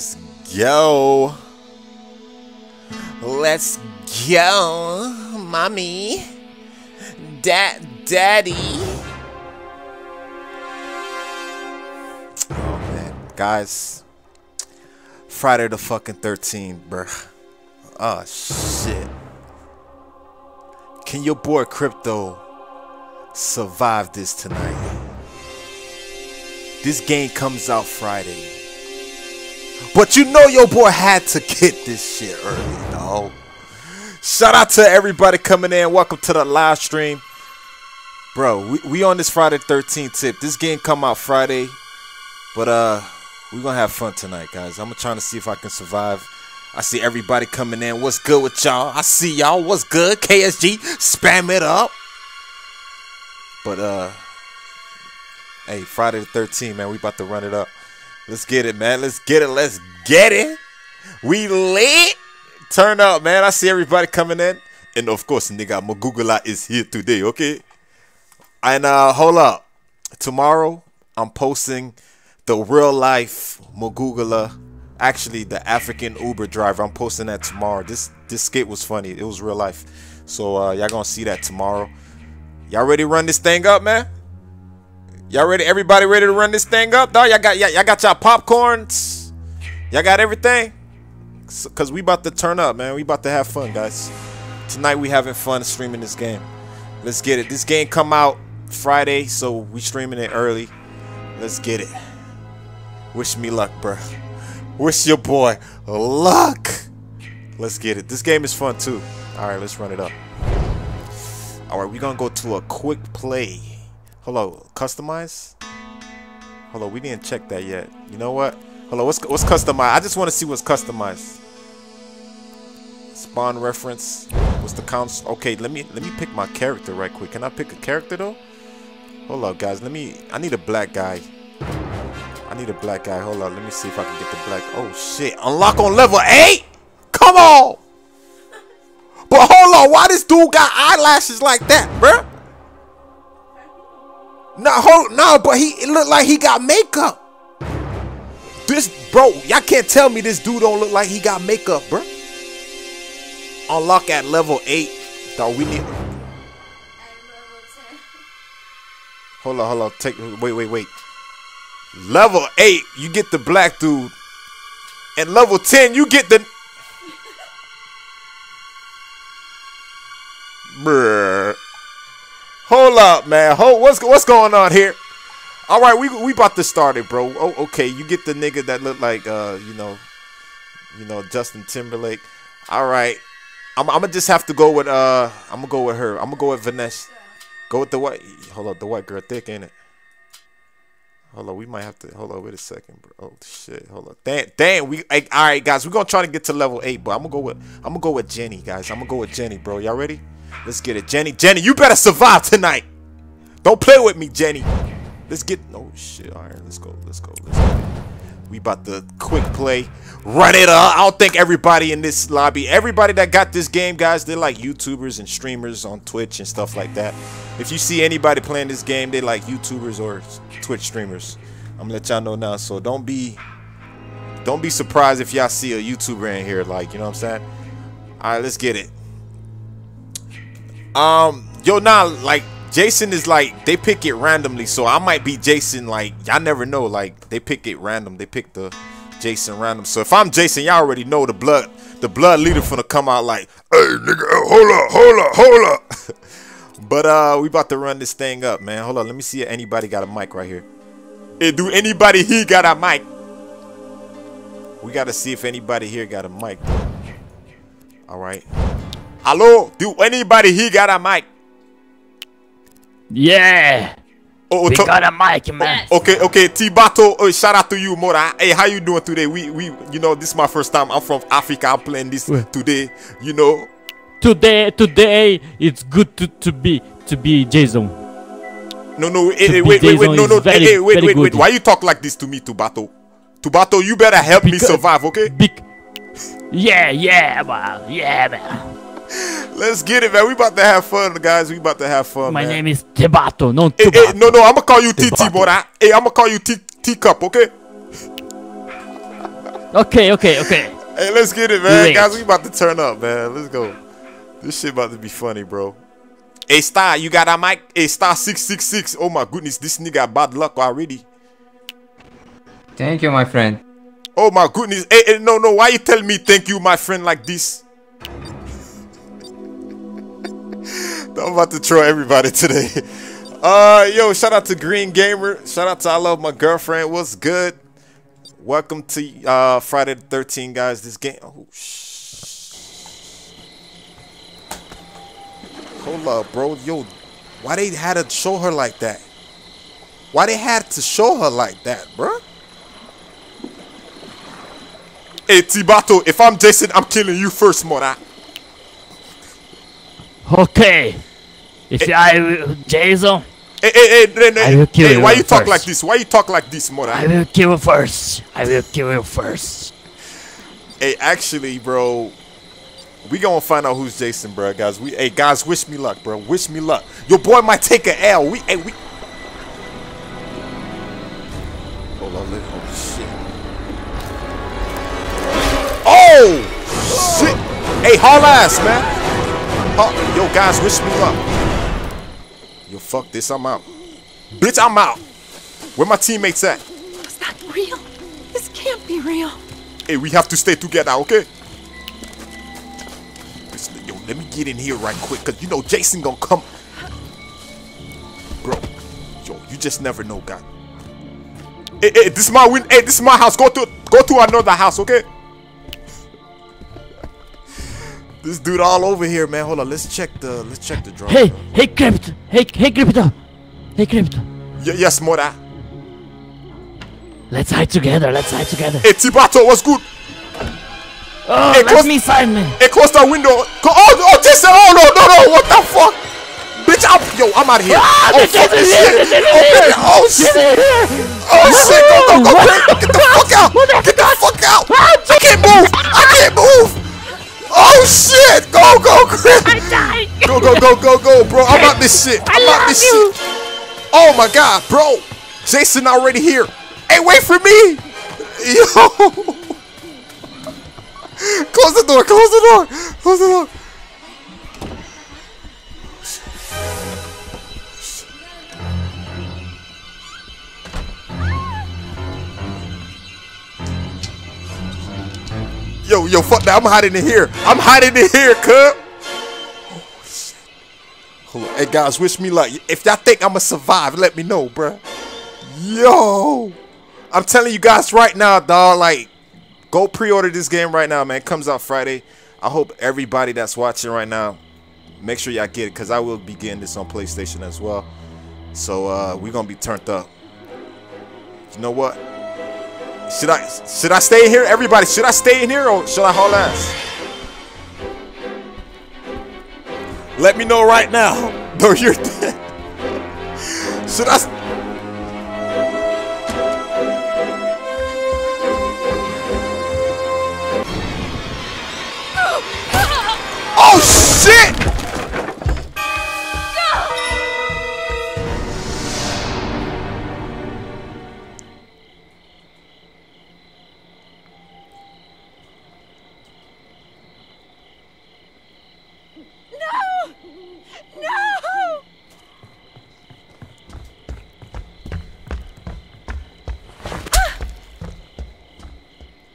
Let's go. Let's go, mommy. Dad, daddy. Oh man, guys. Friday the fucking 13th, bruh. Oh shit. Can your boy Krypto survive this tonight? This game comes out Friday. But you know your boy had to get this shit early, dog. Shout out to everybody coming in. Welcome to the live stream. Bro, we, we on this Friday 13th tip. This game come out Friday. But uh we're gonna have fun tonight, guys. I'm trying to see if I can survive. I see everybody coming in. What's good with y'all? I see y'all. What's good? KSG, spam it up. But uh Hey, Friday the 13th, man. We about to run it up. Let's get it, man. Let's get it. Let's get it. We lit. Turn up, man. I see everybody coming in. And of course, nigga, Magugula is here today, okay? And uh hold up. Tomorrow, I'm posting the real life Magugula. Actually, the African Uber driver. I'm posting that tomorrow. This this skit was funny. It was real life. So uh y'all gonna see that tomorrow. Y'all ready to run this thing up, man? Y'all ready? Everybody ready to run this thing up, dog? Y'all got y'all, got y'all popcorns. Y'all got everything. Cause we about to turn up, man. We about to have fun, guys. Tonight we having fun streaming this game. Let's get it. This game come out Friday, so we streaming it early. Let's get it. Wish me luck, bro. Wish your boy luck. Let's get it. This game is fun too. All right, let's run it up. All right, we're gonna go to a quick play. Hello, customize? Hello, we didn't check that yet. You know what? Hello, what's what's customized? I just want to see what's customized. Spawn reference. What's the count? Okay, let me let me pick my character right quick. Can I pick a character though? Hold up, guys. Let me. I need a black guy. I need a black guy. Hold up. Let me see if I can get the black. Oh shit! Unlock on level eight. Come on. But hold on. Why this dude got eyelashes like that, bruh? No, hold no, but he it looked like he got makeup. This bro, y'all can't tell me this dude don't look like he got makeup, bro. Unlock at level eight. Dog, we need. Hold on, hold on. Take wait, wait, wait. Level eight, you get the black dude, and level ten, you get the. Bruh. Hold up, man. Hold, what's what's going on here? All right, we we about to start it, bro. Oh, okay. You get the nigga that look like uh, you know, you know Justin Timberlake. All right, I'm I'm gonna just have to go with uh, I'm gonna go with her. I'm gonna go with Vanessa. Go with the white. Hold up, the white girl thick, ain't it? Hold on, we might have to. Hold on, wait a second, bro. Oh shit, hold on. Damn, damn. We all right, guys. We're gonna try to get to level eight, but I'm gonna go with I'm gonna go with Jenny, guys. I'm gonna go with Jenny, bro. Y'all ready? Let's get it. Jenny, Jenny, you better survive tonight. Don't play with me, Jenny. Let's get... Oh, shit. All right, let's go. Let's go. Let's go. We about to quick play. Run it up. I don't think everybody in this lobby, everybody that got this game, guys, they're like YouTubers and streamers on Twitch and stuff like that. If you see anybody playing this game, they like YouTubers or Twitch streamers. I'm gonna let y'all know now. So don't be don't be surprised if y'all see a YouTuber in here, like, you know what I'm saying? Alright, let's get it. Um, yo, nah, like Jason is like they pick it randomly, so I might be Jason. Like y'all never know. Like they pick it random. They pick the Jason random. So if I'm Jason, y'all already know the blood. The blood leader finna come out like, hey nigga, hold up, hold up, hold up. but uh, we about to run this thing up, man. Hold on, let me see if anybody got a mic right here. Hey, do anybody here got a mic? We gotta see if anybody here got a mic. All right. Hello? Do anybody here got a mic? Yeah. Oh, oh we got a mic, man. Okay, okay. Tibato, oh, shout out to you, Mora. Hey, how you doing today? We, we, you know, this is my first time. I'm from Africa. I'm playing this today. You know. Today, today, it's good to, to be to be Jason. No, no, eh, hey, eh, wait, wait, wait, no, no, eh, very, hey, wait, wait, wait. Why you talk like this to me, Tubato? Tubato, you better help because, me survive, okay? yeah, yeah, man. Yeah, man. Let's get it, man. We about to have fun, guys. We about to have fun. My man. name is Tebato, no hey, hey, no, no, I'm gonna call you TT, boy. Hey, I'm gonna call you T Teacup, okay? Okay, okay, okay. Hey, let's get it, man. Wait. Guys, we about to turn up, man. Let's go. This shit about to be funny, bro. Hey, Star, you got a mic? Hey, Star 666. Oh my goodness, this nigga got bad luck already. Thank you, my friend. Oh my goodness. Hey, hey, no, no. Why you tell me thank you, my friend, like this? I'm about to troll everybody today. Uh, yo, shout out to Green Gamer. Shout out to I Love My Girlfriend. What's good? Welcome to uh, Friday the 13th, guys. This game. Oh, shh. Hold up, bro. Yo, why they had to show her like that? Why they had to show her like that, bro? Hey, Tibato, if I'm Jason, I'm killing you first, Mora. Okay. If eh. I will, Jason, Hey, hey, hey, hey, I will kill hey, you why you talk first. like this? Why you talk like this, Mora? I will kill you first. I will kill you first. Hey, actually, bro, we gonna find out who's Jason, bro, guys. We, hey, guys, wish me luck, bro. Wish me luck. Your boy might take a L. We, hey, we. Hold on, let, oh shit. Oh shit. Hey, haul ass, man. Yo, guys, wish me luck. Yo, fuck this. I'm out. Bitch, I'm out. Where my teammates at? Is that real? This can't be real. Hey, we have to stay together, okay? Listen, Yo, let me get in here right quick, cause you know Jason gonna come. Bro, yo, you just never know, guy. Hey, hey, this is my win. Hey, this is my house. Go to go to another house, okay? This dude all over here, man. Hold on, let's check the let's check the drone. Hey, hey, Krypto. Hey, hey, Krypto. Hey, Krypto. Y- yes, Mora. Let's hide together. Let's hide together. Hey, Tibato, what's good? Oh, Hey, let close- me find me. Hey, close that window. Co- Oh, oh, Jason! Oh no, no, no! What the fuck? Bitch, I'm yo, I'm out of here. Ah, oh, fuck this is shit. Jason is Okay, here. oh shit! Oh shit! Go, go, go, quick! Get the fuck out! Get the fuck out! I can't move! I can't move! Oh shit! Go, go, Chris! I died. Go, go, go, go, go, bro! I'm out this shit. I'm out this you. shit. Oh my god, bro! Jason already here. Hey, wait for me! Yo! Close the door! Close the door! Close the door! Yo, yo, fuck that. I'm hiding in here. I'm hiding in here, cuz. Oh. Hey, guys, wish me luck. If y'all think I'm going to survive, let me know, bruh. Yo. I'm telling you guys right now, dog, like, go pre-order this game right now, man. It comes out Friday. I hope everybody that's watching right now, make sure y'all get it, because I will be getting this on PlayStation as well. So, uh, we're going to be turned up. You know what? Should I should I stay in here? Everybody, should I stay in here or should I haul ass? Let me know right now. No, you're dead. Should I?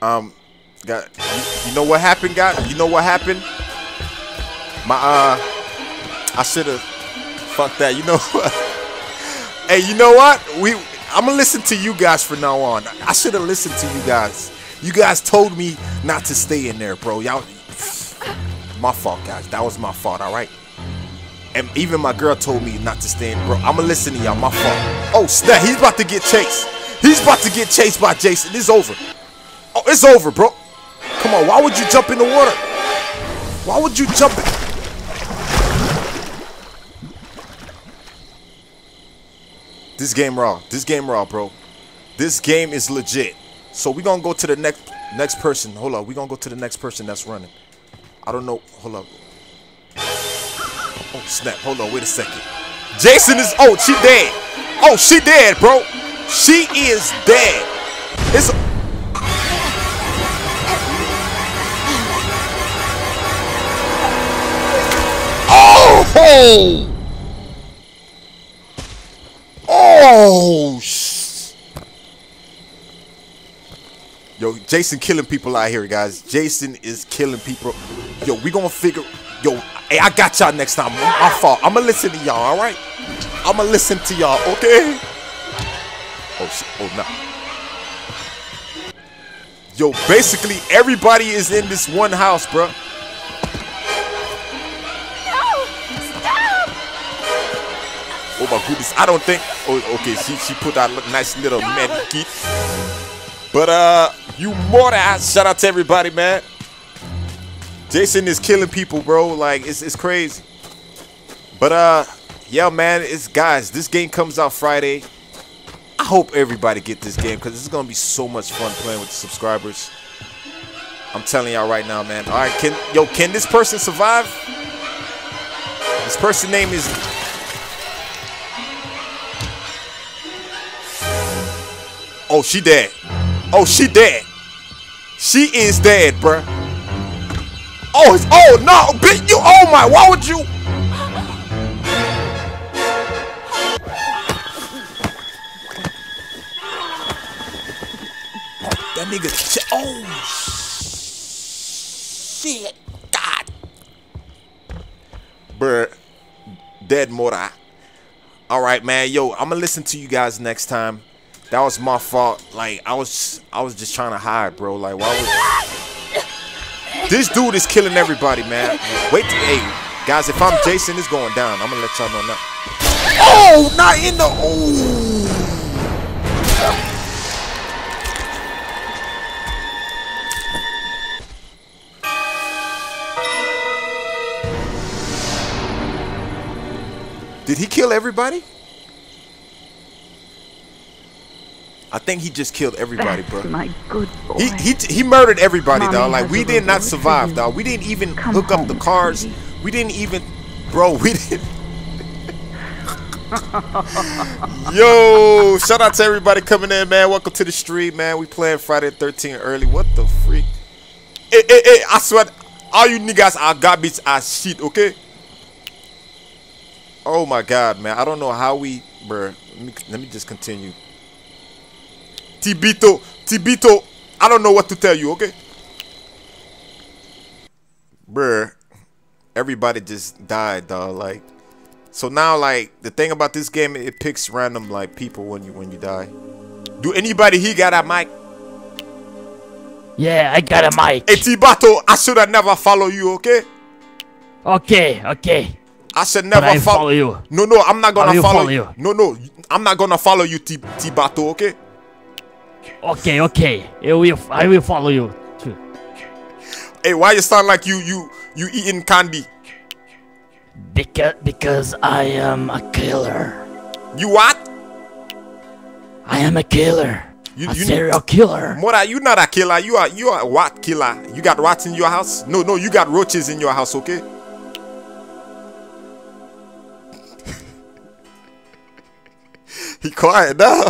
Um, got you, know what happened, guys? You know what happened? My uh, I should have fucked that. You know hey, you know what? We I'm gonna listen to you guys from now on. I should have listened to you guys. You guys told me not to stay in there, bro. Y'all, my fault, guys. That was my fault. All right. And even my girl told me not to stay in, bro. I'ma listen to y'all. My fault. Oh snap! He's about to get chased. He's about to get chased by Jason. It's over. It's over, bro. Come on, why would you jump in the water? Why would you jump in? This game raw. This game raw, bro. This game is legit. So we gonna go to the next next person. Hold up. we gonna go to the next person that's running. I don't know. Hold up. Oh snap. Hold on. Wait a second. Jason is oh, she dead. Oh, she dead, bro. She is dead. It's Oh! Oh! Yo, Jason killing people out here, guys. Jason is killing people. Yo, we gonna figure. Yo, hey, I got y'all next time. My fault. I'ma listen to y'all. All right. I'ma listen to y'all. Okay. Oh shit. Oh no. Yo, basically everybody is in this one house, bruh. Oh my goodness, I don't think. Oh, okay, she she put that nice little med kit. But uh, you more than shout out to everybody, man. Jason is killing people, bro. Like it's it's crazy. But uh, yeah, man, it's guys. This game comes out Friday. I hope everybody get this game because it's gonna be so much fun playing with the subscribers. I'm telling y'all right now, man. All right, can yo can this person survive? This person name is Oh, she dead. Oh, she dead. She is dead, bruh. Oh, it's, oh no, bitch, you. Oh my, why would you? That nigga. Oh shit, God. Bruh, dead Mora. All right, man. Yo, I'm gonna listen to you guys next time. That was my fault. Like I was, I was just trying to hide, bro. Like why was this dude is killing everybody, man? Wait, hey guys, if I'm Jason, it's going down. I'm gonna let y'all know now. Oh, not in the. Did he kill everybody? I think he just killed everybody, bro. My good boy. He he he murdered everybody, Mommy dog. Like we did not survive, dog. We didn't even Come hook up the cars. sweetie. We didn't even, bro. We didn't. Yo, shout out to everybody coming in, man. Welcome to the stream, man. We playing Friday 13 early. What the freak? Hey, hey, hey, I swear, all you niggas are garbage as shit, okay? Oh my god, man. I don't know how we, bro. Let me, let me just continue. Tibito, Tibito, I don't know what to tell you, okay? Bruh, everybody just died, dog. Like, so now, like, the thing about this game, it picks random like people when you when you die. Do anybody here got a mic? Yeah, I got a mic. Hey, Tibato, I should have never follow you, okay? Okay, okay. I should never I fol- follow you. No, no, I'm not gonna follow, follow you. you. No, no, I'm not gonna follow you, T- Tibato, okay? Okay, okay. I will, I will follow you too. Hey, why you sound like you you you eating candy? Because, because I am a killer. You what? I am a killer. You- a you- serial killer. Mora, you not a killer. You are you are a what killer? You got rats in your house? No, no, you got roaches in your house, okay? he quiet now.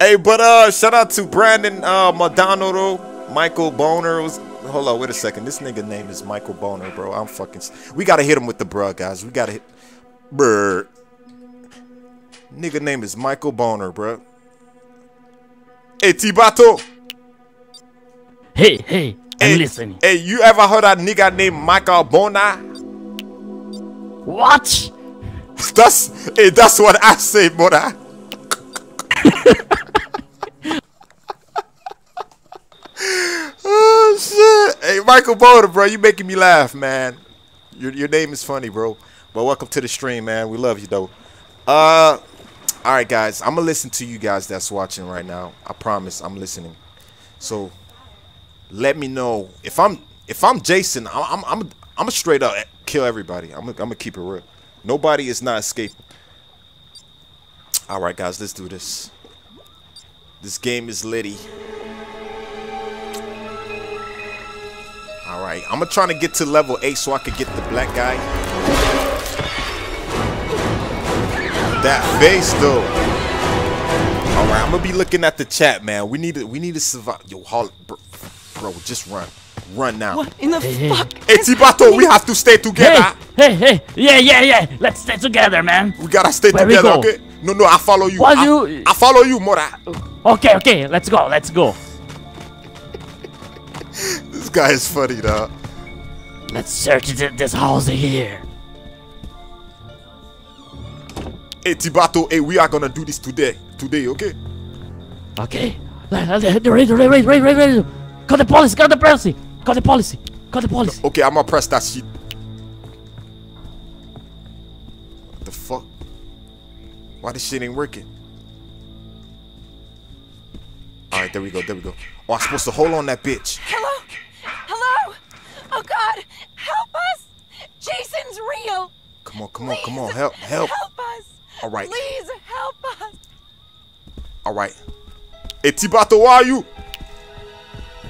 Hey, but uh, shout out to Brandon uh Madonna, Michael Boner was. Hold on, wait a second. This nigga name is Michael Boner, bro. I'm fucking. We gotta hit him with the bruh, guys. We gotta hit. Bruh. Nigga name is Michael Boner, bro. Hey, Tibato. Hey, hey, I'm Hey, listening. Hey, you ever heard a nigga named Michael Boner? What? That's hey, that's what I say, brother. Oh shit! Hey, Michael Bona, bro, you making me laugh, man. Your your name is funny, bro. But welcome to the stream, man. We love you though. Uh, all right, guys. I'm gonna listen to you guys that's watching right now. I promise, I'm listening. So let me know if I'm if I'm Jason. I'm I'm I'm, I'm a straight up kill everybody. I'm I'm gonna keep it real. Nobody is not escaping. All right, guys, let's do this. This game is litty. All right, I'm gonna try to get to level eight so I could get the black guy. That face though. All right, I'm gonna be looking at the chat, man. We need to we need to survive. Yo, Hol- bro, bro, just run, run now. What in the Hey, hey. fuck? Hey, is Tibato, we have to stay together. hey, hey, yeah, yeah, yeah. Let's stay together, man. We gotta stay Where we together, go? okay? No, no, I follow you. What I, you- I follow you, Mora. Okay, okay, let's go, let's go. This guy is funny, dog. Let's search thi- this house here. Hey, Tibato, hey, we are gonna do this today. Today, okay? Okay. Ready, ready, ready, ready, ready. Call the police, call the policy. Call the policy. Call the policy. Okay, I'm gonna press that shit. What the fuck? Why this shit ain't working? Alright, there we go, there we go. Oh, I'm supposed to hold on that bitch. Hello? Hello? Oh God! Help us! Jason's real! Come on, come on, come on, help, help. Help us! All right. Please help us! Alright. Hey, Tibato, where are you?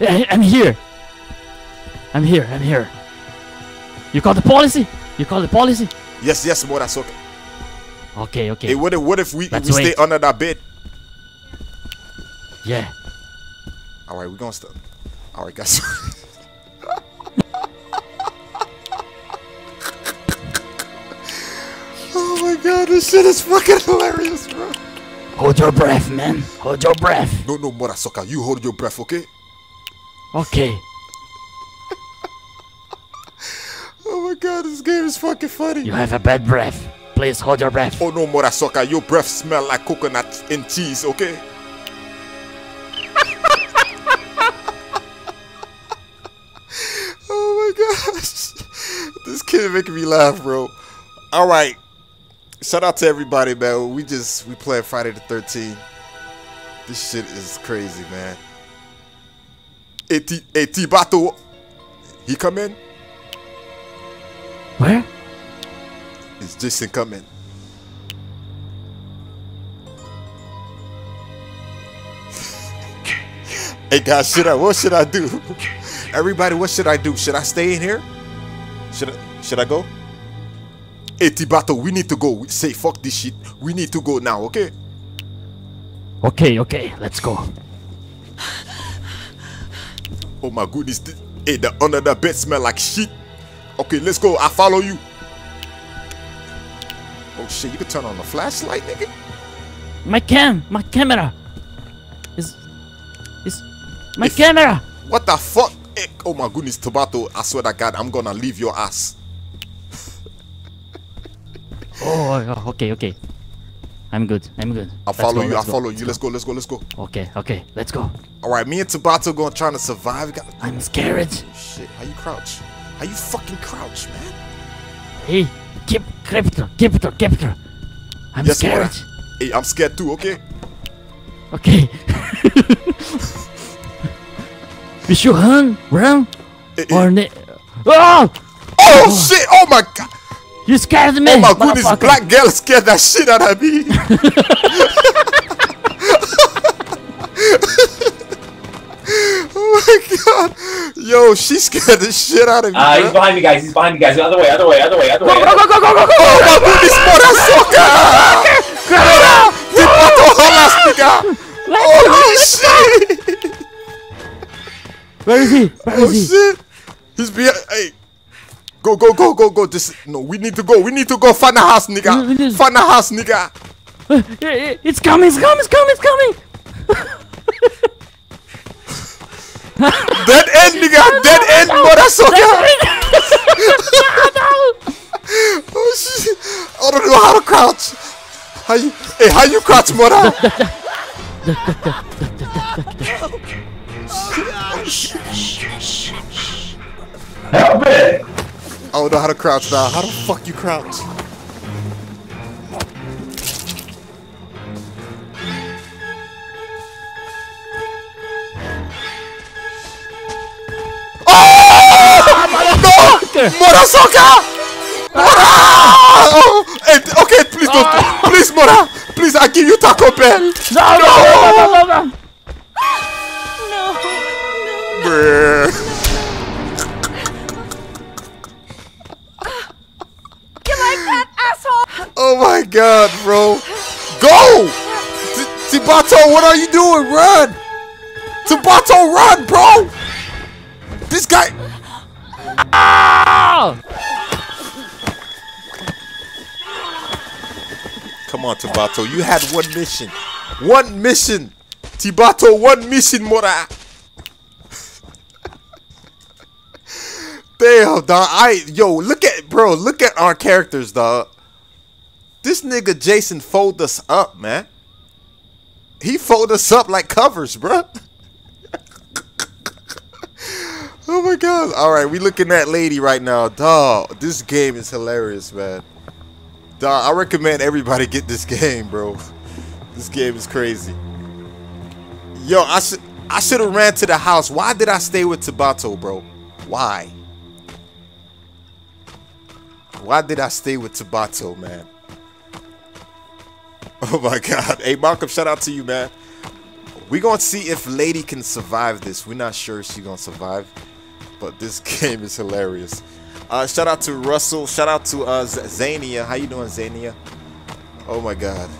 Yeah, I'm here. I'm here, I'm here. You call the policy? You call the policy? Yes, yes, boy, that's okay. Okay, okay. Hey, what if, what if we, we stay under that bed? Yeah. Alright, we're gonna stop. Alright, guys. oh my god, this shit is fucking hilarious, bro. Hold your breath, man. Hold your breath. No, no, Murasoka, you hold your breath, okay? Okay. Oh my god, this game is fucking funny. You have a bad breath. Please hold your breath. Oh no, Murasoka, your breath smell like coconut and cheese, okay? oh my gosh. This kid making me laugh, bro. Alright. Shout out to everybody, man. We just we playing Friday the 13th. This shit is crazy, man. T- hey he come in? Where? Is Jason coming? hey guys, should I what should I do? Everybody, what should I do? Should I stay in here? Should I should I go? Hey Tibato, we need to go. We say fuck this shit. We need to go now, okay? Okay, okay. Let's go. Oh my goodness. Hey, the under the bed smell like shit. Okay, let's go. I follow you. Oh shit, you can turn on the flashlight, nigga. My cam, my camera. Is is my If- camera? What the fuck? Eh, Oh my goodness, Tomato, I swear to God, I'm gonna leave your ass. Oh, oh, okay, okay. I'm good. I'm good. I'll Let's follow go, you, I'll go, follow you. Let's go, let's go, let's go. Okay, okay. Let's go. Alright, me and Tabato gonna try to survive. Got I'm scared. shit. How you crouch? How you fucking crouch, man? Hey, keep Captor, Captor, Captor. I'm Yes, scared. Hey, I'm scared too, okay? Okay. we should run, run, eh. or ne- Oh! Oh shit! Oh my god! You scared me! Oh my goodness, black girl scared that shit out of me. my god! Yo, she scared the shit out of me. Uh, he's behind me, guys. He's behind me, guys. Other way, other way, other way, other way. Go, go, go, go, go, go! Oh my goodness, mora soca! Tipato holas, nigga! Holy shit! Where is he? Where Oh is he? shit! He's behind. Hey, go, go, go, go, go! This no, we need to go. We need to go find the house, nigga. Find the house, nigga. Uh, It's coming, it's coming, it's coming, it's coming! Dead end, nigga. Dead end, mora soca. Oh shit! I don't know how to crouch. How you? Hey, how you crouch, mora? Help me! I don't know how to crouch now. How the fuck you crouch? No! Mora Soka! Mora! Oh! Hey, okay, please don't. Please, Mora! Please, I give you Taco Bell! No, no, no, no, no, no! No, no, Bruh. You like that, asshole? Oh my god, bro. Go! T- Tibato, what are you doing? Run! Tibato, run, bro! This guy. Ah! Come on, Tabato. You had one mission. One mission. Tibato, one mission, Mora. Damn, dog. I yo, look at bro, look at our characters, dog. This nigga Jason fold us up, man. He fold us up like covers, bro. oh my god. Alright, we looking at lady right now. Dog, this game is hilarious, man. Dog, I recommend everybody get this game, bro. This game is crazy. Yo, I should I should have ran to the house. Why did I stay with Tabato, bro? Why? Why did I stay with Tabato, man? Oh my god. Hey Malcolm, shout out to you, man. we gonna see if Lady can survive this. We're not sure she's gonna survive. But this game is hilarious. Uh, shout out to Russell. Shout out to uh, Zania. How you doing, Zania? Oh my god.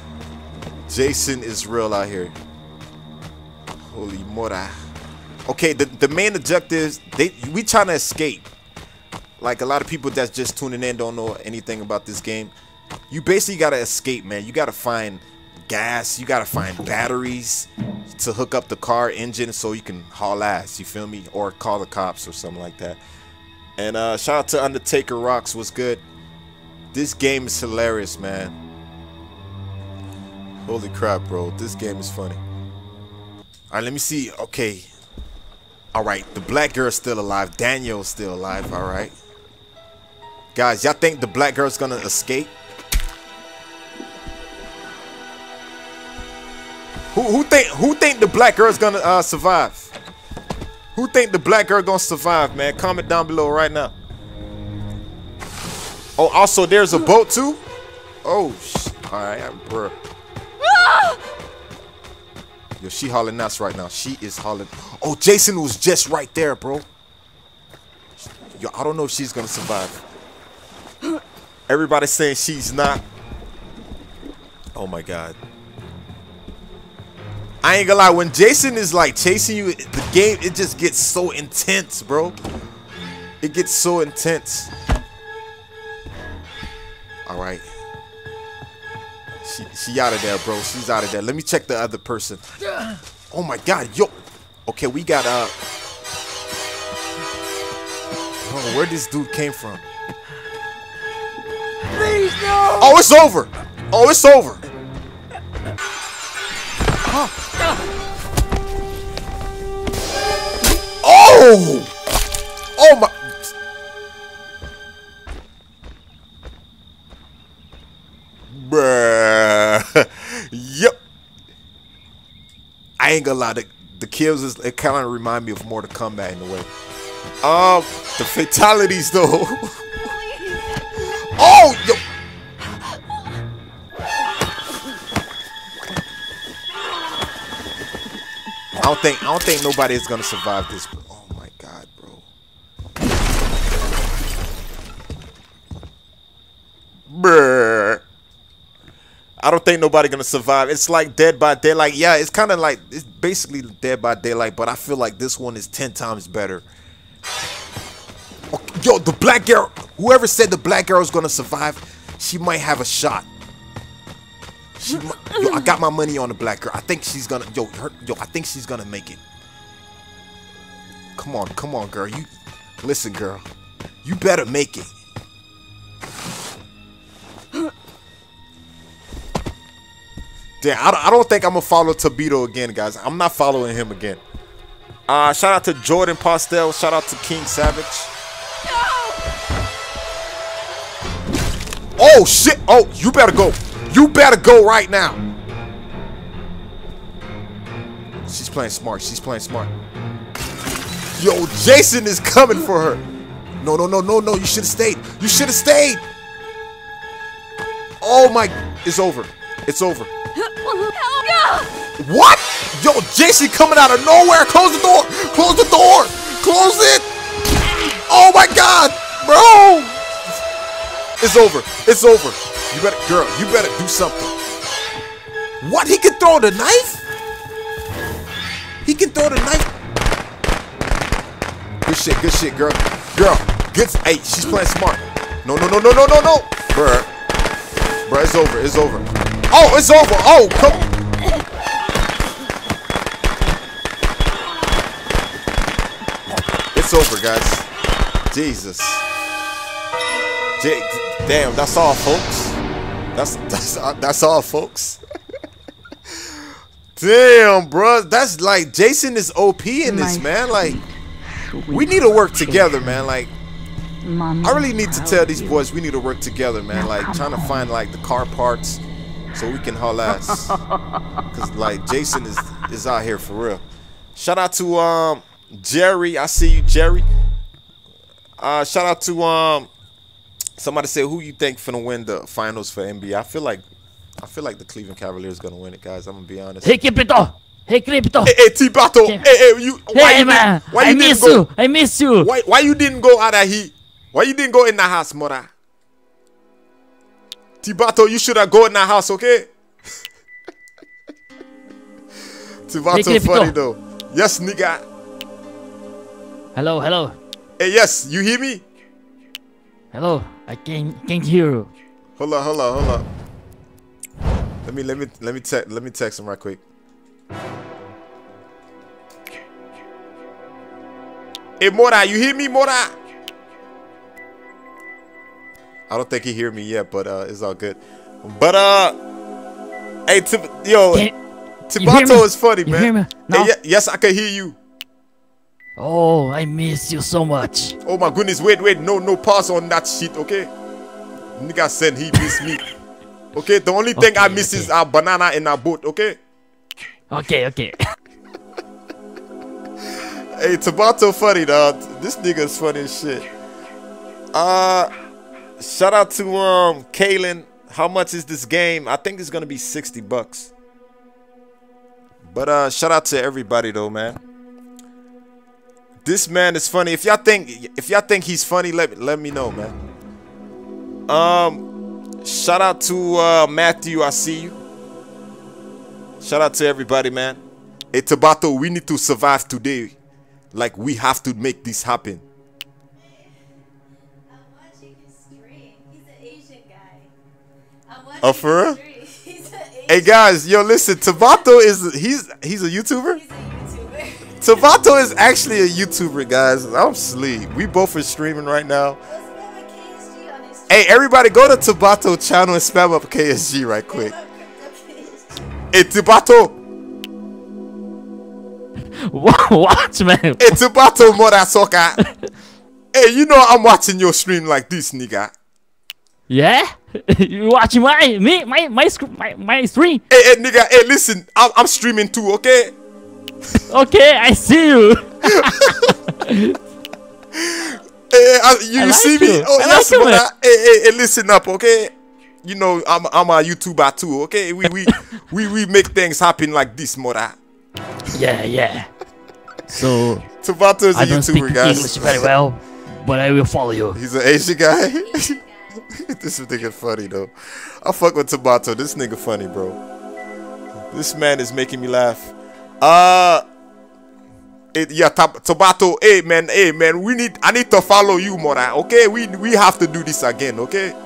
Jason is real out here. Holy mora. Okay, the, the main objectives, they we trying to escape. Like a lot of people that's just tuning in don't know anything about this game. You basically gotta escape, man. You gotta find gas, you gotta find batteries to hook up the car engine so you can haul ass, you feel me? Or call the cops or something like that. And uh shout out to Undertaker Rocks, what's good? This game is hilarious, man. Holy crap, bro. This game is funny. All right, let me see. Okay. All right, the black girl's still alive. Daniel's still alive. All right. Guys, y'all think the black girl's gonna escape? Who who think who think the black girl's gonna uh, survive? Who think the black girl gonna survive, man? Comment down below right now. Oh, also there's a boat too. Oh, sh- all right, bro. Yo, she hauling nuts right now. She is hauling. Oh, Jason was just right there, bro. Yo, I don't know if she's gonna survive. Everybody's saying she's not. Oh my god. I ain't gonna lie, when Jason is like chasing you, the game it just gets so intense, bro. It gets so intense. Alright. She she out of there, bro. She's out of there. Let me check the other person. Oh my god, yo. Okay, we got uh where this dude came from? Please, no! Oh, it's over. Oh, it's over. Oh! Oh my. Bruh. yep. I ain't gonna lie. The, the kills is it kind of remind me of Mortal Kombat in a way. Um, the fatalities though. oh, yo. I don't think I don't think nobody is gonna survive this. Oh my god, bro. Brr. I don't think nobody gonna survive. It's like Dead by Daylight. Yeah, it's kind of like it's basically Dead by Daylight, but I feel like this one is ten times better. Okay, yo, the black girl. Whoever said the black girl is gonna survive, she might have a shot. She, yo, I got my money on the black girl. I think she's gonna. Yo, her, yo, I think she's gonna make it. Come on, come on, girl. You listen, girl. You better make it. Damn, I don't, I don't think I'm gonna follow Tabito again, guys. I'm not following him again. Uh, shout out to Jordan Postel. Shout out to King Savage. Oh shit! Oh, you better go. You better go right now. She's playing smart. She's playing smart. Yo, Jason is coming for her. No, no, no, no, no. You should have stayed. You should have stayed. Oh my! It's over. It's over. What? Yo, Jason coming out of nowhere. Close the door. Close the door. Close it. Oh my God, bro. It's over. It's over. You better, girl, you better do something. What? He can throw the knife? He can throw the knife. Good shit, good shit, girl. Girl, Good. Hey, she's playing smart. No, no, no, no, no, no, no. Bruh. Bruh, it's over. It's over. Oh, it's over. Oh, come. on. It's over, guys. Jesus. Damn, that's all, folks. That's that's that's all, folks. Damn, bro, That's like Jason is OP in this, man. Like, we need to work together, man. Like, I really need to tell these boys we need to work together, man. Like, trying to find like the car parts so we can haul ass. Cause like Jason is is out here for real. Shout out to um Jerry. I see you, Jerry. Uh, shout out to um somebody said who you think finna win the finals for NBA. I feel like I feel like the Cleveland Cavaliers gonna win it, guys. I'm gonna be honest. Hey, Krypto! Hey, Krypto! Hey, hey T-Bato, hey, hey, you, why Hey, you man! didn't, why I you didn't miss go, you! I miss you! Why, why you didn't go out of heat? Why you didn't go in the house, Mora? Tibato, you should have go in the house, okay? Tibato Hey, funny though. Yes, nigga. Hello, hello, Hey, yes, you hear me? hello. I can't, can't hear you. Hold on, hold on, hold on. Let me, let me, let me text, let me text him right quick. Hey, Mora, you hear me, Mora? I don't think he hear me yet, but uh, it's all good. But uh, hey, Tib- yo, Can, you hear Tibato is funny, You man. hear me? Hey, No? ye- yes, I can hear you. Oh, I miss you so much. Oh my goodness, wait, wait, no, no pass on that shit, okay? Nigga said he miss me. Okay, the only thing I Okay, miss is okay. a banana in a boat, okay? Okay, okay. Hey, Tabato funny, dog. This nigga's funny as shit. Uh, shout out to um Kalen. How much is this game? I think it's gonna be 60 bucks. But uh, shout out to everybody though, man. This man is funny. If y'all think if y'all think he's funny, let let me know, man. Um, shout out to uh Matthew. I see you. Shout out to everybody, man. Hey, Tabato, we need to survive today. Like we have to make this happen. I'm watching his stream. He's an Asian guy. I'm watching Oh, for real? He's an Asian Hey guys, yo, listen. Tabato is he's he's a YouTuber. He's Tabato is actually a YouTuber, guys. I'm sleep. We both are streaming right now. Let's spam a KSG on his stream. Hey, everybody, go to Tabato channel and spam up KSG right quick. Spam up Krypto KSG. Hey, Tabato. what, man? Hey, Tabato Soka. hey, you know I'm watching your stream like this, nigga. Yeah? you watching my me my my my, my stream? Hey, hey, nigga. Hey, listen. I'm, I'm streaming too, okay? Okay, I see you. Hey, eh, I, ah, you, I you like see me? you. Oh, I yes, like but. I- hey, hey, hey, listen up, okay? You know, I'm I'm a YouTuber too, okay? We we we we make things happen like this, Mora. Yeah, yeah. So Tabato is a I don't speak YouTuber, guys. English very well, but I will follow you. He's an Asian guy. this is nigga funny though. I fuck with Tabato. This nigga funny, bro. This man is making me laugh. Uh it, yeah, Tab- Tabato. Hey man, hey man, we need. I need to follow you, Mora. Okay, we we have to do this again. Okay.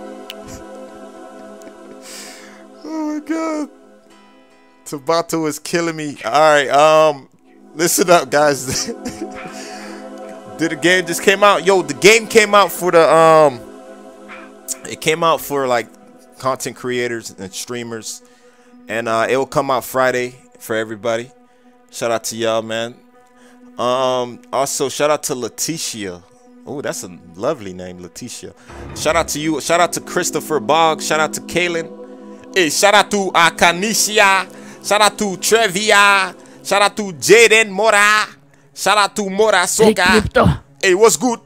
oh my god. Tabato is killing me. All right, um, listen up, guys. Did the game just came out? Yo, the game came out for the um, it came out for like content creators and streamers, and uh, it will come out Friday for everybody. Shout out to y'all, man. Um, also shout out to Letitia. Oh, that's a lovely name, Letitia. Shout out to you. Shout out to Christopher Bogg. Shout out to Kaylin. Hey, shout out to uh, Kanisha. Shout out to Trevia. Shout out to Jaden Mora. Shout out to Mora Hey, Soka. Hey, what's good?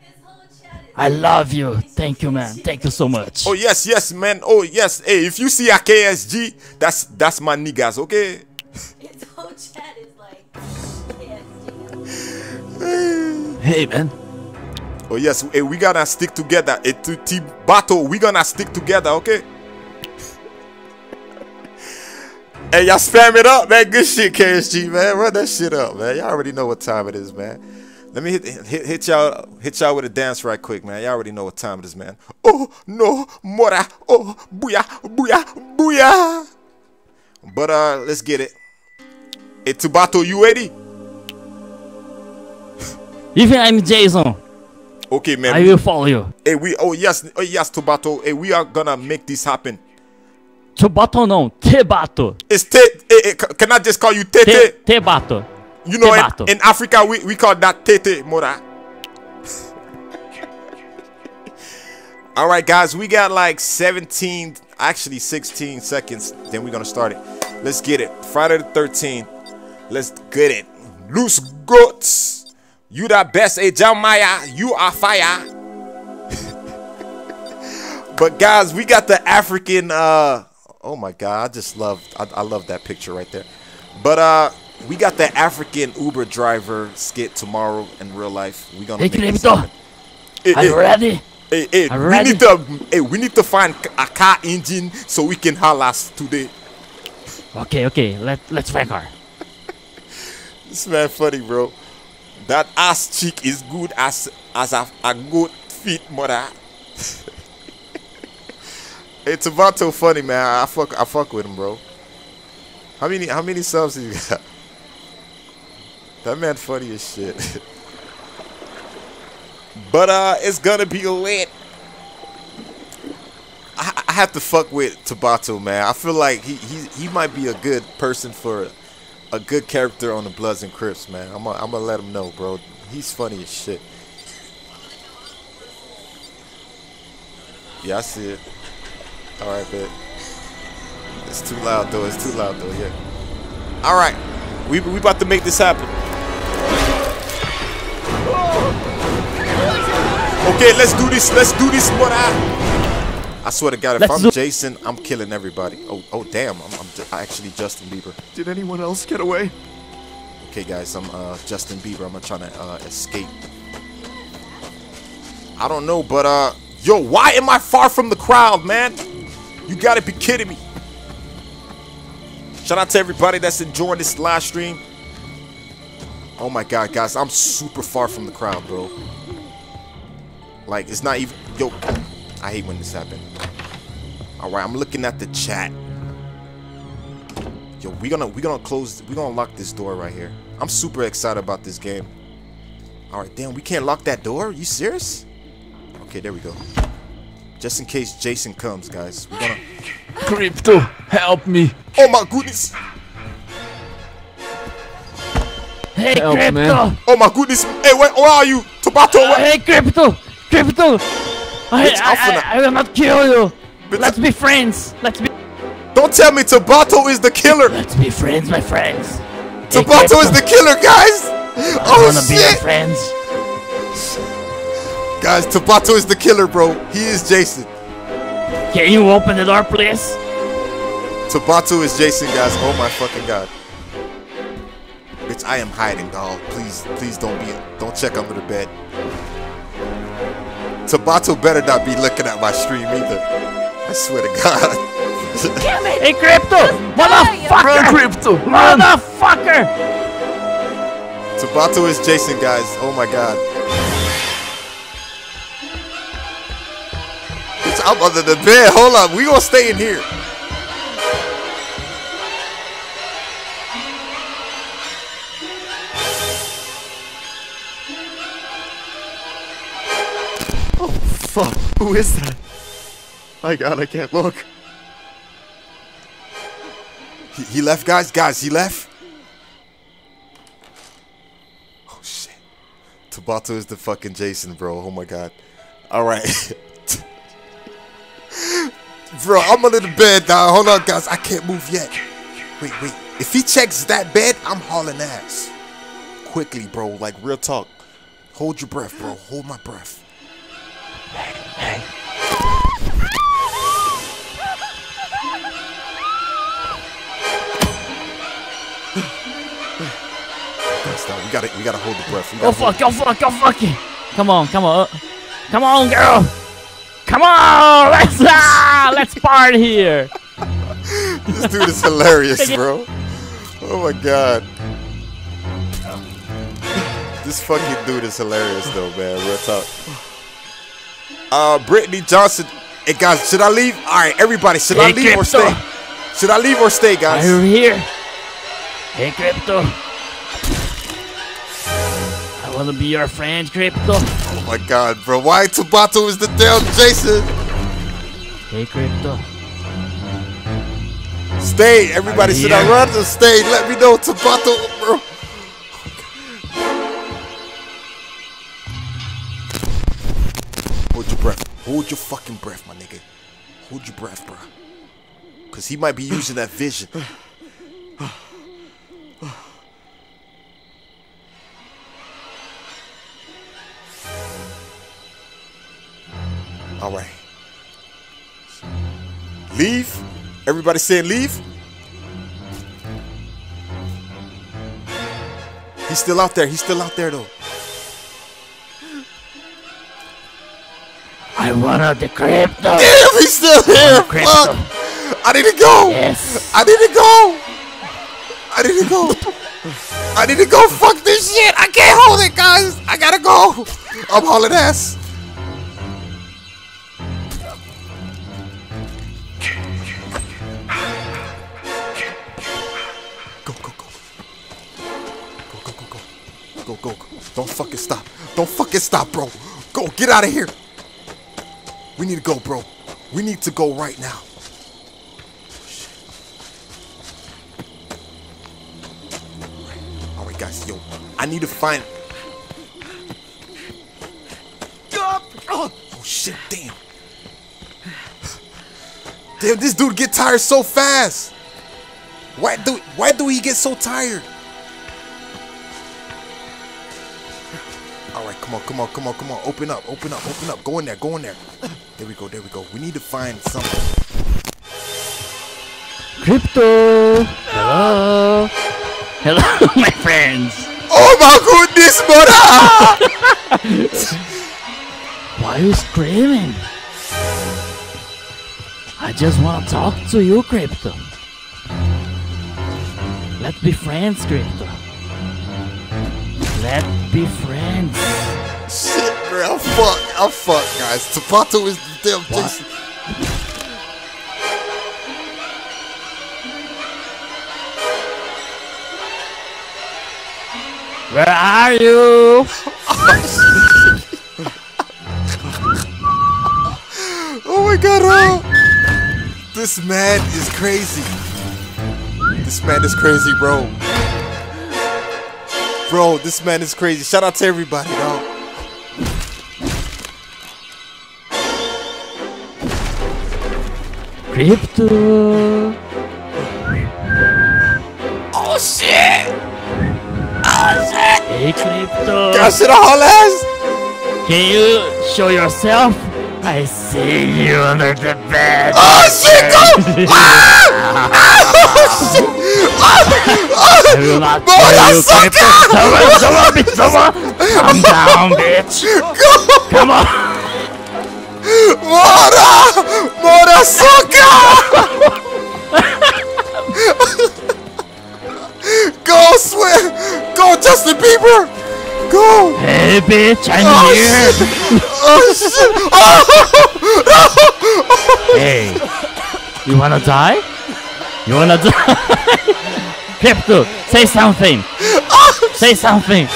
His whole chat is I love you. Thank you, man. Thank you so much. Oh yes, yes, man. Oh yes. Hey, if you see a KSG, that's that's my niggas, okay? Hey, man. Oh yes. Hey, we gonna stick together. A to team battle, we gonna stick together, okay? hey, y'all spam it up, man. Good shit, KSG, man. Run that shit up, man. Y'all already know what time it is, man. Let me hit, hit hit y'all hit y'all with a dance right quick, man. Y'all already know what time it is, man. Oh no, mora. Oh booyah, booyah, booyah. But uh, let's get it. Hey Tubato, you ready? Even I'm Jason, Okay, man. I will follow you. Hey, we. Oh yes, oh yes, Tubato. Hey, eh, we are gonna make this happen. Tobato no, Tebato. It's te. Hey, eh, hey, can I just call you Te, Tete? tebato. You know, Tebato. in, in Africa, we, we call that Tete Mora. All right, guys, we got like 17, actually 16 seconds. Then we're gonna start it. Let's get it. Friday the 13th. Let's get it. Loose goats. You the best, eh, Jamaya. You are fire. but guys, we got the African. uh Oh my God, I just love. I, I love that picture right there. But uh, we got the African Uber driver skit tomorrow in real life. We gonna Hey, make this Krypto. happen. Hey, Are hey, you ready? Hey, hey, I'm we ready. need to hey, we need to find a car engine so we can halas today. Okay, okay, let, let's find car. This man funny, bro. That ass cheek is good as as a, a good feet mother. hey, Tavato funny man. I fuck I fuck with him, bro. How many how many subs he got? That man funny as shit. but uh, it's gonna be lit. I, I have to fuck with Tabato, man. I feel like he, he he might be a good person for a good character on the Bloods and Crips, man. I'm gonna I'm gonna let him know, bro. He's funny as shit. Yeah, I see it. All right, bet. It's too loud though. It's too loud though. Yeah. All right, we we about to make this happen. Okay, let's do this. Let's do this, I. I swear to God, if Let's I'm Jason, I'm killing everybody. Oh, oh, damn! I'm, I'm ju- actually Justin Bieber. Did anyone else get away? Okay, guys, I'm uh, Justin Bieber. I'm trying to uh, escape. I don't know, but uh, yo, why am I far from the crowd, man? You gotta be kidding me. Shout out to everybody that's enjoying this live stream. Oh my god, guys, I'm super far from the crowd, bro. Like, it's not even. Yo, I hate when this happens. All right, I'm looking at the chat. Yo, we gonna we gonna close. We gonna lock this door right here. I'm super excited about this game. All right, damn, we can't lock that door. You serious? Okay, there we go. Just in case Jason comes, guys. We're gonna. Krypto, help me. Oh my goodness! Hey, Help, Krypto! man. Oh my goodness! Hey, where, where are you? Tomato, Uh, hey, Krypto! Krypto! I, I, I, I will not kill you! Bitch, Let's be friends! Let's be Don't tell me Tabato is the killer. let's be friends, my friends! Tabato is the killer, guys. I Oh wanna be your shit, friends! guys! Tabato is the killer, bro. He is Jason. Can you open the door, please? Tabato is Jason, guys. Oh my fucking god. Bitch, I am hiding, dog. Please, please don't be, don't check under the bed. Tabato better not be looking at my stream either. I swear to God. Damn it! Hey, Krypto! Motherfucker! Run, Krypto, run! Motherfucker! Tabato is Jason, guys. Oh my God. Bitch, I'm under the bed. Hold up. We gonna stay in here. Fuck, who is that? My god, I can't look. He, he left, guys. Guys, he left. Oh shit. Tabato is the fucking Jason, bro. Oh my God. All right. bro, I'm under the bed, dog. Hold on, guys. I can't move yet. Wait, wait. If he checks that bed, I'm hauling ass. Quickly, bro. Like real talk. Hold your breath, bro. Hold my breath. Guys, we gotta, we gotta hold the breath. We Go gotta fuck, go fuck, go fuck it! Come on, come on. Come on, girl! Come on! Let's ah, let's party here! This dude is hilarious, bro. Oh my god. This fucking dude is hilarious though, man. Real talk. Uh, Brittany Johnson. Hey guys, should I leave? All right, everybody, should I Hey, leave or stay? Should I leave or stay, guys? I'm here. Hey, Krypto. I want to be your friend, Krypto. Oh my god, bro. Why Tabato is the damn Jason? Hey, Krypto. Stay, everybody. Should I run or stay? Let me know, Tabato, bro. Hold your fucking breath, my nigga. Hold your breath, bro. Cause he might be using that vision. All right. Leave. Everybody saying leave. He's still out there. He's still out there though. I want the Krypto. Damn, he's still here. Fuck. I need to go. Yes. I need to go. I need to go. I need to go. Fuck this shit. I can't hold it, guys. I gotta go. I'm hauling ass. Go, go, go. Go, go, go, go. Go, go, go. Don't fucking stop. Don't fucking stop, bro. Go, get out of here. We need to go, bro. We need to go right now. All right, guys, yo, I need to find. Oh shit! Damn. Damn, this dude get tired so fast. Why do Why do he get so tired? All right, come on, come on, come on, come on. Open up, open up, open up. Go in there, go in there. There we go, there we go. We need to find something. Krypto. Hello. Hello, my friends. Oh my goodness, brother! Why are you screaming? I just want to talk to you, Krypto. Let's be friends, Krypto. Let's be friends. Shit, bro. I'm fucked. I'm fucked, guys. Tapato is the damn What? Jason. Where are you? Oh my god, oh. This man is crazy. This man is crazy, bro. Bro, this man is crazy. Shout out to everybody, dog. Krypto. Oh shit! Hey, Krypto. Got shit on her ass! Can you show yourself? I see you under the bed. Oh shit, go! Ah! I will not kill you. Calm down, bitch. Come on. Mora! Mora! Go swim! Go Justin Bieber! Go! Hey, bitch, I'm Oh here. shit! Oh shit! Oh! Hey, you wanna die? You wanna die? Krypto, say something. Oh! Say something.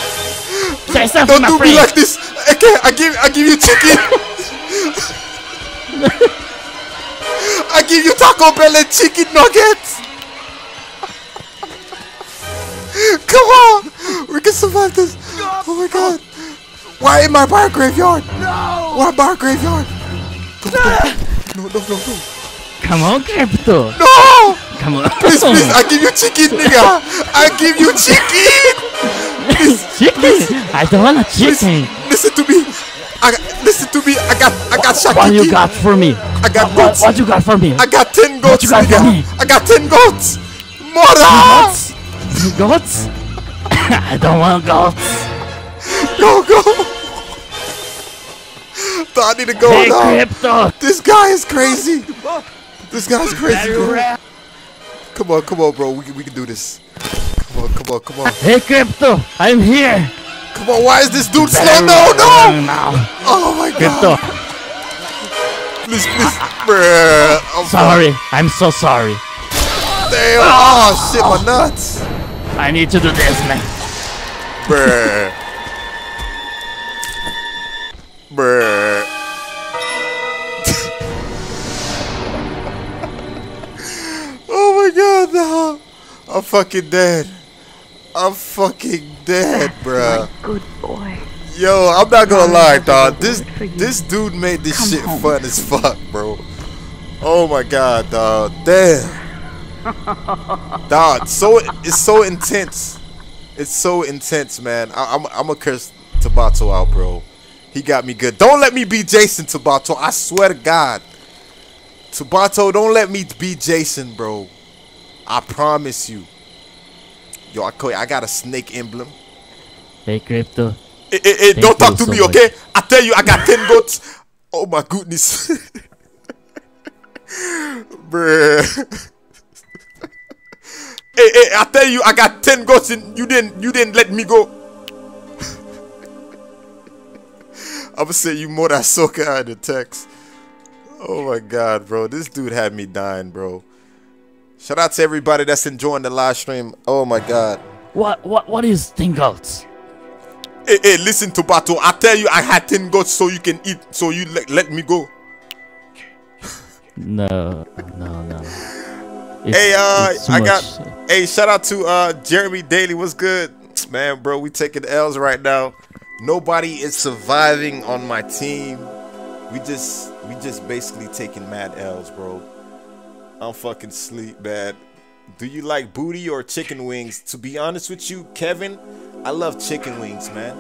Say something, Don't my do me like this! Okay, I give I give you chicken! I give you Taco Bell and chicken nuggets! Come on! We can survive this! Oh my god! Why in my bar graveyard? No! Why bar graveyard? Go, go. No, no, no, no. Come on, Krypto. No! Come on. Please, please, I give you chicken, nigga! I give you chicken! chicken. I don't want a Please, chicken. listen to me! I listen to me! I got, I got shakiki! What you got for me? I got What, goats! what you got for me? I got ten goats, What you got for me? I got ten goats! Mora! Goats? Goats? I don't want goats. Go, go! I need to go Hey, now. Krypto. This guy is crazy. This guy's crazy. Come on, come on, bro. We can, we can do this. Come on, come on, come on. Hey, Krypto. I'm here. Come on, why is this dude slow? No, no! now. Oh my god. Krypto, Please, please. Bruh. I'm sorry. I'm so sorry. Damn. Ah. Oh shit, my nuts. I need to do this, man. Bruh. Bruh. No. I'm fucking dead. I'm fucking dead, bruh. Good boy. Yo, I'm not gonna lie, dog. This this dude made this Come shit home. fun as fuck, bro. Oh my god, dog. Damn. dog, so it's so intense. It's so intense, man. I, I'm I'm gonna curse Tabato out, bro. He got me good. Don't let me be Jason Tabato. I swear to God. Tabato, don't let me be Jason, bro. I promise you. Yo, I, I got a snake emblem. Hey, Krypto. Hey, hey, hey, don't talk to so me, much. okay? I tell you, I got 10 goats. Oh my goodness. Bruh. hey, hey, I tell you, I got 10 goats and you didn't you didn't let me go. I'ma say you more than soca in the text. Oh my god, bro. This dude had me dying, bro. Shout out to everybody that's enjoying the live stream. Oh my god. What what what is tingles? Hey, hey, listen to Bato. I tell you, I had 10 goats so you can eat, so you let, let me go. No, no, no. It's, Hey, uh, I much. got. Hey, shout out to uh Jeremy Daly. What's good, man, bro? We taking L's right now. Nobody is surviving on my team. We just, we just basically taking mad L's, bro. I'm fucking sleep, man. Do you like booty or chicken wings? To be honest with you, Kevin, I love chicken wings, man.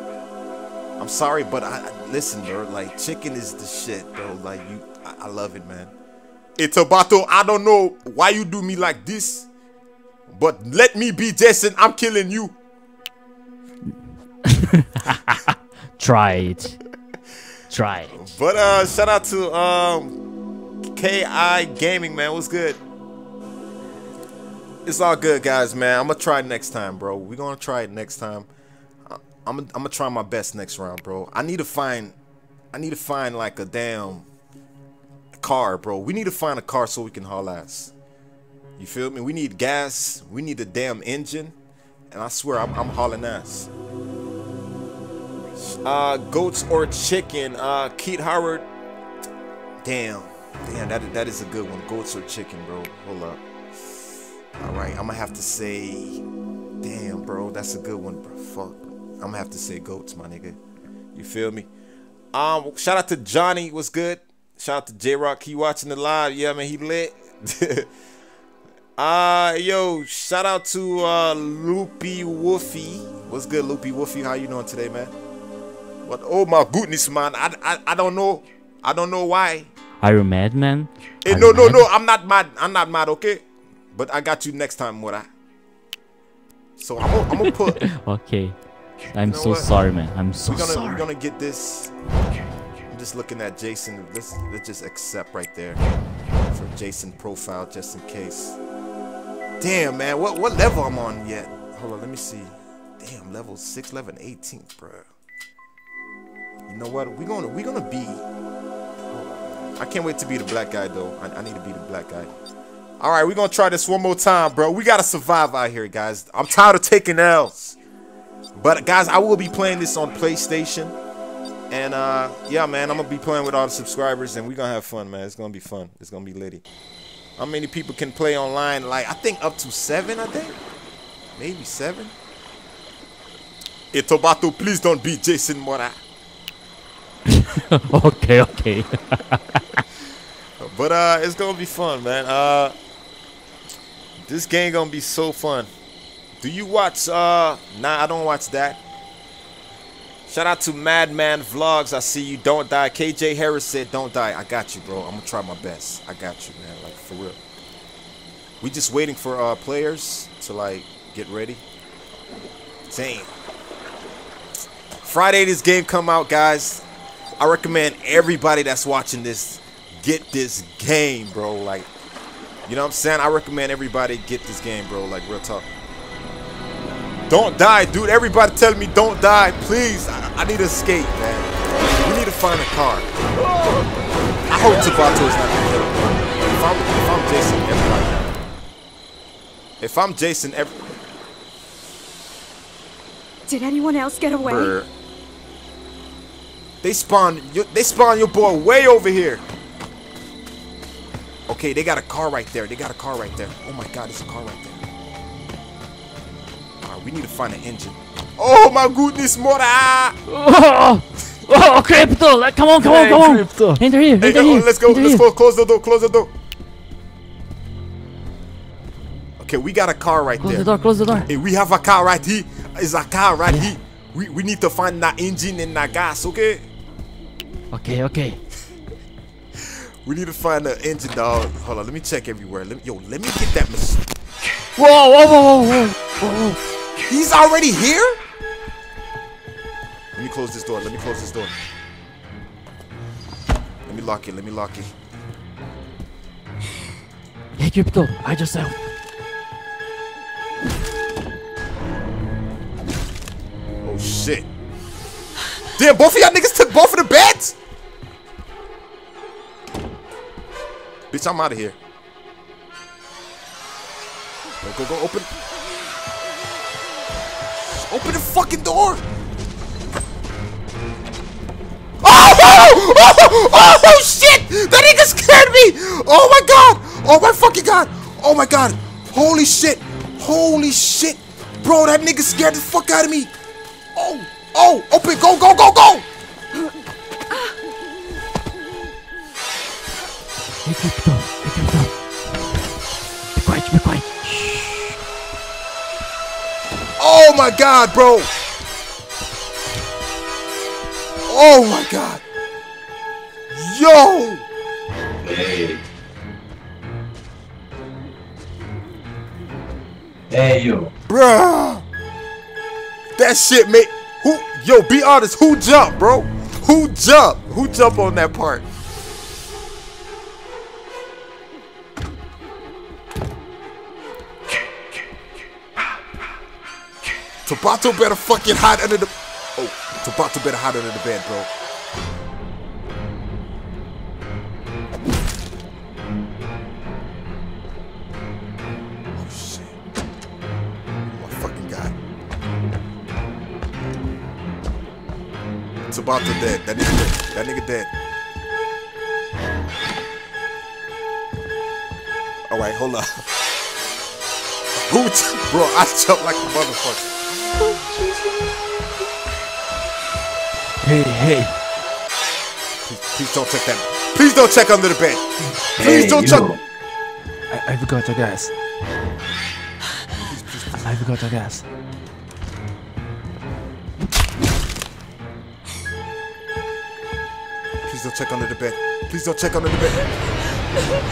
I'm sorry, but I I- listen, bro. Like chicken is the shit, bro. Like you, I, I love it, man. It's a battle. I don't know why you do me like this, but let me be Jason. I'm killing you. Try it. Try it. But uh, shout out to um, Ki Gaming, man. What's good? It's all good, guys, man. I'm gonna try it next time, bro. We're gonna try it next time. I'm I'm gonna try my best next round, bro. I need to find, I need to find like a damn car, bro. We need to find a car so we can haul ass. You feel me? We need gas. We need a damn engine, and I swear I'm, I'm hauling ass. Uh, goats or chicken? Uh, Keith Howard. Damn, damn, that that is a good one. Goats or chicken, bro? Hold up. All right, I'm gonna have to say, damn, bro, that's a good one, bro. Fuck, I'm gonna have to say goats, my nigga. You feel me? Um, shout out to Johnny. What's good? Shout out to J Rock. He watching the live. Yeah, man, he lit. uh, yo, shout out to uh Loopy Woofy. What's good, Loopy Woofy? How you doing today, man? What? Oh my goodness, man. I, I, I don't know. I don't know why. Are you mad, man? Hey, Are no, no, mad? no. I'm not mad. I'm not mad. Okay, but I got you next time, Mora. So I'm gonna, I'm gonna put. Okay. I'm know so what? sorry, man. I'm so We're gonna, sorry. we're gonna get this. I'm just looking at Jason. Let's let's just accept right there for Jason profile just in case. Damn, man. What what level I'm on yet? Hold on. Let me see. Damn, level six, level 18th, bro. You know what? We're gonna we're gonna be. I can't wait to be the black guy though. I, I need to be the black guy. All right, we're gonna try this one more time, bro. We gotta survive out here, guys. I'm tired of taking L's. But guys, I will be playing this on PlayStation. And uh yeah, man, I'm gonna be playing with all the subscribers and we're gonna have fun, man. It's gonna be fun. It's gonna be litty. How many people can play online? Like I think up to seven, I think. Maybe seven. Hey please don't beat Jason Mora. okay, okay. But uh it's gonna be fun, man. Uh this game gonna be so fun. Do you watch uh nah I don't watch that. Shout out to Madman Vlogs. I see you. Don't die. KJ Harris said don't die. I got you, bro. I'm gonna try my best. I got you, man. Like for real. We just waiting for uh players to like get ready. Damn. Friday this game come out, guys. I recommend everybody that's watching this get this game, bro. Like, you know what I'm saying? I recommend everybody get this game, bro. Like, real talk. Don't die, dude. Everybody telling me don't die. Please. I, I need to escape, man. We need to find a car. I hope Tabato is not gonna kill me. If I'm, if I'm Jason, everybody. If I'm Jason, every. Did anyone else get away? Brr. They spawn. You, they spawn your boy way over here. Okay, they got a car right there. They got a car right there. Oh my God, there's a car right there. All right, we need to find an engine. Oh my goodness, Mora! Oh, oh, Krypto! Like, come on, come on, Hey, come on! Krypto. Enter here, Hey, enter oh, here. let's go. enter Let's here. go. Close the door. Close the door. Okay, we got a car right Close there. the door, close the door. Hey, we have a car right here. It's a car right here. We, we need to find that engine and that gas, okay? Okay, okay. We need to find the engine, dog. Hold on, let me check everywhere. Let me, yo, let me get that machine. Whoa, whoa, whoa, whoa, whoa, whoa. He's already here? Let me close this door. Let me close this door. Let me lock it. Let me lock it. Hey, Krypto, hide yourself. Oh, shit. Damn, both of y'all niggas took both of the beds? Bitch, I'm out of here. Go, go, go, open. Open the fucking door. Oh, oh, oh, oh, oh, shit! That nigga scared me! Oh my god! Oh my fucking god! Oh my god! Holy shit! Holy shit! Bro, that nigga scared the fuck out of me! Oh! Oh! Open! Go! Go! Go! Go! Uh, Hey, Krypto, hey, Krypto. Be quiet, be quiet. Oh my god, bro! Oh my god! Yo! Hey. Hey, you. Bruh! That shit made who yo be honest, who jumped, bro? Who jumped? Who jumped on that part? Tabato better fucking hide under the Oh, Tabato better hide under the bed, bro. Oh shit. Oh my fucking god. Tabato dead. That nigga dead. That nigga dead. Alright, hold up. Who bro, I jumped like a motherfucker. Hey, hey. Please, please don't check that. Please don't check under the bed. Please Hey, don't you. check. I, I've got a gas. I've got a gas. Please don't check under the bed. Please don't check under the bed.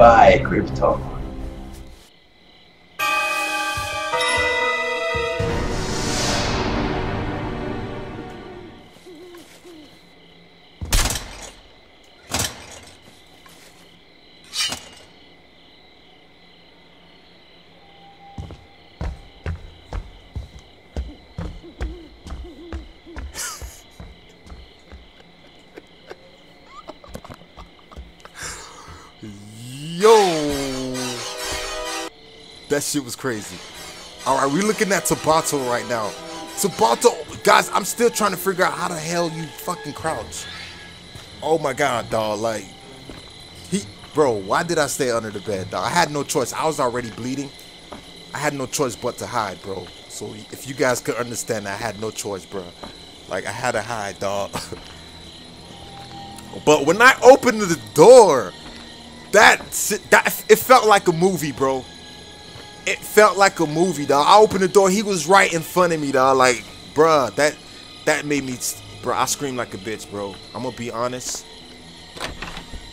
Bye, Krypto. That shit was crazy. All right, we looking at Tabato right now. Tabato, guys, I'm still trying to figure out how the hell you fucking crouch. Oh my god, dog, like he, bro, why did I stay under the bed, dog? I had no choice. I was already bleeding. I had no choice but to hide, bro. So if you guys could understand, I had no choice, bro. Like I had to hide, dog. but when I opened the door, that that it felt like a movie, bro. It felt like a movie, dog. I opened the door, he was right in front of me, dog. Like, bruh, that that made me, bro. I screamed like a bitch, bro. I'm gonna be honest,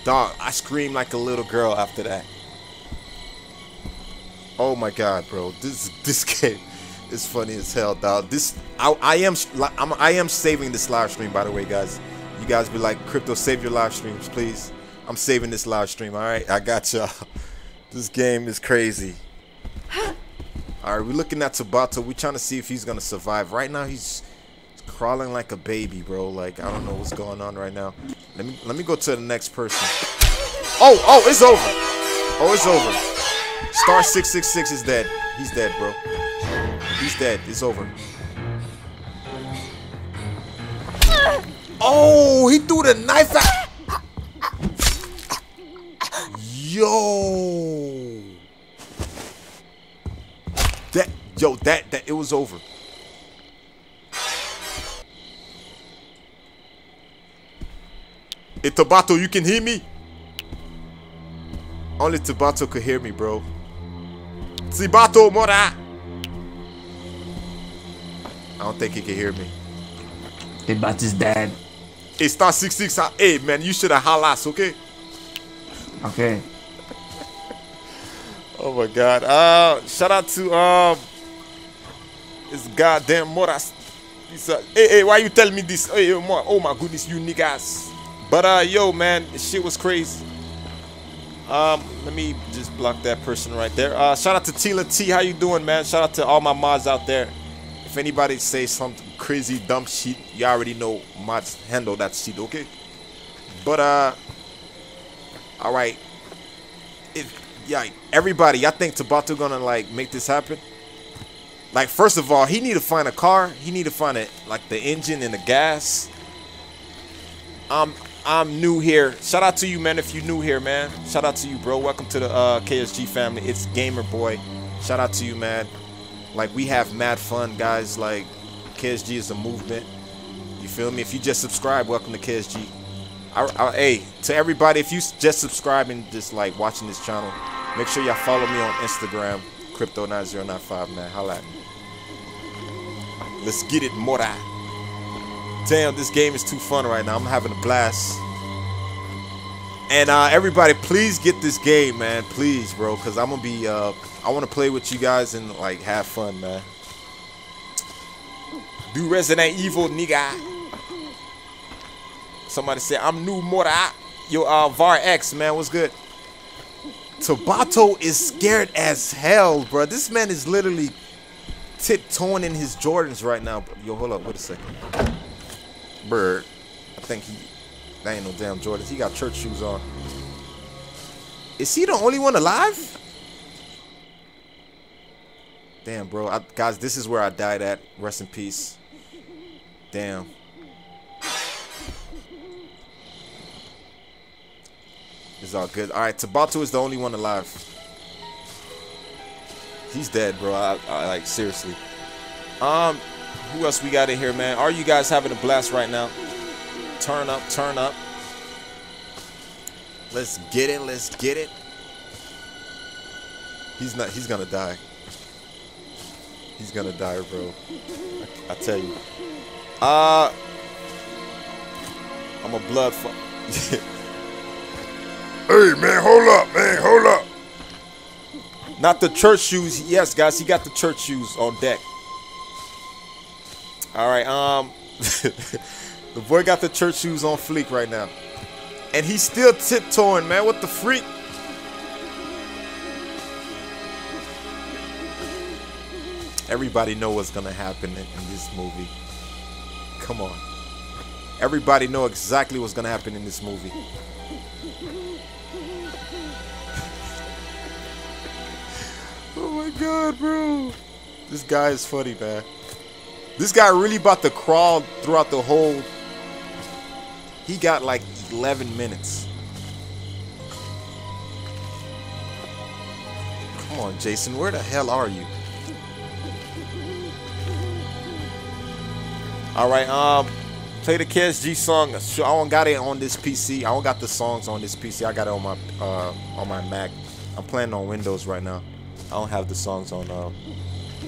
dog. I screamed like a little girl after that. Oh my god, bro. This this game is funny as hell, dog. This I, I am I'm, I am saving this live stream, by the way, guys. You guys be like, Krypto, save your live streams, please. I'm saving this live stream. All right, I got y'all. This game is crazy. All right, we're looking at Tabata. We're trying to see if he's gonna survive. Right now, he's crawling like a baby, bro. Like I don't know what's going on right now. Let me let me go to the next person. Oh, oh, it's over. Oh, it's over. Star six six six is dead. He's dead, bro. He's dead. It's over. Oh, he threw the knife at. Yo. That yo, that that it was over. Hey, Tabato, you can hear me? Only Tabato could hear me, bro. Tibato Mora. I don't think he can hear me. The bat is dead. Hey, star six six. uh, Hey, man, you should have halas, okay? Okay. Oh my God. Uh, shout out to um, this goddamn Moras. He's, uh, hey, hey, why you telling me this? Hey, oh my, goodness, you niggas. But uh, yo, man, shit was crazy. Um, let me just block that person right there. Uh, shout out to Tila T. How you doing, man? Shout out to all my mods out there. If anybody says some crazy dumb shit, you already know mods handle that shit, okay? But uh, all right. If yeah, everybody, I think Tabatu gonna like make this happen. Like, first of all, he need to find a car. He need to find it like the engine and the gas. I'm I'm new here. Shout out to you, man. If you new here, man. Shout out to you, bro. Welcome to the uh, KSG family. It's Gamer Boy. Shout out to you, man. Like we have mad fun, guys. Like KSG is a movement. You feel me? If you just subscribe, welcome to KSG. I, I, hey, to everybody, if you just subscribe and just like watching this channel, make sure y'all follow me on Instagram, Krypto9095, man. Holla at me. Let's get it, Mora. Damn, this game is too fun right now. I'm having a blast. And uh, everybody, please get this game, man. Please, bro, because I'm gonna be. Uh, I want to play with you guys and like have fun, man. Do Resident Evil, nigga. Somebody said I'm new Mora. Yo, uh, Var X, man, what's good? Tabato is scared as hell, bro. This man is literally tiptoeing in his Jordans right now. Yo, hold up, wait a second. Bird, I think he. That ain't no damn Jordans. He got church shoes on. Is he the only one alive? Damn, bro. I, guys, this is where I died at. Rest in peace. Damn. It's all good. All right, Tabatu is the only one alive. He's dead, bro. I, I like seriously. Um, who else we got in here, man? Are you guys having a blast right now? Turn up, turn up. Let's get it. Let's get it. He's not. He's gonna die. He's gonna die, bro. I, I tell you. Uh, I'm a blood. Hey, man, hold up, man, hold up. Not the church shoes. Yes, guys, he got the church shoes on deck. All right, um, the boy got the church shoes on fleek right now, and he's still tiptoeing, man. What the freak? Everybody know what's gonna happen in, in this movie. Come on. Everybody know exactly what's gonna happen in this movie. Oh my god, bro. This guy is funny, man. This guy really about to crawl throughout the whole. He got like 11 minutes. Come on, Jason. Where the hell are you? All right, um, play the KSG song. I don't got it on this PC. I don't got the songs on this PC. I got it on my uh on my Mac. I'm playing on Windows right now. I don't have the songs on um,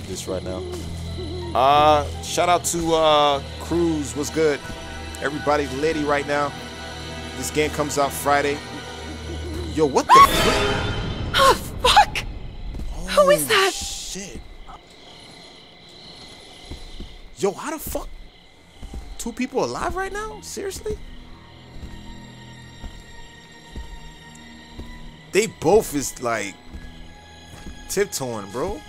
this right now. Uh, shout out to uh, Cruz. What's good? Everybody litty right now. This game comes out Friday. Yo, what the Oh, fuck! Oh, Who is that? Shit. Yo, how the fuck? Two people alive right now? Seriously? They both is like tiptoeing, bro.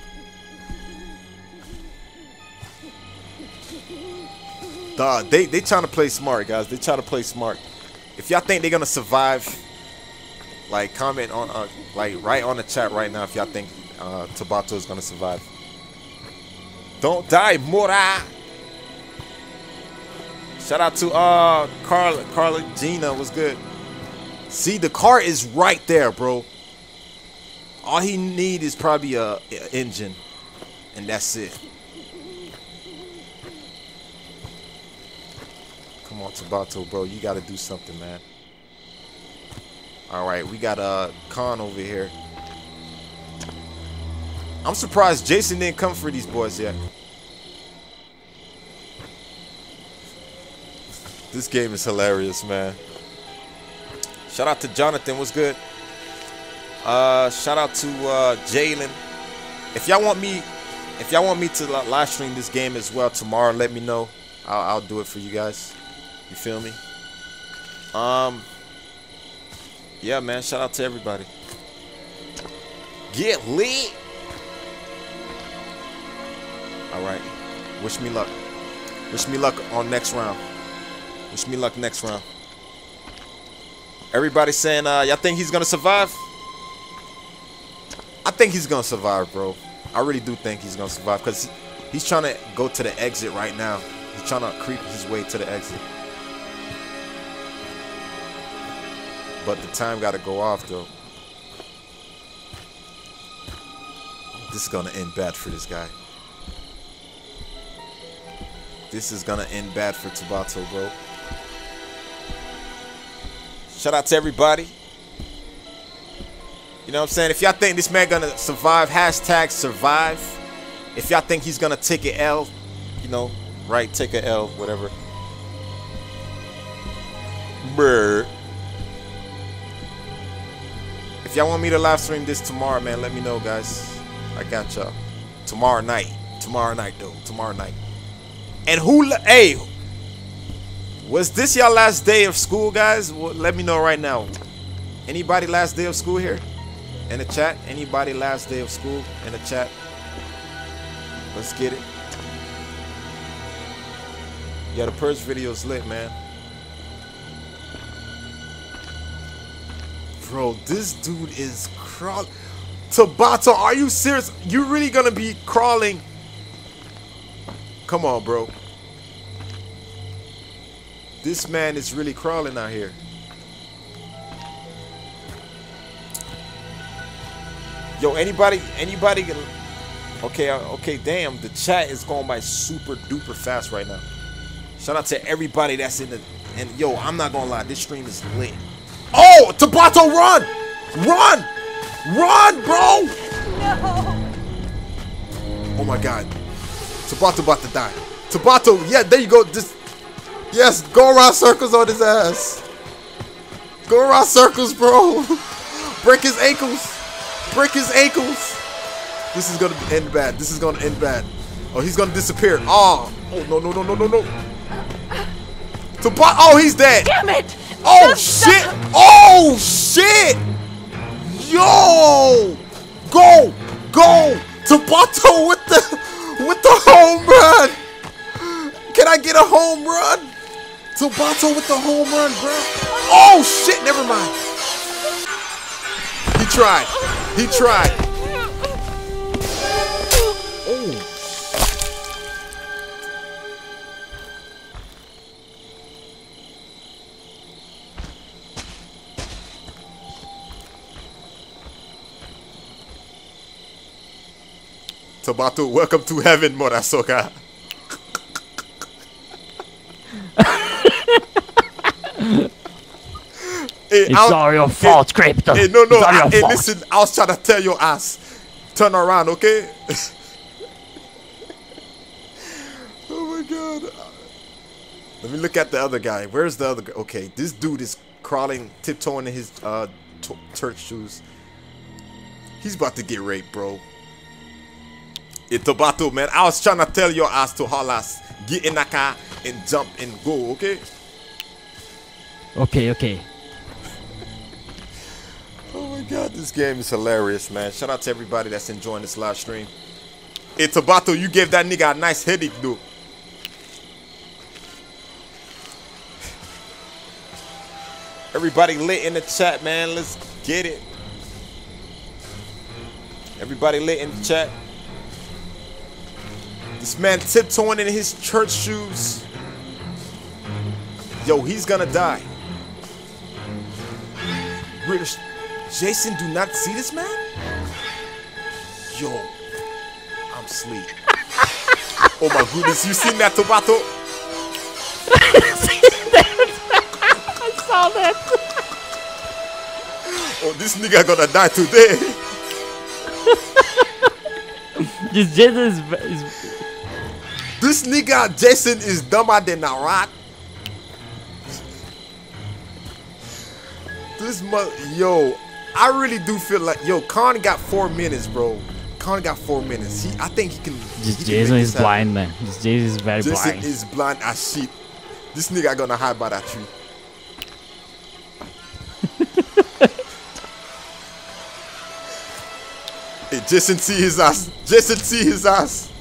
Dog, they they trying to play smart, guys. They trying to play smart. If y'all think they're gonna survive, like comment on uh, like right on the chat right now if y'all think uh, Tabato is gonna survive. Don't die, Mora. Shout out to uh Carla Carla Gina was good. See the car is right there, bro. All he need is probably a, a engine, and that's it. Come on, Tabato, bro. You got to do something, man. All right, we got a uh, Khan over here. I'm surprised Jason didn't come for these boys yet. This game is hilarious, man. Shout out to Jonathan. What's good? Uh, shout out to uh, Jalen. If y'all want me, if y'all want me to live stream this game as well tomorrow, let me know. I'll, I'll do it for you guys. You feel me? Um. Yeah, man. Shout out to everybody. Get lit. All right. Wish me luck. Wish me luck on next round. Wish me luck next round. Everybody saying, uh, y'all think he's gonna survive? I think he's gonna survive, bro. I really do think he's gonna survive because he's trying to go to the exit right now. He's trying to creep his way to the exit. But the time got to go off, though. This is gonna end bad for this guy. This is gonna end bad for Tabato, bro. Shout out to everybody. You know what I'm saying? If y'all think this man gonna survive, hashtag survive. If y'all think he's gonna take an L, you know, right, take a L, whatever. Brr. If y'all want me to live stream this tomorrow, man, let me know, guys. I got y'all. Tomorrow night. Tomorrow night, though. Tomorrow night. And who, hey, was this y'all last day of school, guys? Well, let me know right now. Anybody last day of school here? In the chat? Anybody last day of school in the chat? Let's get it. Yeah, the Purge video's lit, man. Bro, this dude is crawling. Tabata, are you serious? You really gonna be crawling? Come on, bro. This man is really crawling out here. Yo, anybody, anybody, okay, uh, okay, damn, the chat is going by super duper fast right now. Shout out to everybody that's in the, and yo, I'm not gonna lie, this stream is lit. Oh, Tabato, run! Run! Run, bro! No! Oh my god. Tabato about to die. Tabato, yeah, there you go. Just Yes, go around circles on his ass. Go around circles, bro. Break his ankles. Break his ankles. This is gonna end bad. This is gonna end bad. Oh, he's gonna disappear. Oh, oh no, no, no, no, no, no. Tabato, oh, he's dead. Damn it! Oh Just shit! stop. Oh shit! Yo! Go! Go! Tabato with the with the home run! Can I get a home run? Tabato with the home run, bro. Oh shit, never mind. He tried. He tried. Oh. Tabato, welcome to heaven, Morasoka. Hey, It's I'll- all your hey, fault, Krypto. Hey, eh, no, no. It's all your I- hey, fault. listen, I was trying to tell your ass. Turn around, okay? oh my god. Let me look at the other guy. Where's the other guy? Okay, this dude is crawling, tiptoeing in his uh, church shoes. He's about to get raped, bro. It's Tabato, man. I was trying to tell your ass to halas. Get in the car and jump and go, okay? Okay, okay. Oh my God, this game is hilarious, man. Shout out to everybody that's enjoying this live stream. Hey, Tabato, you gave that nigga a nice headache, though. Everybody lit in the chat, man. Let's get it. Everybody lit in the chat. This man tiptoeing in his church shoes. Yo, he's gonna die. British Jason, do not see this man? Yo, I'm sleep. oh my goodness, you seen that, Tobato? I saw that. Oh, this nigga gonna die today. This Jason is, is This nigga Jason is dumber than a rat. This mother, yo, I really do feel like, yo, Khan got four minutes, bro. Khan got four minutes. He, I think he can. this he can Jason make is happen. blind, man. This Jason is very Jason blind. is blind as shit. This nigga gonna hide by that tree. hey, Jason see his ass. Jason see his ass.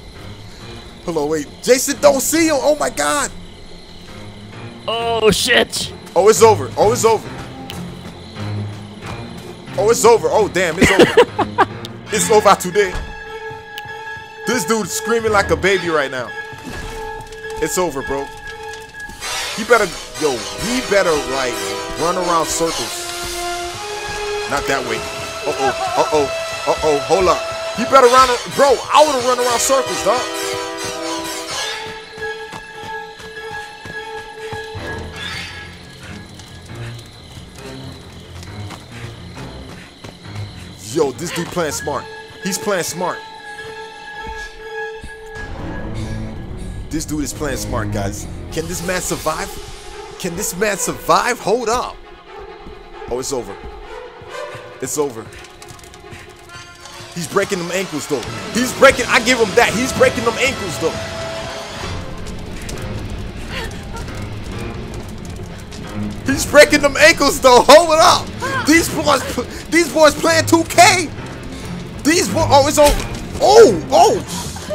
Hold on, wait. Jason don't see him. Oh my god. oh shit! Oh, it's over. Oh, it's over. Oh, it's over. Oh, damn, it's over. it's over today. This dude's screaming like a baby right now. It's over, bro. He better, yo, he better like run around circles. Not that way. Uh oh, uh oh, uh oh. Hold up. He better run, bro. I would have run around circles, dog. Yo, this dude playing smart. He's playing smart. This dude is playing smart, guys. Can this man survive? Can this man survive? Hold up. Oh, it's over. It's over. He's breaking them ankles, though. He's breaking, I give him that. He's breaking them ankles, though. He's breaking them ankles, though. Hold it up. These boys, these boys playing 2K. These boys, oh, it's over. Oh, oh.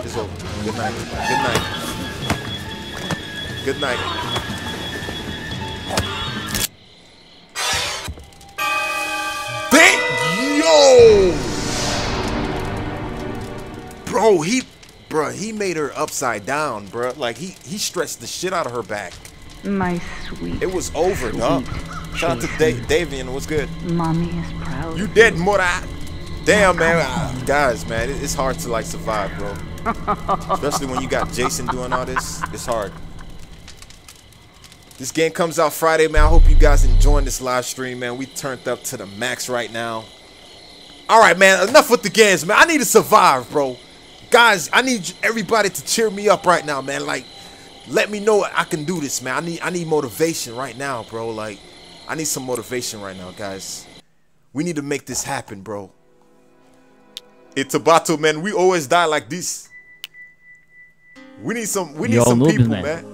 It's over. Good night. Good night. Good night. Thank yo, bro. He, bro, he made her upside down, bro. Like he he stretched the shit out of her back. My sweet. It was over, dog. Shout out to da- Davian. What's good? Mommy is proud. You dead, Mora. Damn, man. Ah, Guys, man, it's hard to like survive, bro. Especially when you got Jason doing all this. It's hard. This game comes out Friday, man. I hope you guys enjoying this live stream, man. We turned up to the max right now. All right, man. Enough with the games, man. I need to survive, bro. Guys, I need everybody to cheer me up right now, man. Like, let me know I can do this, man. I need I need motivation right now, bro. Like, I need some motivation right now, guys. We need to make this happen, bro. It's a battle, man. We always die like this. We need some. We need Yo, some noobs, people, man. man.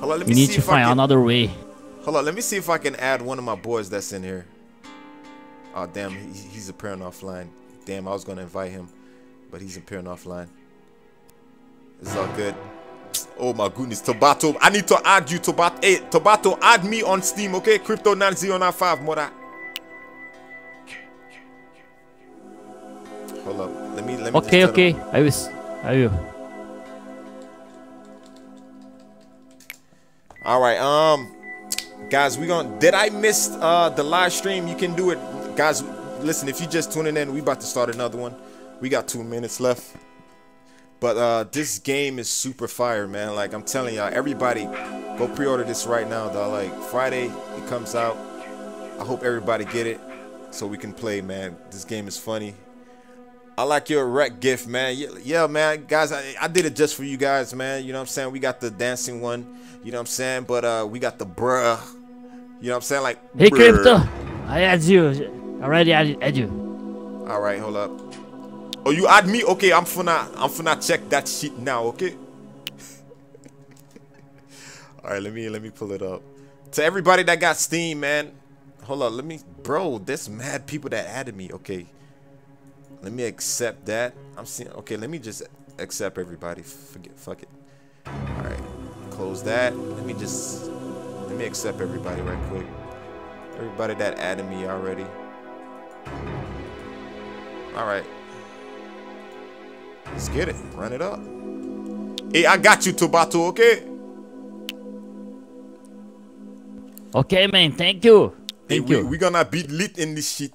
Hold on, let We me need see to if I find can. another way. Hold on, let me see if I can add one of my boys that's in here. Oh damn, he, he's appearing offline. Damn, I was gonna invite him, but he's appearing offline. It's all good. Oh my goodness, Tobato. I need to add you, Tobato. Hey, Tobato, add me on Steam, okay? Krypto 9095, Mora. Hold up. Let me let me Okay, okay. I will. I will. All right, um, guys, we gonna. Did I miss uh the live stream? You can do it, guys. Listen, if you just tuning in, we about to start another one. We got two minutes left. But uh this game is super fire, man. Like I'm telling y'all, everybody, go pre-order this right now, dog. Like Friday, it comes out. I hope everybody get it so we can play, man. This game is funny. I like your rec gift, man. Yeah, yeah, man, guys, I, I did it just for you guys, man. You know what I'm saying? We got the dancing one, you know what I'm saying? But uh we got the bruh. You know what I'm saying? Like Hey, bruh. Krypto. I add you. Already added add you. All right, hold up. Oh, you add me? Okay, I'm finna I'm finna check that shit now, okay? All right, let me let me pull it up. To everybody that got Steam, man, hold on. Let me, bro. There's mad people that added me. Okay. Let me accept that. I'm seeing. Okay, let me just accept everybody. Forget. Fuck it. All right. Close that. Let me just. Let me accept everybody right quick. Everybody that added me already. All right. Let's get it. Run it up. Hey, I got you, Tobato. Okay. Okay, man. Thank you. Hey, Thank we, you. we gonna be lit in this shit.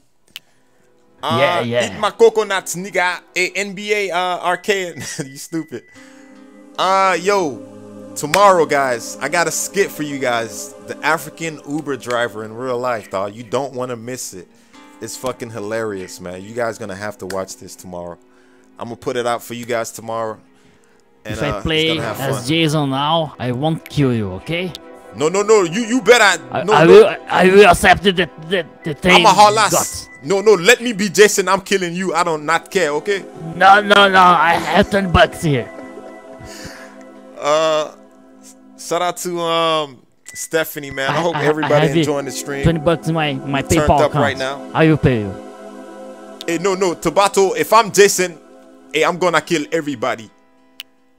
Uh, Yeah, yeah. Eat my coconuts, nigga. Hey, NBA uh, arcade. you stupid. Uh, yo, tomorrow, guys, I got a skit for you guys. The African Uber driver in real life, dog. You don't want to miss it. It's fucking hilarious, man. You guys gonna have to watch this tomorrow. I'm gonna put it out for you guys tomorrow. And If uh, I play as fun. Jason now, I won't kill you. Okay? No, no, no. You you better. I, no, I no. will. I will accept the the the thing. I'm a haul ass. No, no, let me be Jason. I'm killing you. I don't not care, okay? No, no, no. I have ten bucks here. Uh shout out to um Stephanie, man. I, hope I- I everybody it. enjoying the stream. Twenty bucks in my my Turned PayPal up account. right now. I will pay you. Hey, no, no, Tabato, if I'm Jason, hey, I'm gonna kill everybody.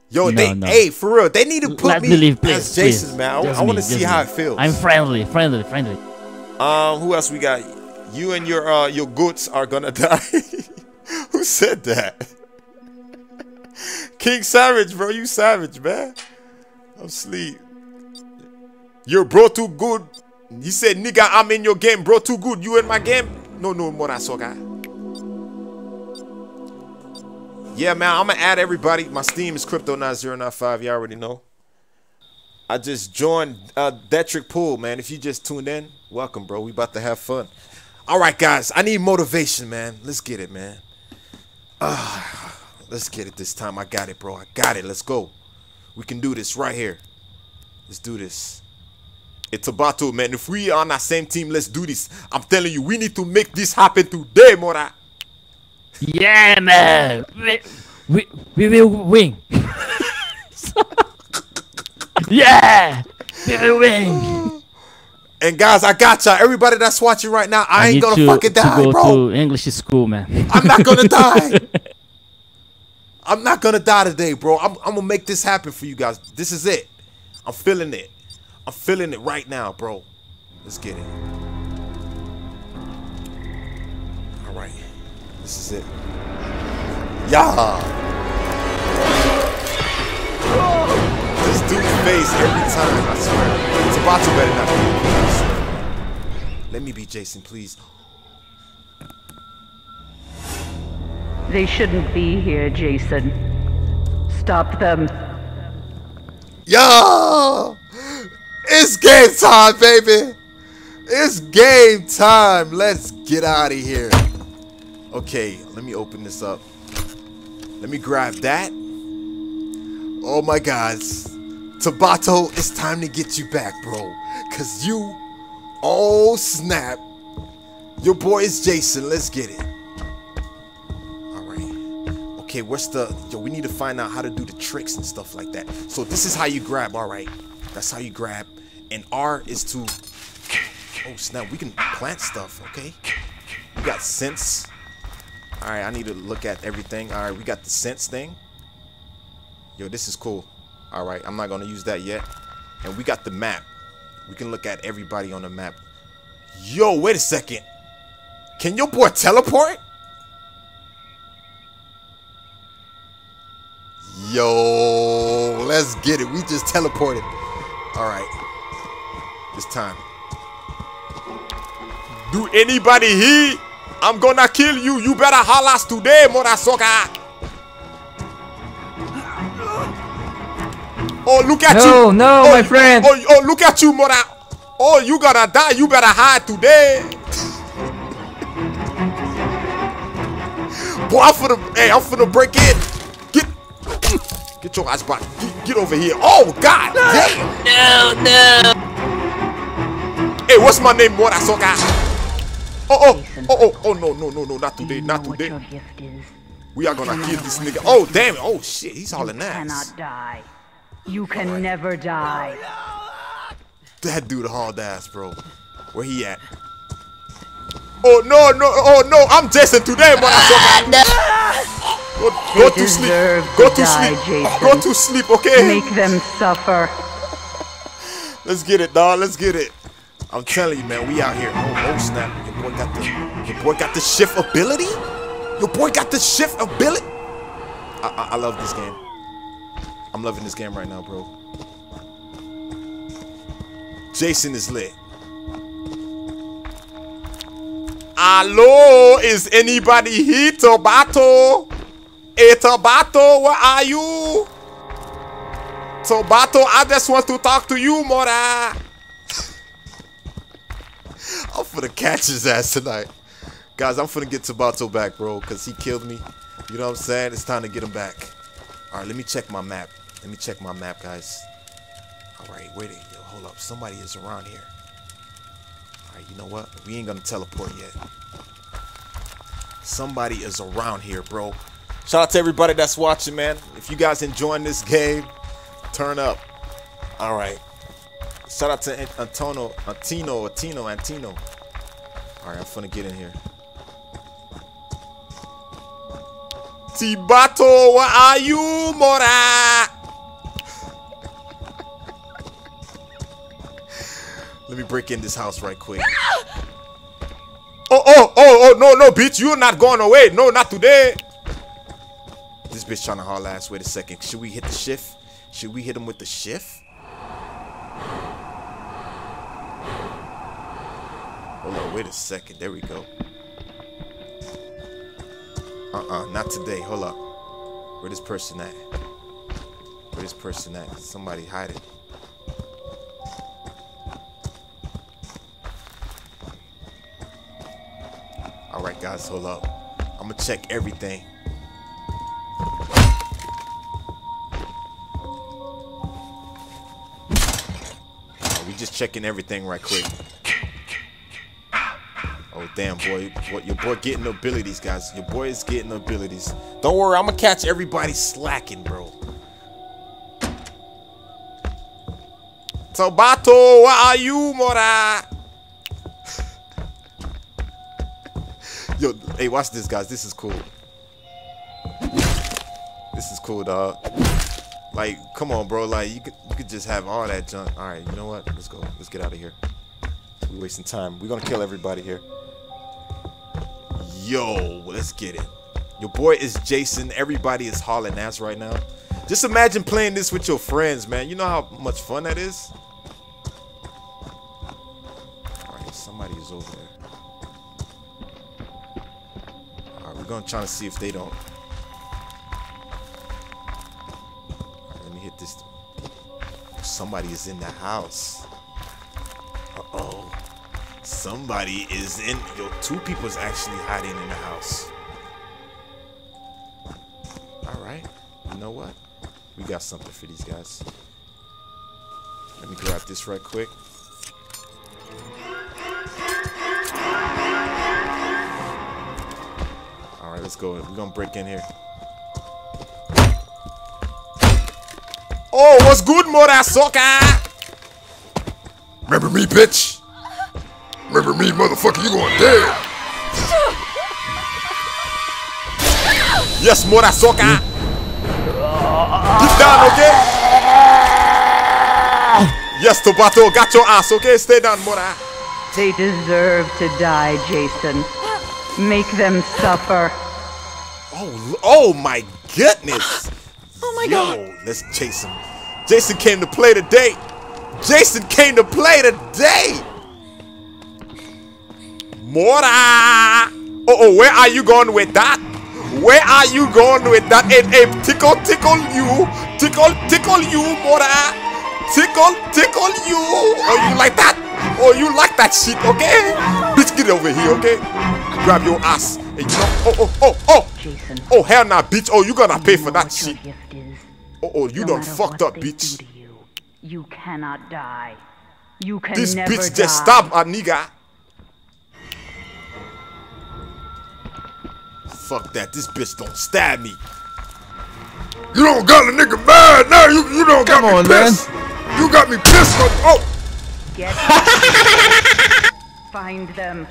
Yo, No, they no. hey, for real, they need to put Let me me leave, as please. Jason, please. man. I, Just I want to see just how it feels. I'm friendly, friendly, friendly. Um, who else we got? You and your uh your goats are gonna die. who said that? King Savage, bro. You savage, man. I'm sleep. You're bro too good. You said nigga, I'm in your game, bro too good. You in my game? No, no more Yeah, man, I'm gonna add everybody. My Steam is Krypto9095. You already know. I just joined uh, Detrick Pool, man. If you just tuned in, welcome, bro. We about to have fun. All right, guys. I need motivation, man. Let's get it, man. Ah, let's get it this time. I got it, bro. I got it. Let's go. We can do this right here. Let's do this. It's a battle, man. If we are on that same team, let's do this. I'm telling you, we need to make this happen today, Mora. Yeah, man. We we, we will win. yeah, we will win. And guys, I got y'all. Everybody that's watching right now, I, ain't gonna to, fucking to die, go bro. to English school, man. I'm not gonna die. I'm not gonna die today, bro. I'm, I'm gonna make this happen for you guys. This is it. I'm feeling it. I'm feeling it right now, bro. Let's get it. This is it. Yeah. This dude's face every time, I swear. It's about to better not be. I swear. Let me be Jason, please. They shouldn't be here, Jason. Stop them. Yo! It's game time, baby! It's game time! Let's get out of here. Okay, let me open this up. Let me grab that. Oh my gods. Tabato, it's time to get you back, bro. Cause you, oh snap. Your boy is Jason. Let's get it. Alright. Okay, what's the yo? We need to find out how to do the tricks and stuff like that. So this is how you grab. All right, that's how you grab. And R is to. Oh snap! We can plant stuff. Okay. We got sense. All right, I need to look at everything. All right, we got the sense thing. Yo, this is cool. All right, I'm not gonna use that yet. And we got the map. We can look at everybody on the map. Yo, wait a second. Can your boy teleport? Yo, let's get it. We just teleported. All right. This time. Do anybody hear? I'm gonna kill you. You better holla us today, Morasoka. Oh, look at No, you. no, oh, my friend. Oh, oh, look at you, Mora. Oh, you gotta die. You better hide today. Boy, I'm finna, hey, I'm finna break in. Get, get your ass back. Get, get over here. Oh, God damn. No, no. Hey, what's my name, Morasoka? Oh, oh, oh, oh, oh, no, no, no, no, not today, not today. We are gonna kill this nigga. Oh, damn it. Oh, shit. He's hauling ass. Cannot die. You can never die. That dude hauled ass, bro. Where he at? Oh no, no, oh no, I'm Jason today, motherfucker. Ah, go, go to sleep. Go to to die, sleep. Jason. Go to sleep, okay? Make them suffer. Let's get it, dog. Let's get it. I'm telling you, man, we out here. Oh, oh snap! Your boy got the, your boy got the shift ability. Your boy got the shift ability. I, I, I love this game. I'm loving this game right now, bro. Jason is lit. Hello, is anybody here, Tobato? Hey, Tobato, where are you? Tobato, I just want to talk to you, Mora. I'm finna catch his ass tonight. Guys, I'm finna get Tobato back, bro, because he killed me. You know what I'm saying? It's time to get him back. All right, let me check my map. Let me check my map, guys. All right, wait a yo, hold up. Somebody is around here. All right, you know what? We ain't gonna teleport yet. Somebody is around here, bro. Shout out to everybody that's watching, man. If you guys enjoying this game, turn up. All right. Shout out to An- Antono, Antino, Antino, Antino. All right, I'm finna get in here. Tibato, where are you, Mora? Let me break in this house right quick. Oh, oh, oh, oh, no, no, bitch, you're not going away. No, not today. This bitch trying to haul ass. Wait a second. Should we hit the shift? Should we hit him with the shift? Hold on, wait a second. There we go. Uh-uh, not today. Hold up. Where this person at? Where this person at? Somebody hide it. Alright guys, hold up. I'm gonna check everything. We just checking everything right quick. Oh damn boy, boy, your boy getting abilities, guys. Your boy is getting abilities. Don't worry, I'm gonna catch everybody slacking, bro. Tobato, where are you, Mora? Yo, hey, watch this, guys. This is cool. This is cool, dog. Like, come on, bro. Like, you could you could just have all that junk. All right, you know what? Let's go. Let's get out of here. We're wasting time. We're gonna kill everybody here. Yo, let's get it. Your boy is Jason. Everybody is hauling ass right now. Just imagine playing this with your friends, man. You know how much fun that is? Alright, somebody is over there. Alright, we're gonna try to see if they don't. Let me hit this. Somebody is in the house. Uh-oh. Somebody is in. Yo, two people's actually hiding in the house. Alright. You know what? We got something for these guys. Let me grab this right quick. Alright, let's go. We're gonna break in here. Oh, what's good, Murasoka? Remember me, bitch? Remember me, motherfucker? You going dead? Yes, Murasoka. Get down, okay? Yes, Tobato, got your ass, okay? Stay down, Mora. They deserve to die, Jason. Make them suffer. Oh, oh my goodness. Oh my god. Let's chase him. Jason came to play today. Jason came to play today. Mora. Oh, oh, where are you going with that? Where are you going with that? Hey, hey, tickle, tickle you. Tickle, tickle you, Mora. Tickle, tickle you. Oh, you like that? Oh, you like that shit, okay? Bitch, get over here, okay? Grab your ass. You know, oh, oh, oh, oh. Jason. Oh, hell nah, bitch. Oh, you gonna pay for that shit. Oh, oh, you No done fucked up, bitch. do you, you cannot die. You can never die. This never bitch die. just stabbed a nigga. Fuck that. This bitch don't stab me. You don't got a nigga mad now. You you don't got Come me on, man. pissed. You got me pissed. Oh, oh. Get Find them.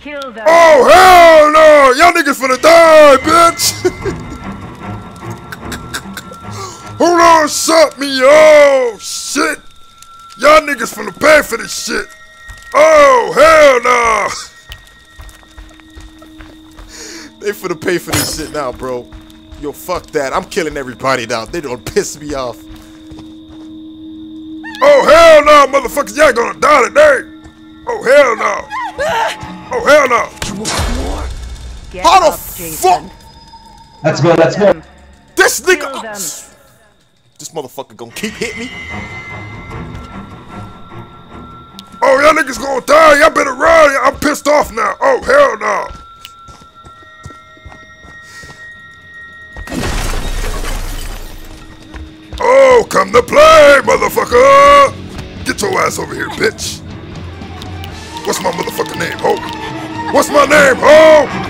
Kill them. Oh hell no! Y'all niggas finna die, bitch! Hold on, shot me, oh shit! Y'all niggas finna pay for this shit! Oh hell no! They finna pay for this shit now, bro. Yo, fuck that. I'm killing everybody now. They don't piss me off. Oh hell no, motherfuckers! Y'all gonna die today! Oh hell no! Oh hell no! Get How the up, fuck? Let's go, let's go. This Kill nigga. This motherfucker gonna keep hitting me. Oh y'all niggas gonna die! Y'all better run! I'm pissed off now! Oh hell no! Oh, come to play, motherfucker! Get your ass over here, bitch! What's my motherfucking name, ho? What's my name, ho?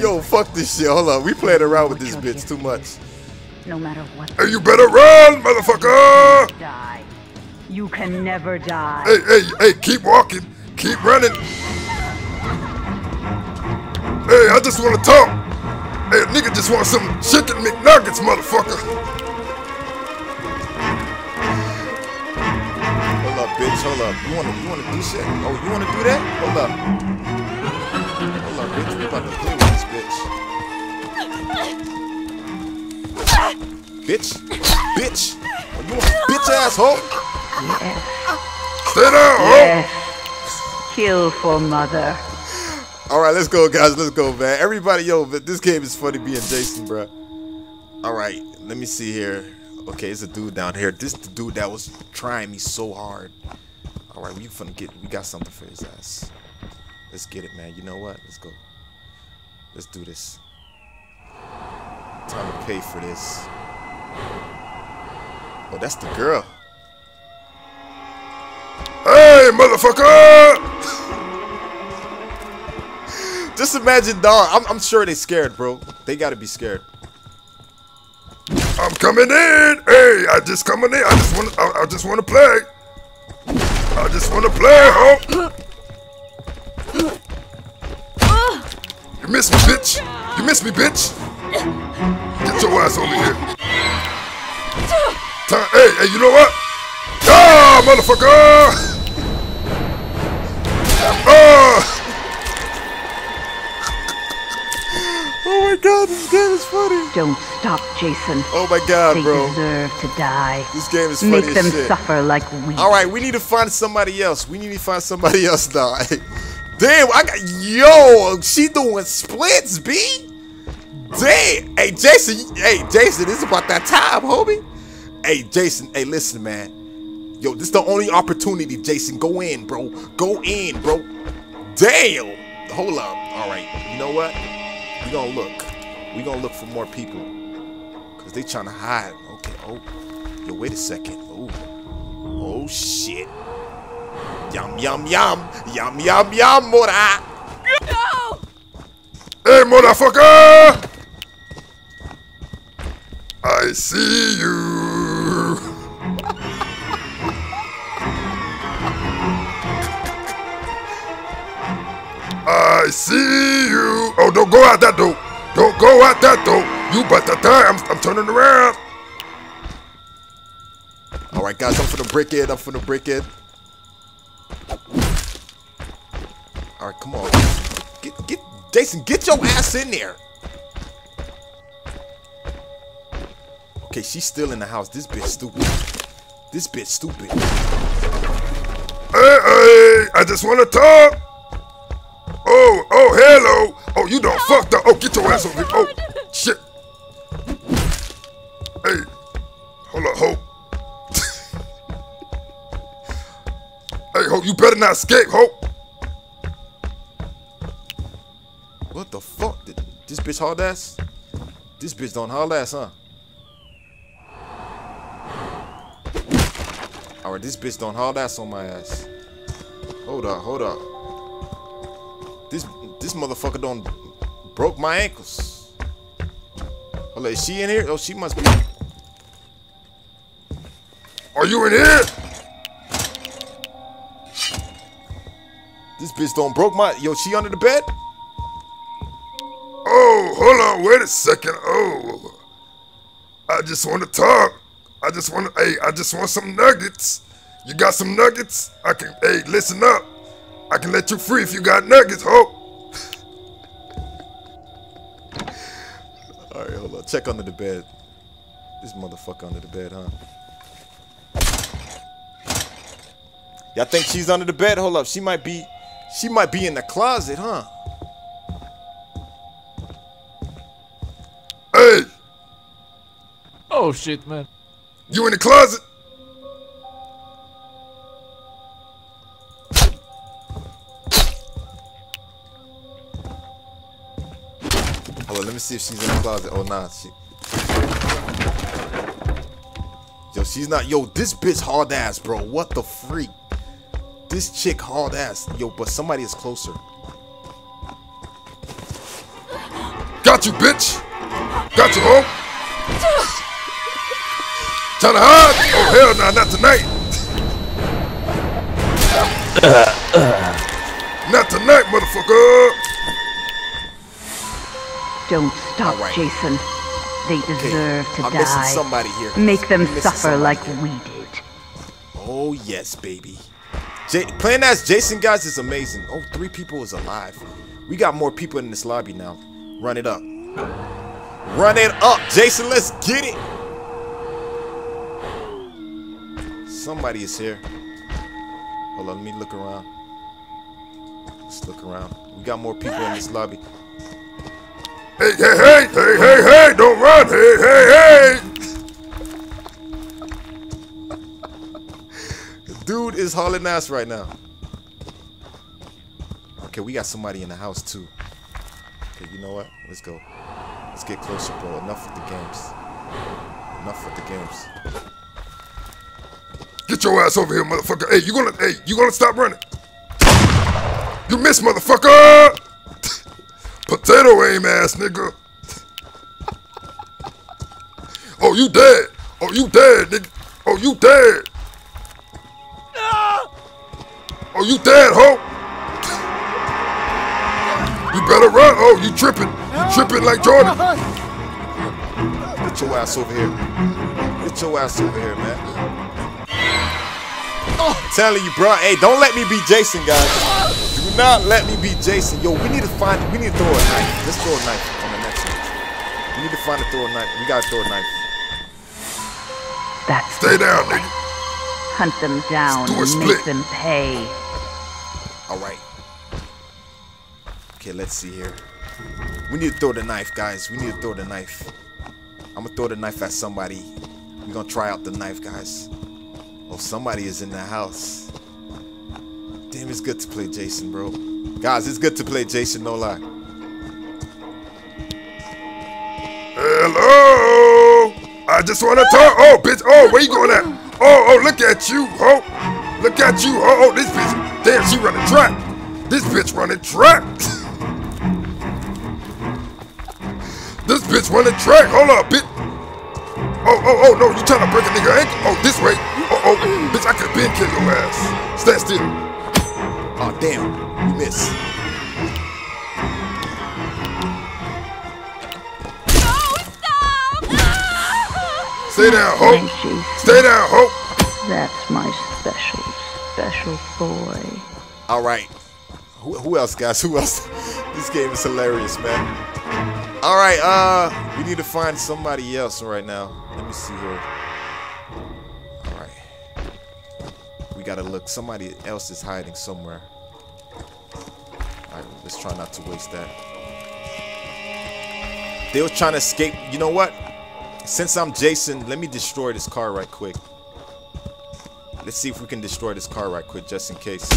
Yo, fuck this shit. Hold up. We playing around with this bitch too much. no matter what, Hey, you better run, motherfucker! die. You can never die. Hey, hey, hey, keep walking. Keep running. Hey, I just want to talk. Hey, nigga just want some chicken McNuggets, motherfucker. Hold up, bitch. Hold up. You wanna you wanna do shit? Oh, you wanna do that? Hold up. Hold up, bitch. We about to play bitch. Bitch. Bitch. You a bitch asshole? Stay down, ho. Yes. Kill for mother. All right, let's go, guys. Let's go, man. Everybody, yo, but this game is funny being Jason, bro. All right, let me see here. Okay, it's a dude down here. This the dude that was trying me so hard. All right, we finna get. We got something for his ass. Let's get it, man. You know what? Let's go. Let's do this. Time to pay for this. Oh, that's the girl. Hey, motherfucker. Just imagine, dog. I'm, I'm sure they scared, bro. They gotta be scared. I'm coming in. Hey, I just coming in. I just want. I, I just want to play. I just want to play, ho. Oh. You miss me, bitch. You miss me, bitch. Get your ass over here. Time, hey, hey, you know what? Ah, motherfucker! Ah! Oh my god, this game is funny. Don't stop, Jason. Oh my god, They bro. deserve to die. This game is funny Make as them shit. suffer like we. All right, we need to find somebody else. We need to find somebody else now. Damn, I got yo. She doing splits, b. Damn. Hey, Jason. Hey, Jason. This is about that time, homie. Hey, Jason. Hey, listen, man. Yo, this is the only opportunity, Jason. Go in, bro. Go in, bro. Damn. Hold up. All right. You know what? We gonna look. We gonna look for more people. Cause they trying to hide. Okay. Oh. Yo, wait a second. Oh. Oh shit. Yum yum yum. Yum yum yum, Mora. No! Hey, motherfucker! I see you. I see you. Oh, don't go out that door. Don't go out that door. You to die. I'm, I'm turning around. All right, guys. I'm finna break it. I'm finna break in. All right, come on. Get, get, Jason, get your ass in there. Okay, she's still in the house. This bitch stupid. This bitch stupid. Hey, hey, I just want to talk. Oh, oh, hello. Oh, you done fucked up. Oh, get your ass over here. Oh, shit. Hey, hold up, Hope. Hey, Hope, you better not escape, Hope. What the fuck? Did this bitch hard ass? This bitch don't hard ass, huh? Alright, this bitch don't hard ass on my ass. Hold up, hold up. This this motherfucker don't broke my ankles. Hold up, is she in here? Oh, she must be. Are you in here? This bitch don't broke my. Yo, she under the bed? Oh, hold on, wait a second. Oh, I just want to talk. I just want to. Hey, I just want some nuggets. You got some nuggets? I can. Hey, listen up. I can let you free if you got nuggets, ho. All right, hold on. Check under the bed. This motherfucker under the bed, huh? Y'all think she's under the bed? Hold up. She might be. She might be in the closet, huh? Hey, Oh shit, man. you in the closet? Hold on. Let me see if she's in the closet. Oh nah, she. Yo, she's not. Yo, this bitch hard ass, bro. What the freak? This chick hard ass. Yo, but somebody is closer. Got you, bitch. Got you, ho. Trying to hide? Oh hell, nah, not tonight. not tonight, motherfucker. Don't stop, right. Jason. They deserve to I'm missing die. somebody here. Make them suffer somebody like we did. Oh yes, baby. J- playing as Jason, guys, is amazing. Oh, three people is alive. We got more people in this lobby now. Run it up. Run it up, Jason. Let's get it. Somebody is here. Hold on, let me look around. Let's look around. We got more people in this lobby. Hey, hey, hey, hey, hey, hey, don't run. Hey, hey, hey. Dude is hauling ass right now. Okay, we got somebody in the house too. Okay, you know what? Let's go. Let's get closer, bro. Enough with the games. Enough with the games. Get your ass over here, motherfucker. Hey, you gonna, hey, you gonna stop running? You missed, motherfucker. Potato aim ass nigga. oh, you dead. Oh, you dead, nigga. Oh, you dead. Oh, you dead, ho. You better run. Oh, you tripping. You tripping like Jordan. Get your ass over here. Get your ass over here, man. I'm telling you, bro. Hey, don't let me be Jason, guys. Do not let me be Jason. Yo, we need to find. We need to throw a knife. Let's throw a knife on the next one. We need to find a throw a knife. We gotta throw a knife. That's Stay down, nigga. hunt them down do a and split. make them pay. All right. Okay, let's see here. We need to throw the knife, guys. We need to throw the knife. I'm gonna throw the knife at somebody. We're gonna try out the knife, guys. Oh, somebody is in the house. Damn, it's good to play Jason, bro. Guys, it's good to play Jason, no lie. Hello. I just want to talk. Oh, bitch. Oh, where you going at? Oh, oh, look at you, ho. Look at you. Oh, oh, this bitch. Damn, she running track. This bitch running track. this bitch running track. Hold up, bitch. Oh, oh, oh, no. You trying to break a nigga ankle? Oh, this way. Oh, oh, bitch, I could been kill your ass. Stand still. Oh, damn. You missed. Stay down, Thank ho. Stay down, Hope. That's my special, special boy. All right. Who, who else, guys? Who else? this game is hilarious, man. All right. Uh, we need to find somebody else right now. Let me see here. All right. We gotta look. Somebody else is hiding somewhere. All right. Let's try not to waste that. They were trying to escape. You know what? Since I'm Jason, let me destroy this car right quick. Let's see if we can destroy this car right quick, just in case.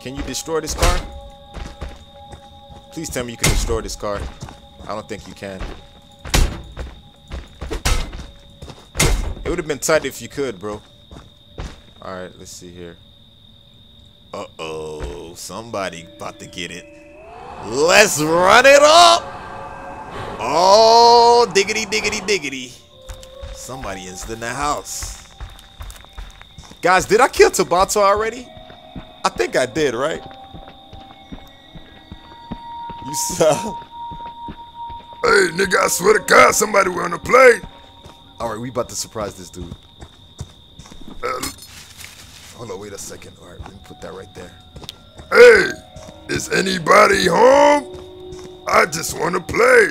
Can you destroy this car? Please tell me you can destroy this car. I don't think you can. It would have been tight if you could, bro. Alright, let's see here. Uh-oh. Somebody about to get it. Let's run it up! Oh, diggity, diggity, diggity. Somebody is in the house. Guys, did I kill Tabata already? I think I did, right? You saw. Hey, nigga, I swear to God, somebody wanna play. All right, we about to surprise this dude. Uh, Hold on, wait a second. All right, let me put that right there. hey, is anybody home? I just wanna play.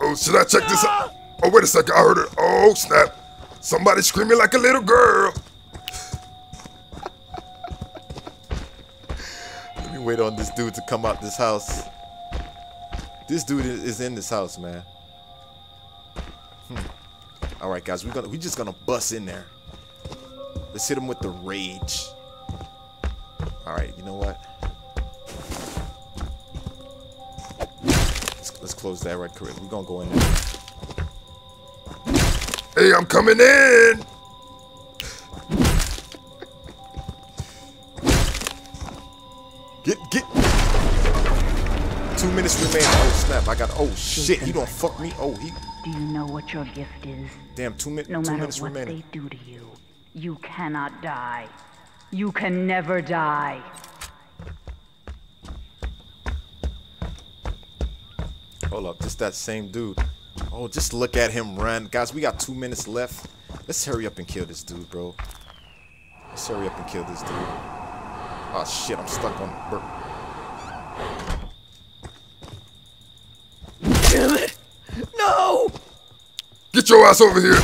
Oh, should I check this out? Oh, wait a second, I heard it. Oh, snap. Somebody screaming like a little girl. Let me wait on this dude to come out this house. This dude is in this house, man. Hmm. All right, guys, we're gonna we just gonna bust in there. Let's hit him with the rage. All right, you know what? Let's, let's close that right quick. We're gonna go in there. Hey, I'm coming in. Get get. Two minutes remain. Oh snap! I got. Oh shit! He don't fuck me. Oh he. Do you know what your gift is? Damn. Two, min- No two matter what remaining. they do to you, you cannot die. You can never die. Hold up, just that same dude. Oh, just look at him run. Guys, we got two minutes left. Let's hurry up and kill this dude, bro. Let's hurry up and kill this dude. Oh shit, I'm stuck on bur- Damn it! No! Get your ass over here.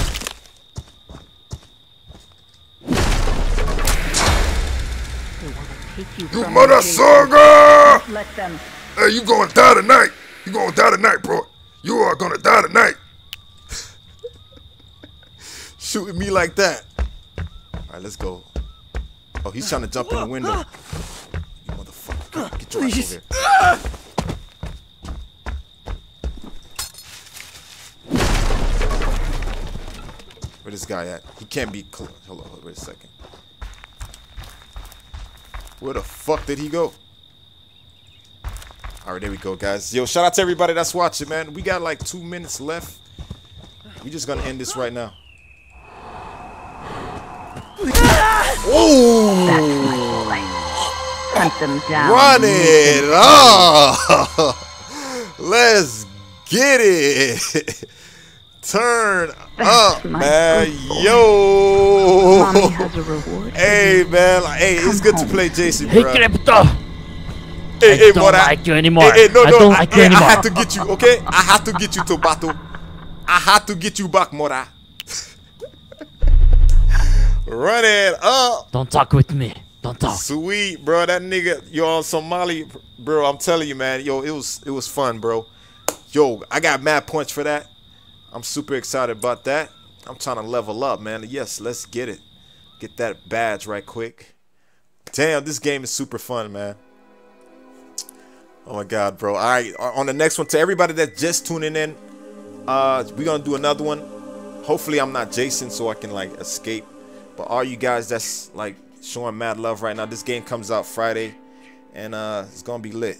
They want to take you You mother sucker! Let them. Hey, you gonna die tonight. You gonna die tonight, bro. You are gonna die tonight. shooting me like that. All right, let's go. Oh, he's trying to jump in the window. You motherfucker. Get your ass over here. Where this guy at? He can't be close. Hold on, hold on, wait a second. Where the fuck did he go? All right, there we go, guys. Yo, shout out to everybody that's watching, man. We got like two minutes left. We just gonna end this right now. Oh, Hunt them down. run it! Oh, let's get it. Turn up, man. Yo. Mommy has a reward. Hey man, like, hey, it's Come good to home. play Jason, Hey. Krypto! Hey, I hey, don't Mora. like you anymore. Hey, hey, no, I no, don't like you anymore. I had to get you, okay? I had to get you to battle. I had to get you back, Mora. Run it up. Don't talk with me. Don't talk. Sweet, bro. That nigga, yo, on Somali, bro. I'm telling you, man. Yo, it was it was fun, bro. Yo, I got mad points for that. I'm super excited about that. I'm trying to level up, man. Yes, let's get it. Get that badge right quick. Damn, this game is super fun, man. Oh my god, bro. All right, on the next one, to everybody that's just tuning in, uh, we're gonna do another one. Hopefully, I'm not Jason, so I can like escape. But all you guys that's like showing mad love right now, this game comes out Friday, and uh, it's gonna be lit.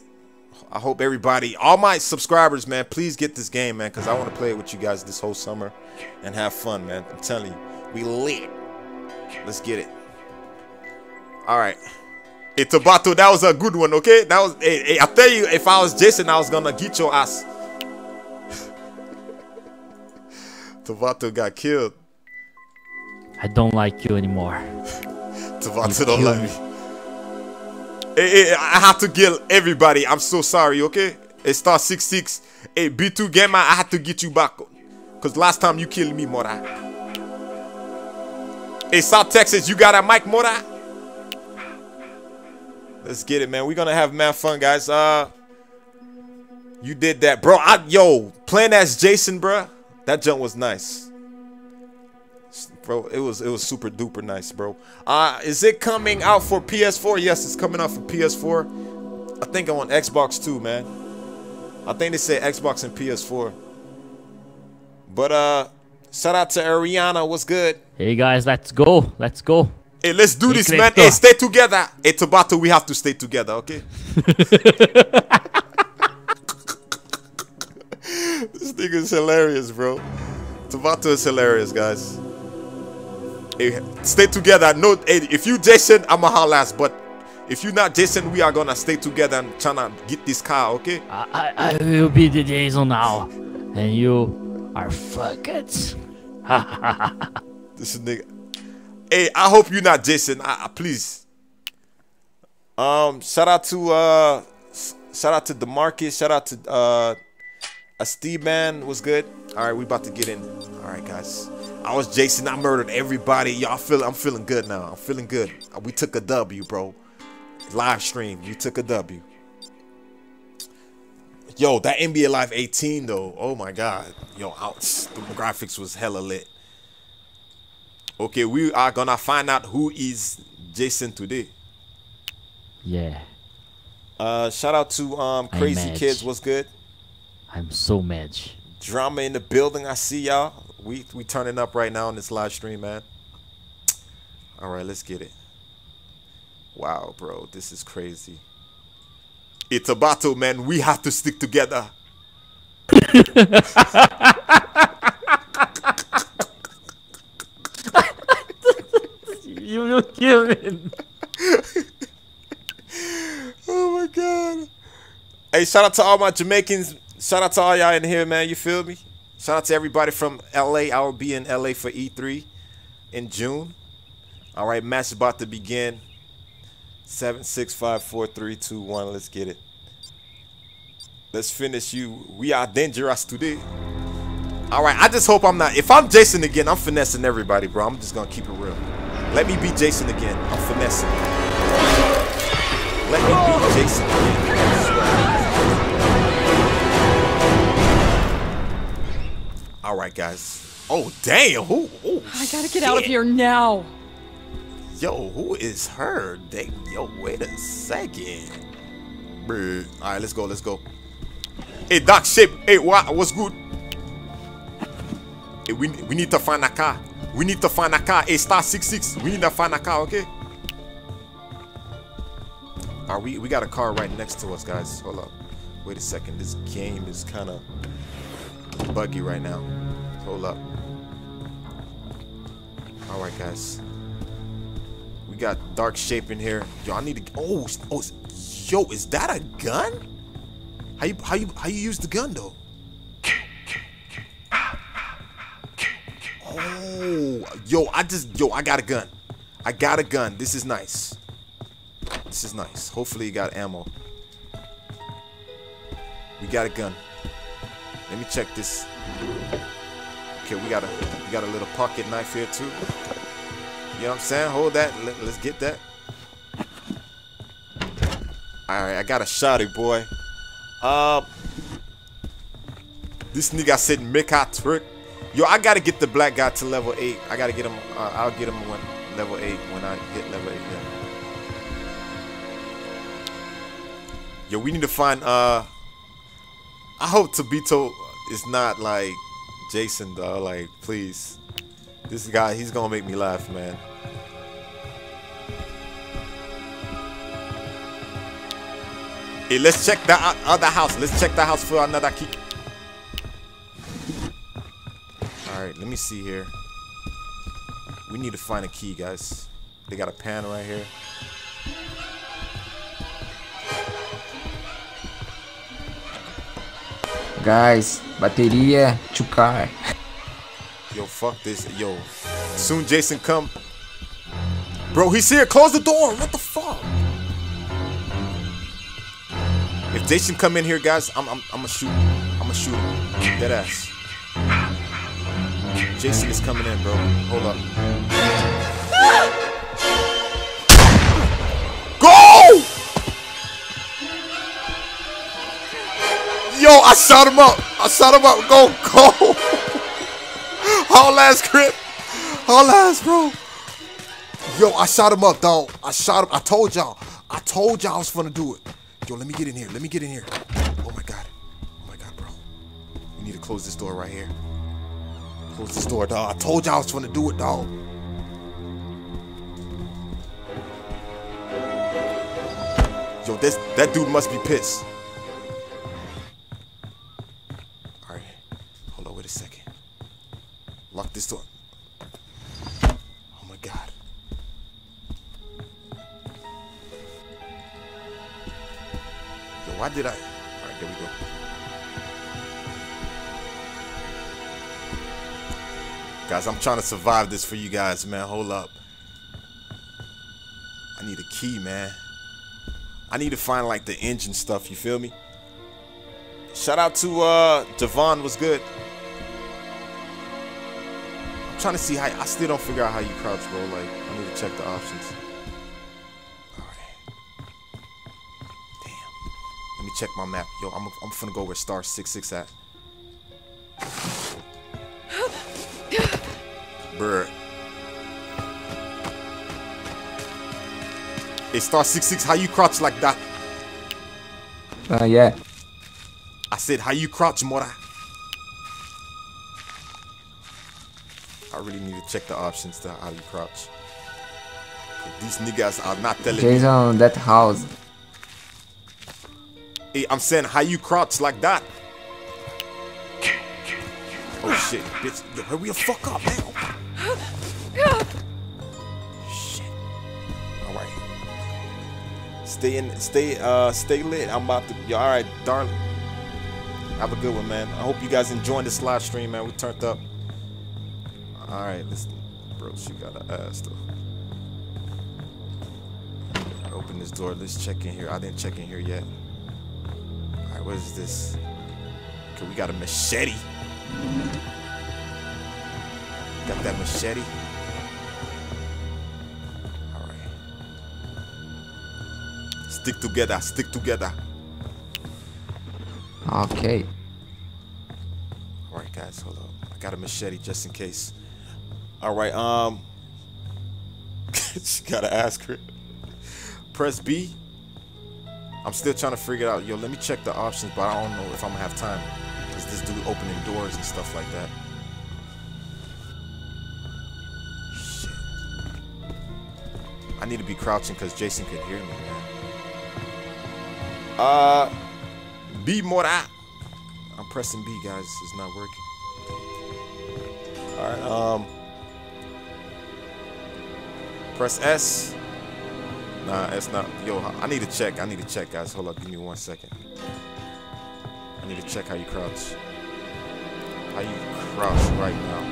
I hope everybody, all my subscribers, man, please get this game, man, because I want to play it with you guys this whole summer and have fun, man. I'm telling you, we lit. Let's get it. All right. Hey, Tabato, that was a good one, okay? That was, hey, hey, I tell you, if I was Jason, I was gonna get your ass. Tabato got killed. I don't like you anymore. Tabato don't like me. Hey, hey, I have to kill everybody. I'm so sorry, okay? It star 6-6. Hey, B2 Gamer, I had to get you back. Because last time you killed me, Mora. Hey, South Texas, you got a mic, Mora? Let's get it, man. We're gonna have mad fun, guys. Uh, you did that, bro. I, yo, playing as Jason, bro. That jump was nice, bro. It was it was super duper nice, bro. Uh, is it coming out for PS4? Yes, it's coming out for PS4. I think I'm on Xbox too, man. I think they say Xbox and PS4. But uh, shout out to Ariana. What's good? Hey guys, let's go. Let's go. Hey, let's do this, man. Hey, stay together. Hey, Tabato, we have to stay together, okay? this nigga is hilarious, bro. Tabato is hilarious, guys. Hey, stay together. No, hey, if you Jason, I'ma ass. But if you're not Jason, we are gonna stay together and tryna get this car, okay? I, I, I will be the Jason now, and you are fucked. This is nigga. Hey, I hope you're not Jason. I, I- please. Um, shout out to uh, shout out to Demarcus. Shout out to uh, a Steve man was good. All right, we about to get in. All right, guys. I was Jason. I murdered everybody. Y'all feel? I'm feeling good now. I'm feeling good. We took a W, bro. Live stream. We took a W. Yo, that NBA Live 18 though. Oh my God. Yo, out. The graphics was hella lit. Okay, we are gonna find out who is Jason today. Yeah, Uh, shout out to um Crazy. Kids. What's good? I'm so mad. Drama in the building. I see y'all. We we turning up right now on this live stream, man. All right, let's get it. Wow, bro, this is crazy. It's a battle, man. We have to stick together. Oh my god. Hey, shout out to all my Jamaicans. Shout out to all y'all in here, man. You feel me? Shout out to everybody from LA. I will be in LA for E3 in June. All right, match about to begin. Seven, six, five, four, three, two, one. Let's get it. Let's finish you. We are dangerous today. All right, I just hope I'm not. If I'm Jason again, I'm finessing everybody, bro. I'm just gonna keep it real. Let me be Jason again. I'm finessing. Let me be Jason again. All right, guys. Oh damn! Who? Oh, I gotta get out of here now. Yo, who is her? They, yo, wait a second. Bruh. All right, let's go. Let's go. Hey, Doc Shape. Hey, what? What's good? Hey, we we need to find a car. We need to find a car. Hey, star six six. We need to find a car. Okay. Are we? We got a car right next to us, guys. Hold up. Wait a second. This game is kind of buggy right now. Hold up. All right, guys. We got dark shape in here. Yo, I need to. Oh, oh, yo, is that a gun? How you how you how you use the gun though? Oh, yo, I just yo, I got a gun. I got a gun. This is nice. This is nice. Hopefully, you got ammo. We got a gun. Let me check this. Okay, we got a we got a little pocket knife here too. You know what I'm saying? Hold that. Let, us get that. All right, I got a shotty, boy. Uh, this nigga said Mika trick. Yo, I gotta get the black guy to level eight. I gotta get him. Uh, I'll get him when level eight when I hit level eight. Yeah. Yo, we need to find. Uh, I hope Tabito is not like Jason, though. Like, please, this guy, he's gonna make me laugh, man. Hey, let's check the o- other house. Let's check the house for another key. All right, let me see here. We need to find a key, guys. They got a pan right here. Guys, bateria to car. Yo, fuck this. Yo, soon Jason come. Bro, he's here. Close the door. What the fuck? If Jason come in here, guys, I'm I'm I'm gonna shoot. I'm gonna shoot him. Dead ass. Jason is coming in, bro. Hold up. Go! Yo, I shot him up. I shot him up. Go, go. Haul ass grip. Haul ass, bro. Yo, I shot him up, dog. I shot him. I told y'all. I told y'all I was gonna do it. Yo, let me get in here. Let me get in here. Oh my god. Oh my god, bro. We need to close this door right here. Close this door, dog. I told y'all I was gonna do it, dog. Yo, this that dude must be pissed. All right, hold on, wait a second. Lock this door. Oh my God. Yo, why did I? All right, there we go. Guys, I'm trying to survive this for you guys, man. Hold up. I need a key, man. I need to find like the engine stuff, you feel me? Shout out to uh Javon was good. I'm trying to see how I still don't figure out how you crouch, bro. Like, I need to check the options. Alright. Damn. Let me check my map. Yo, I'm I'm finna go where star six six at. Bruh. Hey, star six six, how you crouch like that? Uh, yeah. I said, how you crouch, Mora? I really need to check the options to how you crouch. These niggas are not telling me. Jason, that house. Hey, I'm saying, how you crouch like that? Oh shit, bitch. Yo, hurry the fuck up, man. Stay in stay uh stay lit. I'm about to yo, alright, darling. Have a good one, man. I hope you guys enjoying this live stream, man. We turned up. Alright, listen. Bro, she got an ass though. Open this door. Let's check in here. I didn't check in here yet. Alright, what is this? Okay, we got a machete. Got that machete. Stick together, stick together. Okay. Alright guys, hold up. I got a machete just in case. Alright, um She gotta ask her. Press B. I'm still trying to figure it out. Yo, let me check the options, but I don't know if I'm gonna have time. Cause this dude opening doors and stuff like that. Shit. I need to be crouching because Jason can hear me, man. Uh B Mora. I'm pressing B, guys. It's not working. Alright, um press S. Nah, it's not. Yo, I need to check. I need to check, guys. Hold up. Give me one second. I need to check how you crouch. How you crouch right now.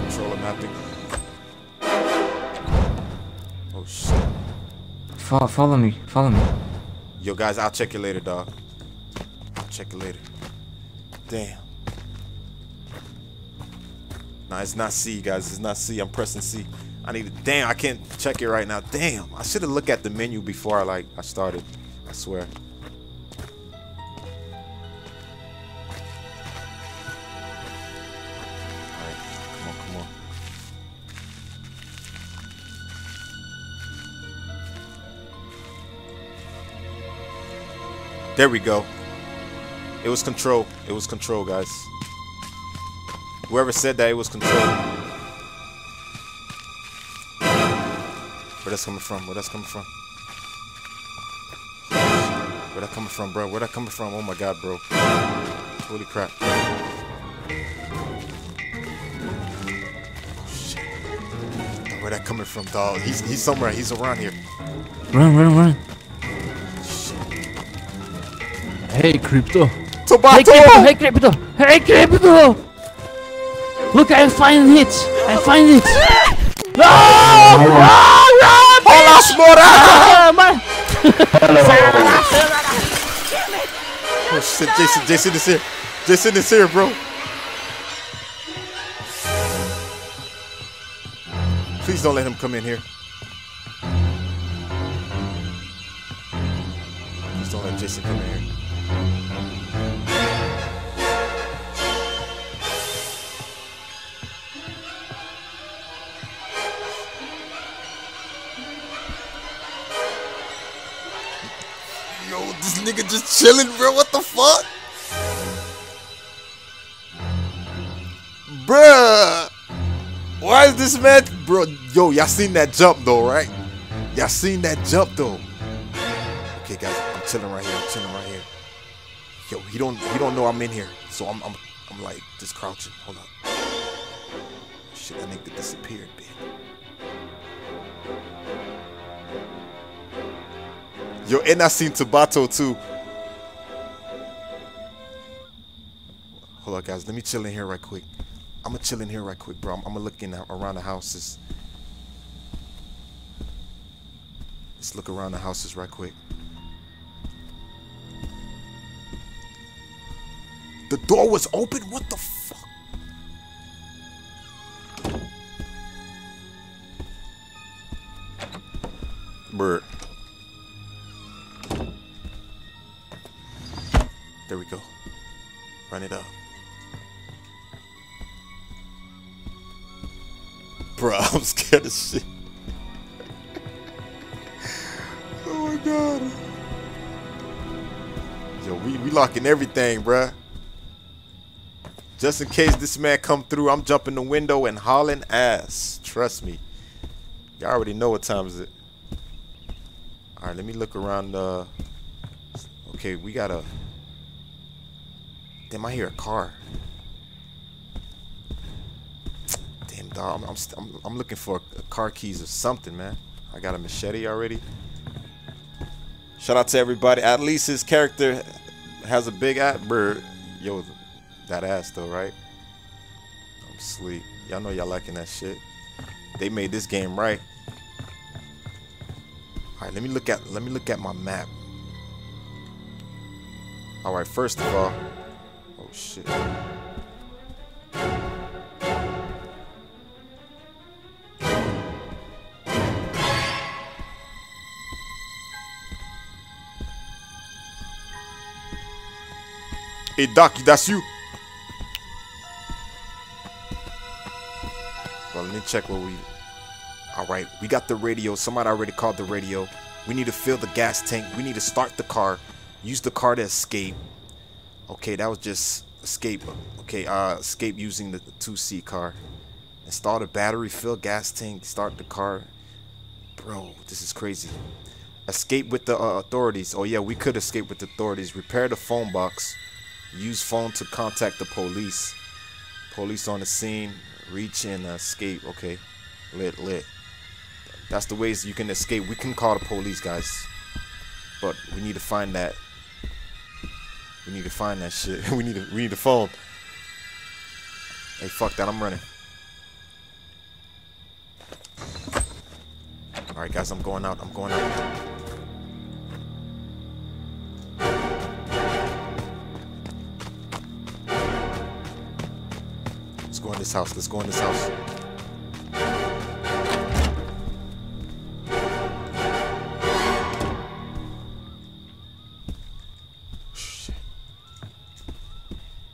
Controller mapping. Fo follow me. Follow me. Yo, guys, I'll check you later, dog. I'll check you later. Damn. Nah, it's not C, guys. It's not C. I'm pressing C. I need to. Damn, I can't check it right now. Damn, I should have looked at the menu before I like I started. I swear. There we go. It was control. It was control, guys. Whoever said that, it was control. Where that's coming from? Where that's coming from? Where that coming from, bro? Where that coming from? Oh my god, bro. Holy crap. Shit. Where that coming from, dog? He's he's somewhere. He's around here. Run, run, run. Hey, Krypto. Tomato! Hey, Krypto! Hey, Krypto! Hey, Krypto! Look, I find it! I find it! No! No! No! Hola, Smora! Ah, man! Oh shit, Jason, Jason is here. Jason is here, bro. Please don't let him come in here. Please don't let Jason come in here. Yo, this nigga just chilling, bro. What the fuck? Bruh. Why is this man, bro? Yo, y'all seen that jump though, right? Y'all seen that jump though. Okay, guys, I'm chilling right here. I'm chilling right here. Yo, he don't he don't know I'm in here, so I'm I'm I'm like just crouching. Hold up. Shit. that nigga disappeared, bitch. Yo, and I seen Tabato too. Hold up, guys. Let me chill in here right quick. I'm gonna chill in here right quick, bro. I'm, I'm gonna look in around the houses. Let's look around the houses right quick. The door was open? What the fuck? Bird. There we go. Run it up. Bro, I'm scared of shit. oh my god. Yo, we, we locking everything, bruh. Just in case this man come through, I'm jumping the window and hauling ass. Trust me. Y'all already know what time is it. Alright, let me look around uh Okay, we got a Damn, I hear a car. Damn, dog. I'm, I'm, I'm, looking for car keys or something, man. I got a machete already. Shout out to everybody. At least his character has a big ass bird. Yo, that ass though, right? I'm sleep. Y'all know y'all liking that shit. They made this game right. All right, let me look at let me look at my map. All right, first of all, oh shit. Hey Doc, that's you. Check what we. All right, we got the radio. Somebody already called the radio. We need to fill the gas tank. We need to start the car. Use the car to escape. Okay, that was just escape. Okay, uh, escape using the 2C car. Install the battery, fill gas tank, start the car. Bro, this is crazy. Escape with the uh, authorities. Oh yeah, we could escape with the authorities. Repair the phone box. Use phone to contact the police. Police on the scene. Reach uh, and escape. Okay, lit, lit. That's the ways you can escape. We can call the police, guys. But we need to find that. We need to find that shit. we need to we need the phone. Hey, fuck that. I'm running. All right, guys. I'm going out. I'm going out. This house. Let's go in this house.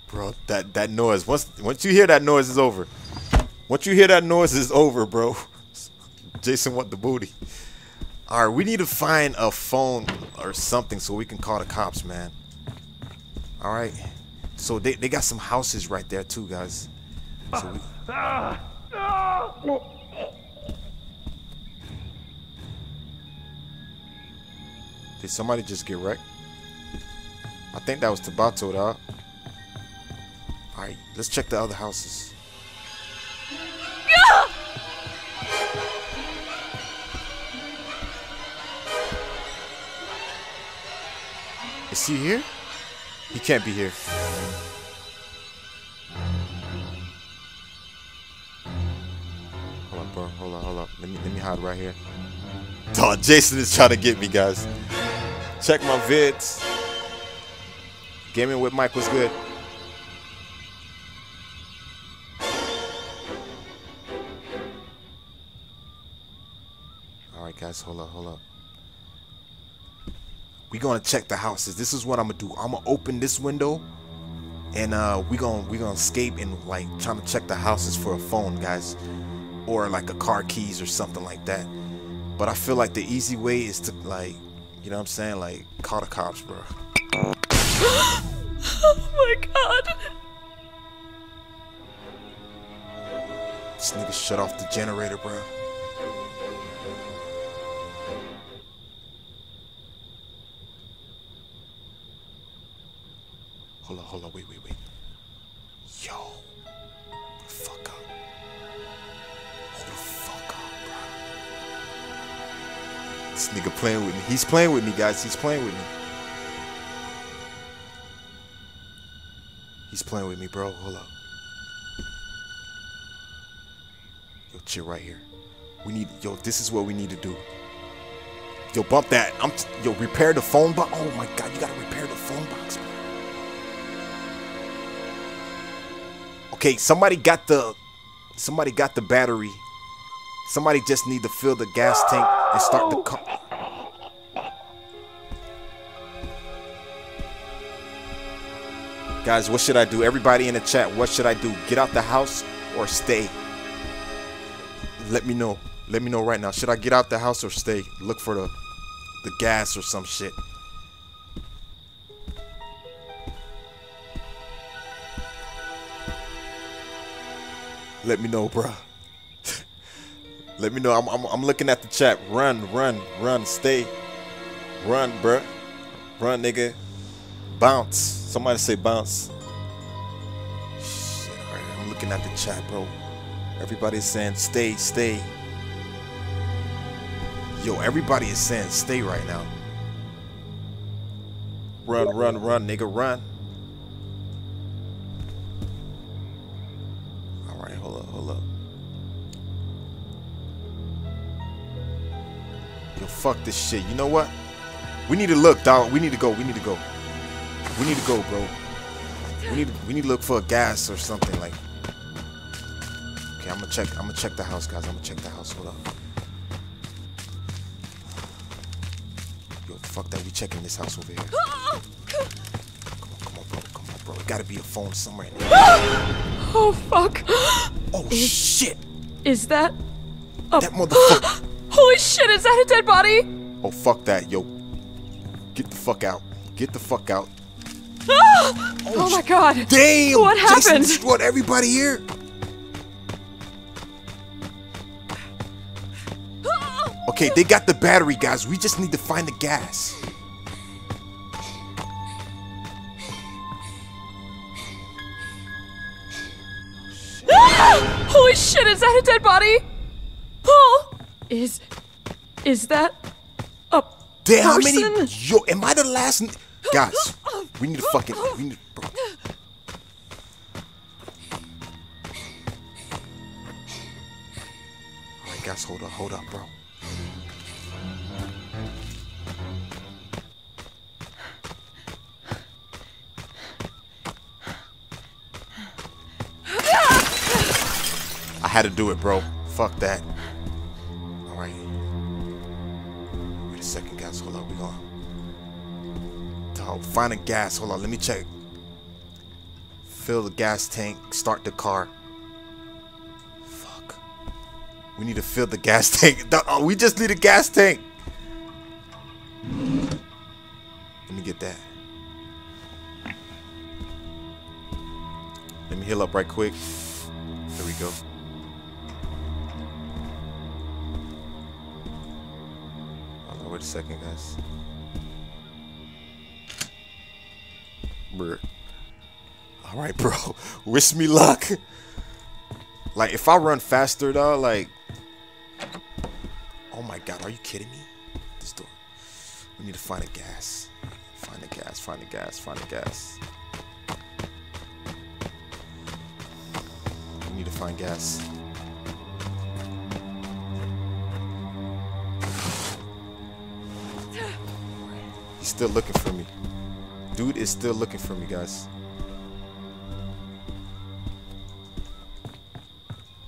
Bro, that that noise. Once once you hear that noise, is over. Once you hear that noise, is over, bro. Jason want the booty. All right, we need to find a phone or something so we can call the cops, man. All right. So they, they got some houses right there too, guys. So we, did somebody just get wrecked? I think that was Tabato, dog. All right, let's check the other houses. Is he here? He can't be here. Bro. Hold on, hold on. Let me let me hide right here. Dog, Jason is trying to get me, guys. Check my vids. Gaming with Mike was good. All right, guys, hold up, hold up. We gonna check the houses. This is what I'm gonna do. I'm gonna open this window, and uh, we gonna we gonna escape and like trying to check the houses for a phone, guys, or like a car keys or something like that. But I feel like the easy way is to like, you know what I'm saying, like call the cops, bro. oh my god. This nigga shut off the generator, bro. Hold on, hold on, wait, nigga playing with me. He's playing with me, guys. He's playing with me. He's playing with me, bro. Hold up. Yo, chill right here. We need, yo, this is what we need to do. Yo, bump that. I'm, yo, repair the phone box. Oh my god, you gotta repair the phone box, bro. Okay, somebody got the, somebody got the battery. Somebody just need to fill the gas tank and start the car. Guys, what should I do? Everybody in the chat, what should I do? Get out the house or stay? Let me know. Let me know right now. Should I get out the house or stay? Look for the the gas or some shit. Let me know, bruh. Let me know. I'm, I'm, I'm looking at the chat. Run, run, run, stay. Run, bruh. Run, nigga. Bounce. Somebody say bounce. Shit. I'm looking at the chat, bro. Everybody's saying stay, stay. Yo, everybody is saying stay right now. Run, run, run, nigga, run. Alright, hold up, hold up. Yo, fuck this shit. You know what? We need to look, dog. We need to go. We need to go. We need to go, bro. We need we need to look for a gas or something like. Okay, I'm gonna check. I'm gonna check the house, guys. I'm gonna check the house. Hold up. Yo, fuck that. We checking this house over here. Come on, come on, bro. Come on, bro. It gotta be a phone somewhere in there. Oh, fuck. Oh shit! Is that a. That motherfucker. Holy shit, is that a dead body? Oh fuck that, yo. Get the fuck out. Get the fuck out. Oh, my god. Damn! What Jason happened? destroyed everybody here. Okay, they got the battery, guys. We just need to find the gas. Holy shit, is that a dead body? Oh, is. Is that a Damn, how many? Yo, am I the last? Guys, we need to fucking. We need. Bro. Alright, guys, hold up, hold up, bro. I had to do it, bro. Fuck that. Dog, find a gas. Hold on. Let me check. Fill the gas tank. Start the car. Fuck. We need to fill the gas tank. Oh, we just need a gas tank. Let me get that. Let me heal up right quick. There we go. Hold on, wait a second, guys. Bruh. All right, bro. Wish me luck. Like, if I run faster, though, like. Oh my god, are you kidding me? This door. We need to find a gas. Find a gas, find a gas, find a gas. We need to find gas. He's still looking for me. Dude is still looking for me, guys.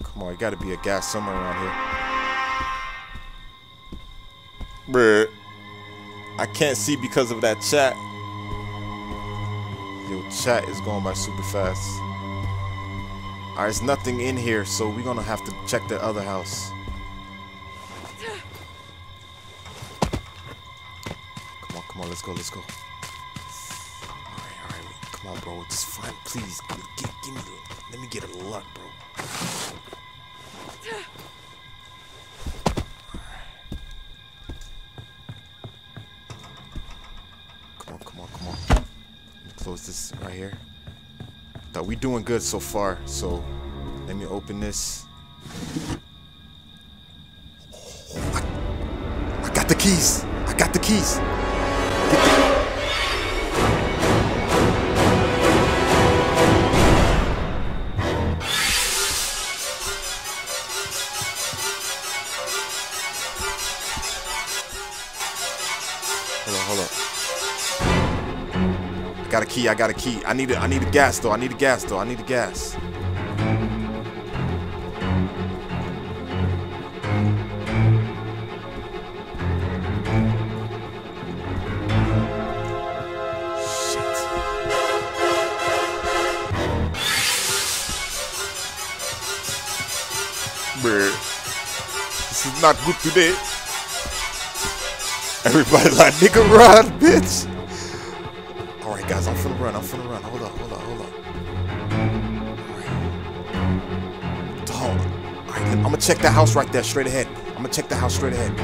Come on, you gotta be a gas somewhere around here. Bruh. I can't see because of that chat. Yo, chat is going by super fast. Alright, there's nothing in here, so we're gonna have to check the other house. Come on, come on, let's go, let's go. Oh, Just find, please, give, give me, the- let me get a luck, bro. Come on, come on, come on. Me close this right here. Thought we doing good so far, so let me open this. I, I got got the keys. I got the keys. Key. I got a key. I need a, I need a gas though. I need a gas though. I need a gas. This is not good today. Everybody like, nigga, run, bitch. Guys, I'm finna run. I'm finna run. Hold on, hold on, hold on. Dog. Right, I'm gonna check that house right there, straight ahead. I'm gonna check the house straight ahead.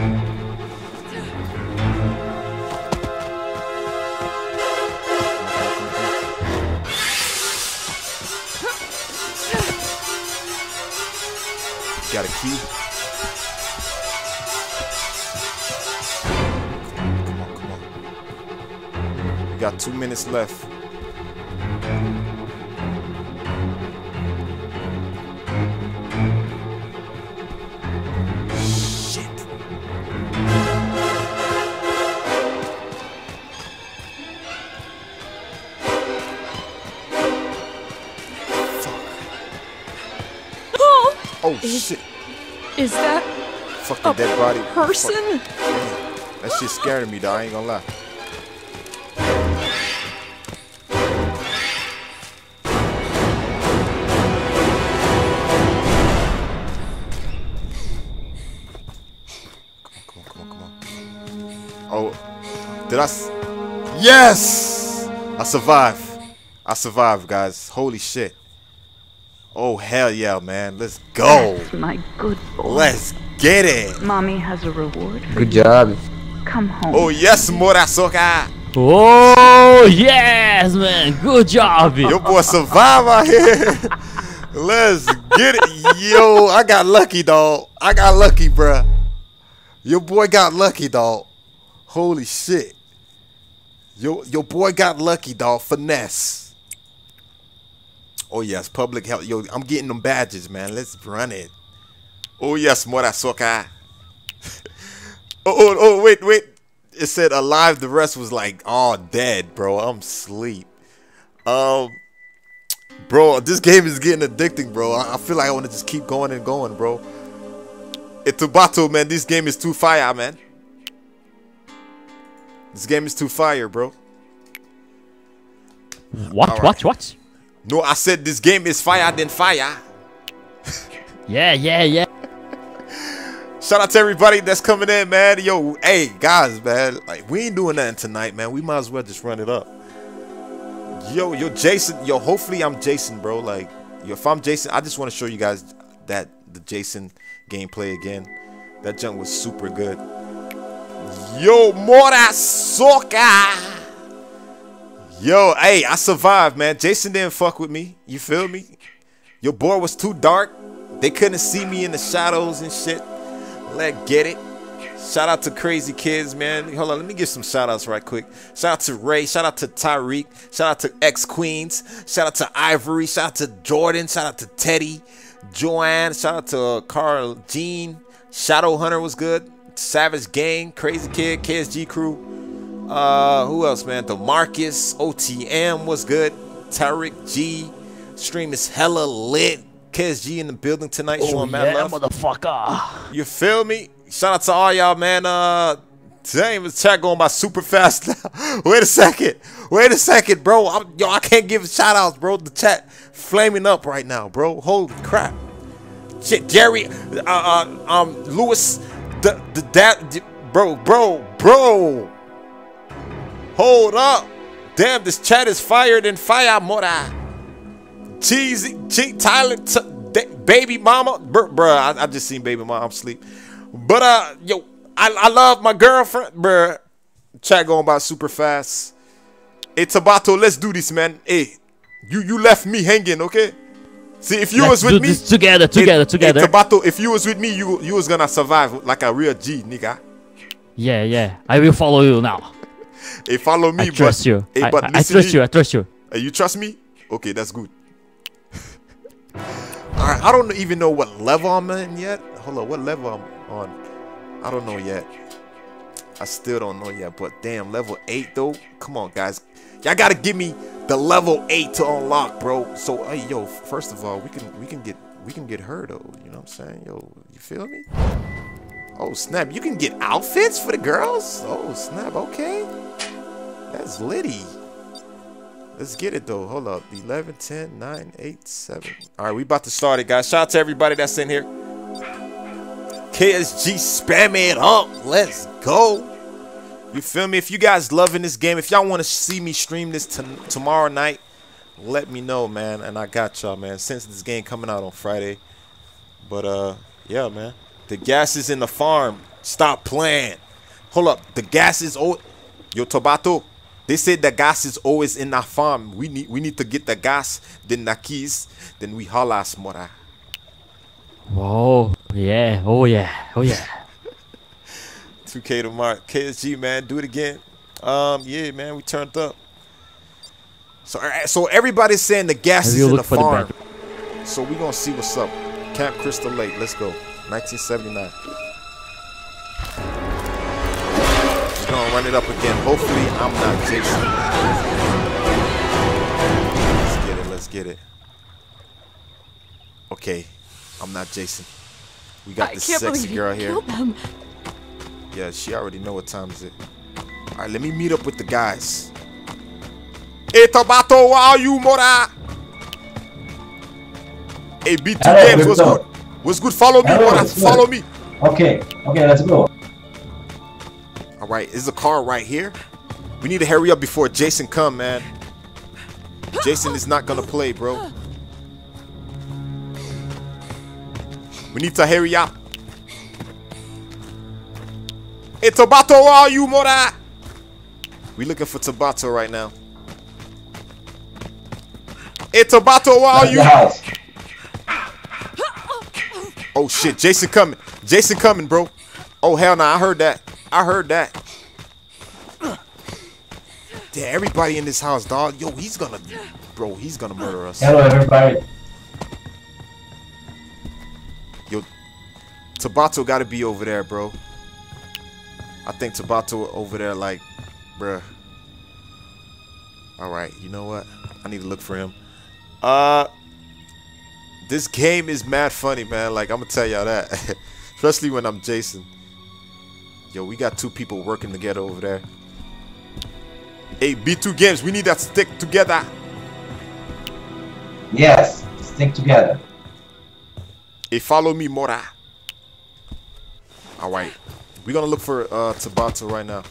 Got a key. Two minutes left. Shit. Oh, Oh shit. is that Fuck the a dead body. person? Fuck. Damn. That shit scared me, though, I ain't gonna lie. Yes! I survived. I survived, guys. Holy shit. Oh, hell yeah, man. Let's go. That's my good boy. Let's get it. Mommy has a reward for Good you. job. Come home. Oh, yes, Murasoka. Oh yes, man. Good job. Your boy survived out here. Let's get it. Yo, I got lucky, dog. I got lucky, bruh. Your boy got lucky, dog. Holy shit. Your, your boy got lucky, dog. Finesse. Oh, yes, public health. Yo, I'm getting them badges, man. Let's run it. Oh, yes, Murasoka. oh, oh, oh, wait, wait. It said alive. The rest was like, all dead, bro. I'm sleep. Um, bro, this game is getting addicting, bro. I, I feel like I want to just keep going and going, bro. Itubato, man, this game is too fire, man. This game is too fire, bro. What? Alright. What? What? No, I said this game is fire than fire. Yeah, yeah, yeah. Shout out to everybody that's coming in, man. Yo, hey, guys, man. Like, we ain't doing nothing tonight, man. We might as well just run it up. Yo, yo, Jason. Yo, hopefully I'm Jason, bro. Like, yo, if I'm Jason, I just want to show you guys that the Jason gameplay again. That junk was super good. Yo, Mora Soka. Yo, hey, I survived, man. Jason didn't fuck with me. You feel me? Your boy was too dark. They couldn't see me in the shadows and shit. Let get it. Shout out to crazy kids, man. Hold on, let me give some shout outs right quick. Shout out to Ray. Shout out to Tyreek. Shout out to X Queens. Shout out to Ivory. Shout out to Jordan. Shout out to Teddy. Joanne. Shout out to uh, Carl Jean. Shadow Hunter was good. Savage Gang. Crazy Kid. KSG Crew. Uh, who else, man? Demarcus. OTM was good. Tarek G. Stream is hella lit. KSG in the building tonight. Oh showing mad yeah, love. motherfucker. You feel me? Shout out to all y'all, man. Uh, damn, this chat going by super fast now. Wait a second. Wait a second, bro. I'm, yo, I can't give shout outs, bro. The chat flaming up right now, bro. Holy crap. Shit, Jerry, uh, uh um, Lewis, the, the, that, bro, bro, bro. Hold up. Damn, this chat is fired in fire, mora. Cheesy, G, Tyler, baby mama, Br- bruh. I, I just seen baby mama. Sleep, but uh, yo, I, I love my girlfriend, bruh. Chat going by super fast. Hey Tabato, let's do this, man. Hey, you you left me hanging, okay? See, if you Let's was with me, this together, Hey, together, hey, together. Tabato, if you was with me, you you was gonna survive like a real G, nigga. Yeah, yeah. I will follow you now. Hey, follow me, I trust but, you. Hey, I, but I, I trust you. I trust you. You trust me? Okay, that's good. All right, I don't even know what level I'm in yet. Hold on, what level I'm on? I don't know yet. I still don't know yet. But damn, level eight though. Come on, guys. Y'all gotta give me the level eight to unlock, bro. So, hey, yo, first of all, we can we can get we can get her though. You know what I'm saying? Yo, you feel me? Oh snap! You can get outfits for the girls. Oh snap! Okay, that's litty. Let's get it though. Hold up. 11, 10, 9, 8, 7. All right, we about to start it, guys. Shout out to everybody that's in here. KSG, spam it up. Let's go. You feel me? If you guys loving this game, if y'all want to see me stream this to tomorrow night, let me know, man. And I got y'all, man. Since this game coming out on Friday. But, uh, yeah, man. The gas is in the farm. Stop playing. Hold up. The gas is... Oh, Yo, Tabato. They said the gas is always in our farm. We need we need to get the gas, then the keys, then we holla mora. Whoa. Yeah. Oh yeah. Oh yeah. 2K tomorrow. KSG man, do it again. Um, yeah, man, we turned up. So so everybody's saying the gas Maybe is in the look for the farm. so we gonna see what's up. Camp Crystal Lake, let's go. 1979. We're gonna run it up again. Hopefully I'm not Jason. Let's get it, let's get it. Okay, I'm not Jason. We got I this sexy girl here. them. Yeah, she already know what time is it. All right, let me meet up with the guys. Hey, Tabato, where are you, Mora? Hey, B2 Hello, Games, what's good? What's good? Follow me, Hello, Mora. Follow me. Okay, okay, let's go. All right, is the car right here? We need to hurry up before Jason come, man. Jason is not gonna play, bro. We need to hurry up. Hey, Tabato, where are you, Mora? We looking for Tabato right now. Hey, Tabato, where are you? Oh shit, Jason coming. Jason coming, bro. Oh hell no, I heard that. I heard that. Yeah, everybody in this house, dog. Yo, he's gonna, bro, he's gonna murder us. Hello, everybody. Yo, Tabato gotta be over there, bro. I think Tabato over there, like, bruh. All right, you know what? I need to look for him. Uh, this game is mad funny, man. Like I'm gonna tell y'all that, especially when I'm Jason. Yo, we got two people working together over there. Hey, B2 Games, we need that stick together. Yes, stick together. Hey, follow me, Mora. All right, we're gonna look for uh Tabato right now.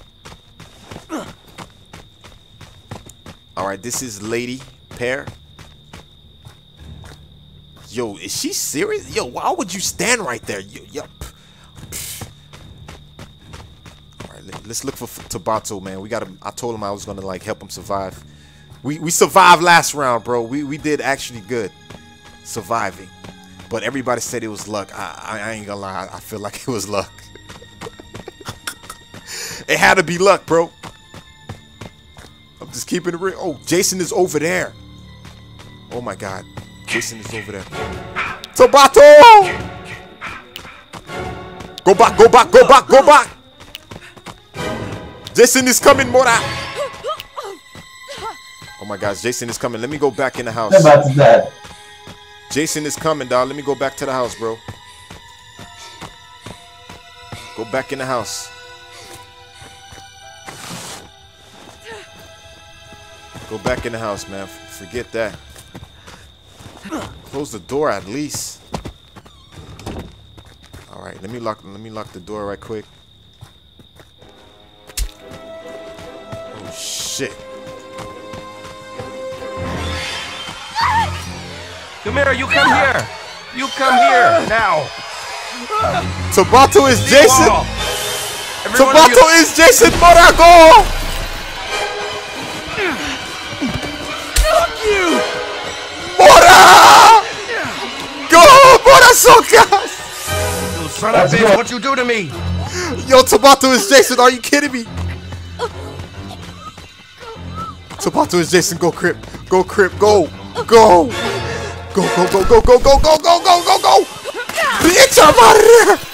All right, this is Lady Pear. Yo, is she serious? Yo, why would you stand right there? Yo, yup. All right, let, us look for Tabato, man. We got to I told him I was gonna like help him survive. We we survived last round, bro. We we did actually good surviving, but everybody said it was luck. I I, I ain't gonna lie. I feel like it was luck. It had to be luck, bro. I'm just keeping it real. Oh, Jason is over there. Oh my God, Jason is over there. Tabato! Go back, go back, go back, go back. Jason is coming, Mora. Oh my gosh, Jason is coming. Let me go back in the house. Jason is coming, dog. Let me go back to the house, bro. Go back in the house. Go back in the house, man. F- Forget that. Close the door at least. All right, let me lock. Let me lock the door right quick. Oh shit! Here, you come here. You come here now. Tabato is Jason. Wall. Every one of you- Tabato is Jason Morago. You! Mora! Go, Mora Socas! You son of a bitch, what you do to me? Yo, Tabato is Jason. Are you kidding me? Tabato is Jason. Go Crip. Go Crip. Go. Go. Go, go, go, go, go, go, go, go, go, go, go. Bitch, I'm out of there.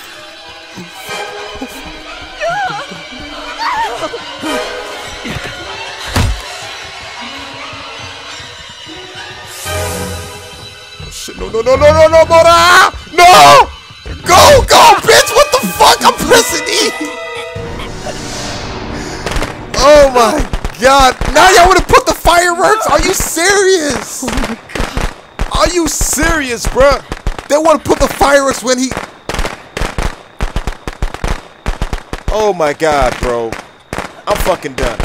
Shit. No, no, no, no, no, no, Mora. No. Go, go, bitch. What the fuck? I'm pressing E. Oh my god. Now y'all would have put the fireworks. Are you serious? Oh my god. Are you serious, bruh? They want to put the fireworks when he. Oh my god, bro. I'm fucking done.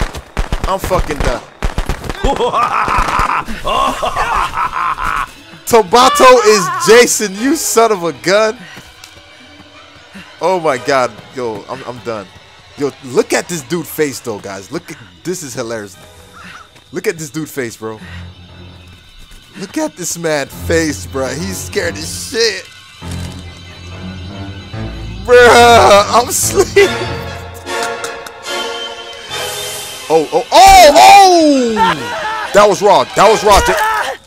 I'm fucking done. Tabato is Jason, you son of a gun. Oh my god, yo, I'm, I'm done. Yo, look at this dude face though, guys. Look at this is hilarious. Look at this dude face, bro. Look at this man face, bro. He's scared as shit. Bruh, I'm asleep. Oh, oh, oh, oh! That was wrong. That was wrong.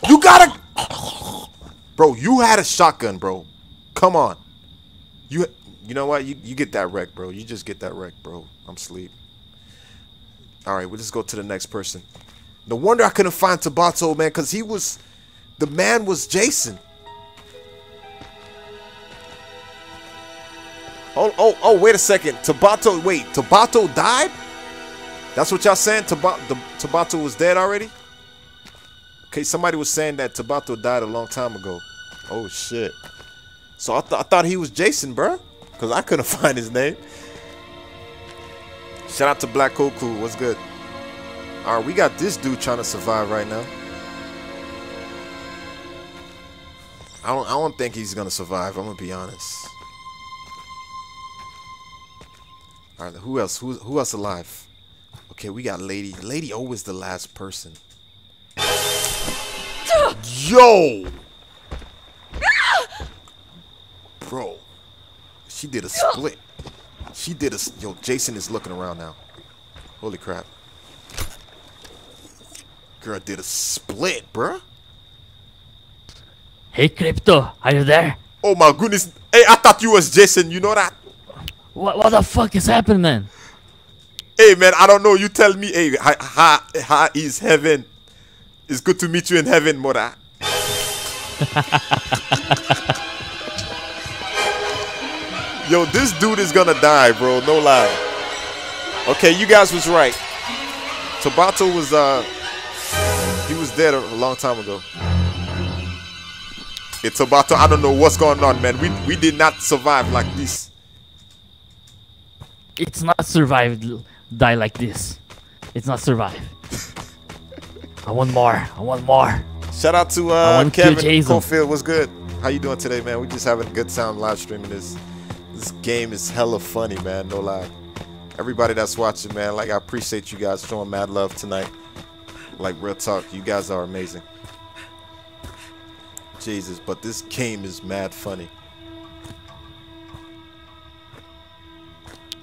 You gotta, bro. You had a shotgun, bro. Come on. You, you know what? You you get that wreck, bro. You just get that wreck, bro. I'm asleep. All right, we'll just go to the next person. No wonder I couldn't find Tabato, man, because he was, the man was Jason. Oh, oh, oh, wait a second. Tabato, wait, Tabato died? That's what y'all saying? Taba- the, Tabato was dead already? Okay, somebody was saying that Tabato died a long time ago. Oh, shit. So I, th- I thought he was Jason, bruh. Because I couldn't find his name. Shout out to Black Koku. What's good? All right, we got this dude trying to survive right now. I don't, I don't think he's going to survive. I'm to be honest. All right, who else? Who, who else alive? Okay, we got Lady. Lady always the last person. Yo! Bro. She did a split. She did a... Yo, Jason is looking around now. Holy crap. Girl did a split, bruh. Hey, Krypto, are you there? Oh my goodness. Hey, I thought you was Jason. You know that? What, what the fuck is happening, man? Hey, man, I don't know. You tell me. Hey, how, how, how is heaven? It's good to meet you in heaven, Mora. Yo, this dude is gonna die, bro. No lie. Okay, you guys was right. Tabato was uh he was dead a long time ago. Yeah, Tabato, I don't know what's going on, man. We we did not survive like this. It's not survive, die like this. It's not survive. I want more. I want more. Shout out to uh, want to kill Kevin Jason. What's good? How you doing today, man? We just having a good time live streaming this. This game is hella funny, man. No lie. Everybody that's watching, man, like I appreciate you guys showing mad love tonight. Like real talk, you guys are amazing. Jesus, but this game is mad funny.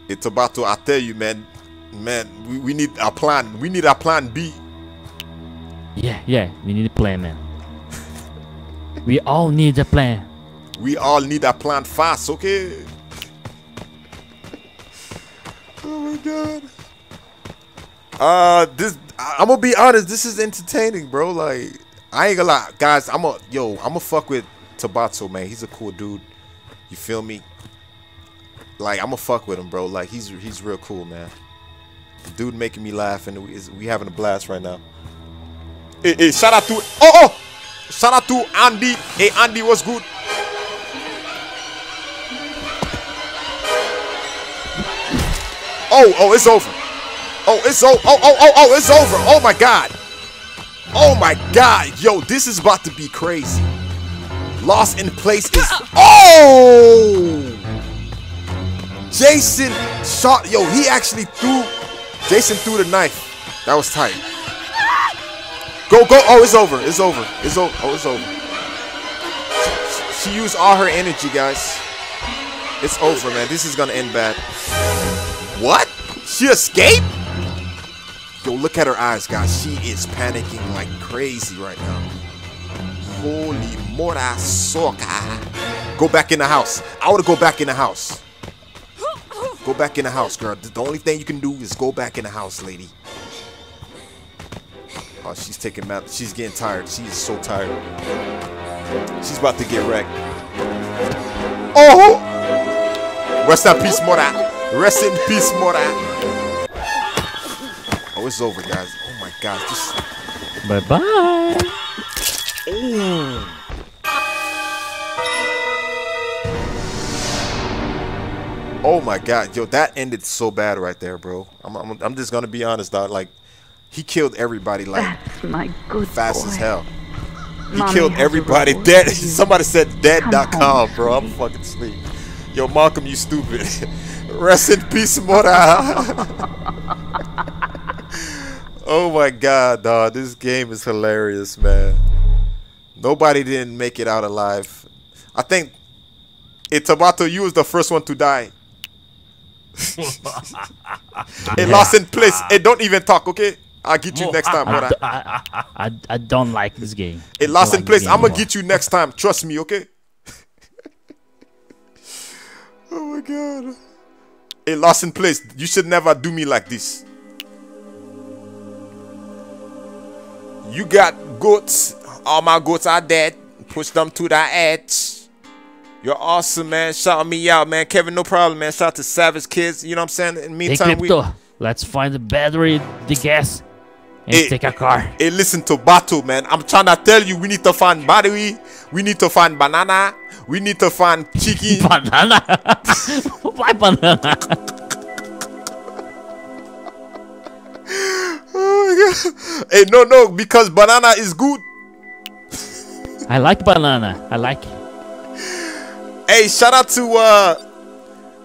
It's about to. I tell you, man, man, we, we need a plan. We need a plan B. Yeah, yeah, we need a plan, man. we all need a plan. We all need a plan fast, okay? My god. Uh, this I'm gonna be honest. This is entertaining, bro. Like, I ain't gonna lie, guys. I'm a yo. I'm gonna fuck with Tabato, man. He's a cool dude. You feel me? Like, I'm gonna fuck with him, bro. Like, he's he's real cool, man. The dude making me laugh, and we, is, we having a blast right now. Hey, hey, shout out to oh oh, shout out to Andy. Hey, Andy, what's good? Oh, oh, it's over. Oh, it's oh, oh, oh, oh, oh, it's over. Oh my god. Oh my god. Yo, this is about to be crazy. Lost in place is Oh! Jason shot yo, he actually threw Jason threw the knife. That was tight. Go, go. Oh, it's over. It's over. It's over. Oh, it's over. She used all her energy, guys. It's over, man. This is gonna end bad. What? She escaped? Yo, look at her eyes, guys. She is panicking like crazy right now. Holy mora soca. Go back in the house. I wanna go back in the house. Go back in the house, girl. The only thing you can do is go back in the house, lady. Oh, she's taking mad. She's getting tired. She is so tired. She's about to get wrecked. Oh! Rest in peace, Mora. Rest in peace, Mora. Oh, it's over, guys. Oh my God. Just. Bye bye. Oh. Oh my God, yo, that ended so bad right there, bro. I'm, I'm, I'm just gonna be honest, dog. Like, he killed everybody like That's my good fast boy. as hell. He Mommy killed everybody dead. Somebody said dead.com, bro. I'm fucking asleep. Yo, Malcolm, you stupid. Rest in peace, Mora. oh my god, dog. This game is hilarious, man. Nobody didn't make it out alive. I think it's about to you was the first one to die. it lost in place. It don't even talk, okay? I'll get you oh. next time, Mora. I, Mora. d- I, I, I, I don't like this game. It lost in like place. I'm going to get you next time. Trust me, okay? oh my god. It lost in place. You should never do me like this. You got goats. All my goats are dead. Push them to the edge. You're awesome, man. Shout me out, man. Kevin, no problem, man. Shout out to Savage Kids. You know what I'm saying? In the Hey, meantime, we. Let's find the battery, the gas, and Hey, take a car. Hey, listen to Battle, man. I'm trying to tell you, we need to find battery. We need to find banana. We need to find chicken. Banana. Why banana? oh my god. Hey, no, no, because banana is good. I like banana. I like it. Hey, shout out to uh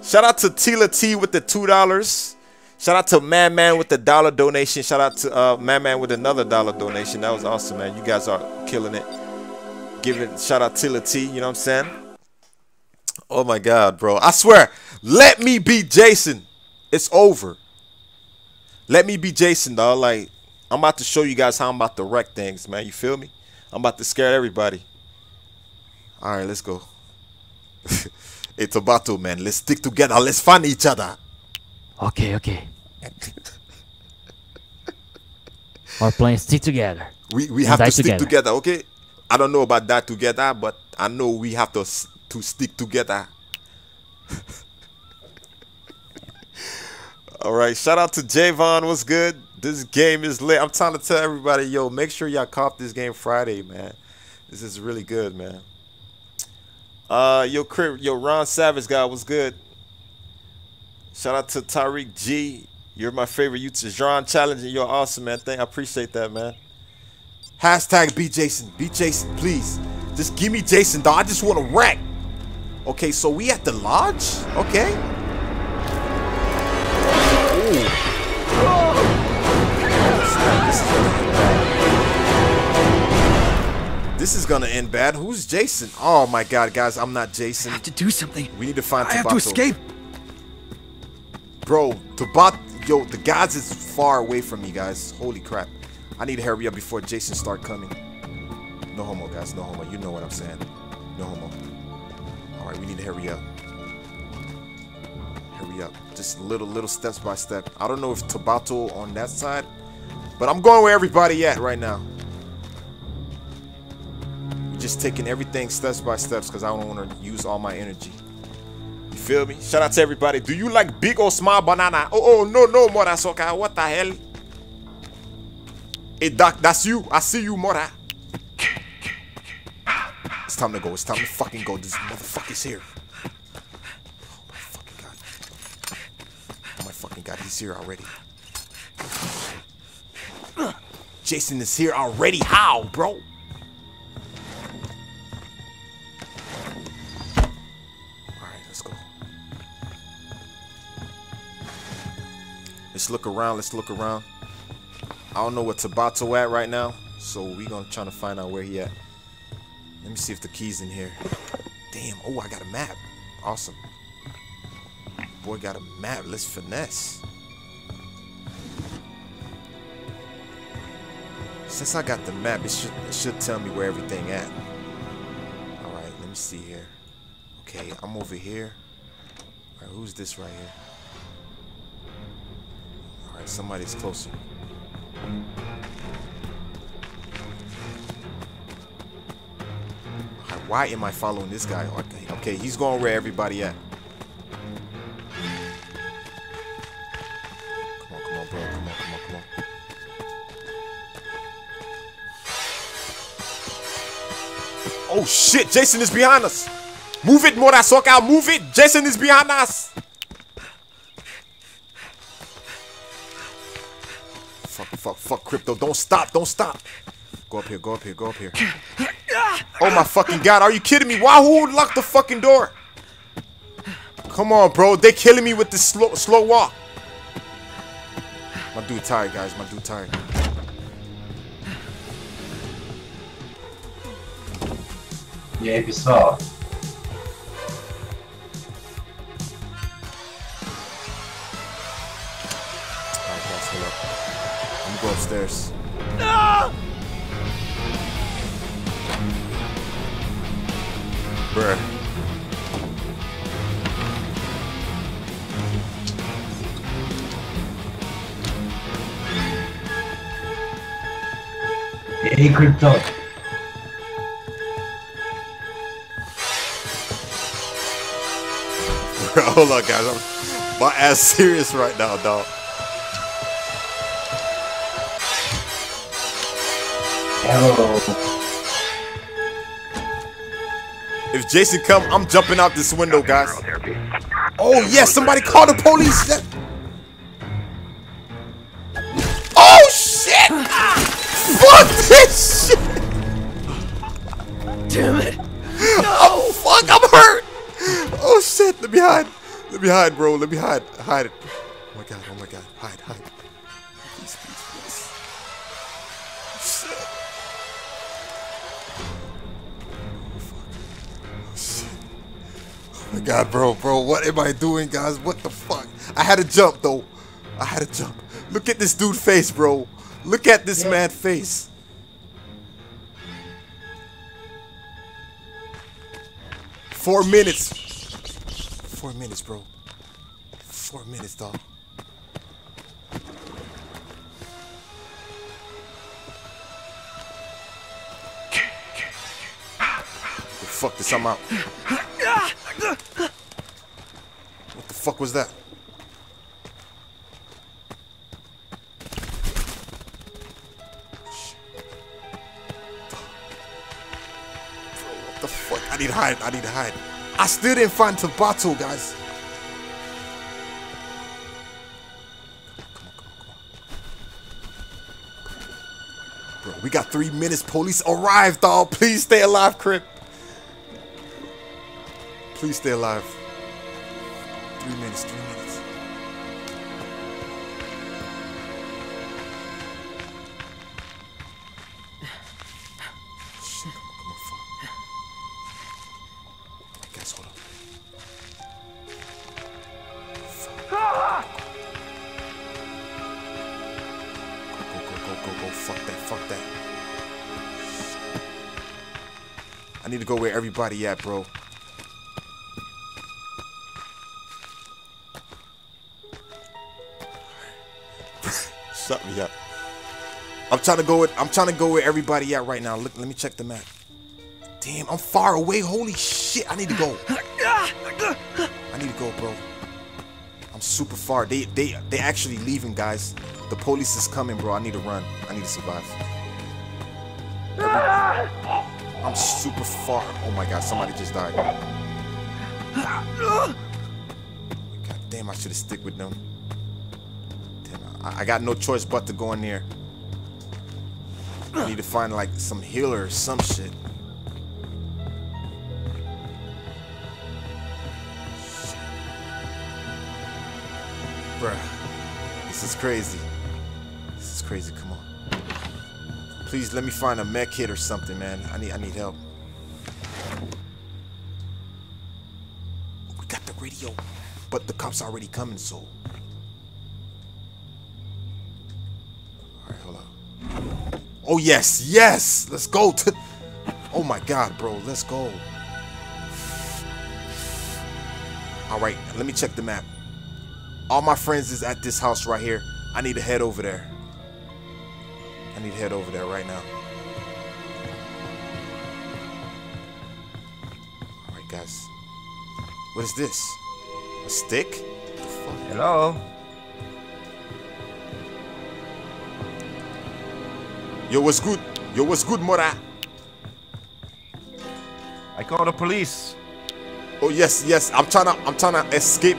shout out to Tila T with the two dollars. Shout out to Man Man with the dollar donation. Shout out to uh with another dollar donation. That was awesome, man. You guys are killing it. Give it shout out Tila T, you know what I'm saying? Oh my god, bro. I swear, let me be Jason. It's over. Let me be Jason, dog. Like, I'm about to show you guys how I'm about to wreck things, man. You feel me? I'm about to scare everybody. All right, let's go. it's a battle, man. Let's stick together. Let's find each other. Okay, okay. Our plans stick together. We we have to stick together. together. okay? I don't know about that together, but I know we have to to stick together. All right, shout out to Javon. What's good? This game is lit. I'm trying to tell everybody, yo, make sure y'all cop this game Friday, man. This is really good, man. Uh, yo, Crip, yo, Ron Savage guy, what's good? Shout out to Tariq G. You're my favorite YouTuber. John Challenging, you're awesome, man. Thank, I appreciate that, man. Hashtag be Jason. Be Jason, please. Just give me Jason, dog. I just want to wreck. Okay, so we at the lodge? Okay. This is gonna end bad. Who's Jason? Oh my god, guys, I'm not Jason. I have to do something. We need to find I have to escape. Bro, Tabat yo, the gods is far away from me, guys. Holy crap. I need to hurry up before Jason start coming. No homo, guys, no homo. You know what I'm saying. No homo. Alright, we need to hurry up. Hurry up. Just little little steps by step. I don't know if Tabato on that side, but I'm going where everybody at right now. We're just taking everything steps by steps because I don't want to use all my energy. You feel me? Shout out to everybody. Do you like big or small banana? Oh, oh no, no, Mora Soka. What the hell? Hey, Doc, that's you. I see you, Mora. It's time to go. It's time to fucking go. This motherfucker's here. Oh my fucking god. Oh my fucking god, he's here already. Jason is here already. How, bro? Let's look around. Let's look around. I don't know where Tabato at right now, so we gonna try to find out where he at. Let me see if the key's in here. Damn. Oh, I got a map. Awesome. Boy got a map. Let's finesse. Since I got the map, it should it should tell me where everything at. All right, let me see here. Okay, I'm over here. All right, who's this right here? All right, somebody's closer. Why am I following this guy? Okay, okay, he's going where everybody at. Come on, come on, bro. Come on, come on, come on. Oh shit, Jason is behind us. Move it, Murasoka, move it. Jason is behind us. Fuck, fuck, Krypto. Don't stop, don't stop. Go up here, go up here, go up here. Oh my fucking god, are you kidding me? Why who locked the fucking door? Come on, bro. They killing me with this slow slow walk. My dude tired, guys. My dude tired. Yeah, pessoal. Alright, guys, go upstairs. Bruh. Hey, Krypto. Bro, hold on, guys. I'm my ass serious right now, dog. Hello. If Jason come, I'm jumping out this window, guys. Oh yes, somebody call the police. That- Oh shit! Fuck this shit! Damn it! Oh fuck, I'm hurt! Oh shit, let me hide. Let me hide, bro. Let me hide. Hide it. Oh my god, oh my god. Hide, hide. My god, bro, bro. What am I doing, guys? What the fuck? I had to jump though. I had to jump. Look at this dude face, bro. Look at this man face. Four minutes. Four minutes, bro. Four minutes, dog. Fuck this, I'm out. What the fuck was that? What the fuck? I need to hide. I need to hide. I still didn't find Tabato, guys. Bro, we got three minutes. Police arrived, dog. Please stay alive, Crip. Please stay alive. Three minutes, three minutes. Shit, on, fuck. Go, go, go, go, go, go. Fuck that, fuck that. I need to go where everybody at, bro. Trying to go with I'm trying to go where everybody at right now. Look, let me check the map. Damn, I'm far away. Holy shit, I need to go. I need to go, bro. I'm super far. They they they actually leaving, guys. The police is coming, bro. I need to run. I need to survive. I'm super far. Oh my god, somebody just died. God damn, I should have stick with them. Damn, I, I got no choice but to go in there. I need to find like some healer or some shit. Bruh, this is crazy. This is crazy. Come on. Please let me find a mech kit or something, man. I need I need help. We got the radio. but the cops already coming, so. Oh yes, yes. Let's go to. Oh my God, bro. Let's go. All right, let me check the map. All my friends is at this house right here. I need to head over there. I need to head over there right now. All right, guys. What is this? A stick? Hello? Yo, what's good? Yo, what's good, Mora? I call the police. Oh yes, yes. I'm trying to. I'm trying to escape.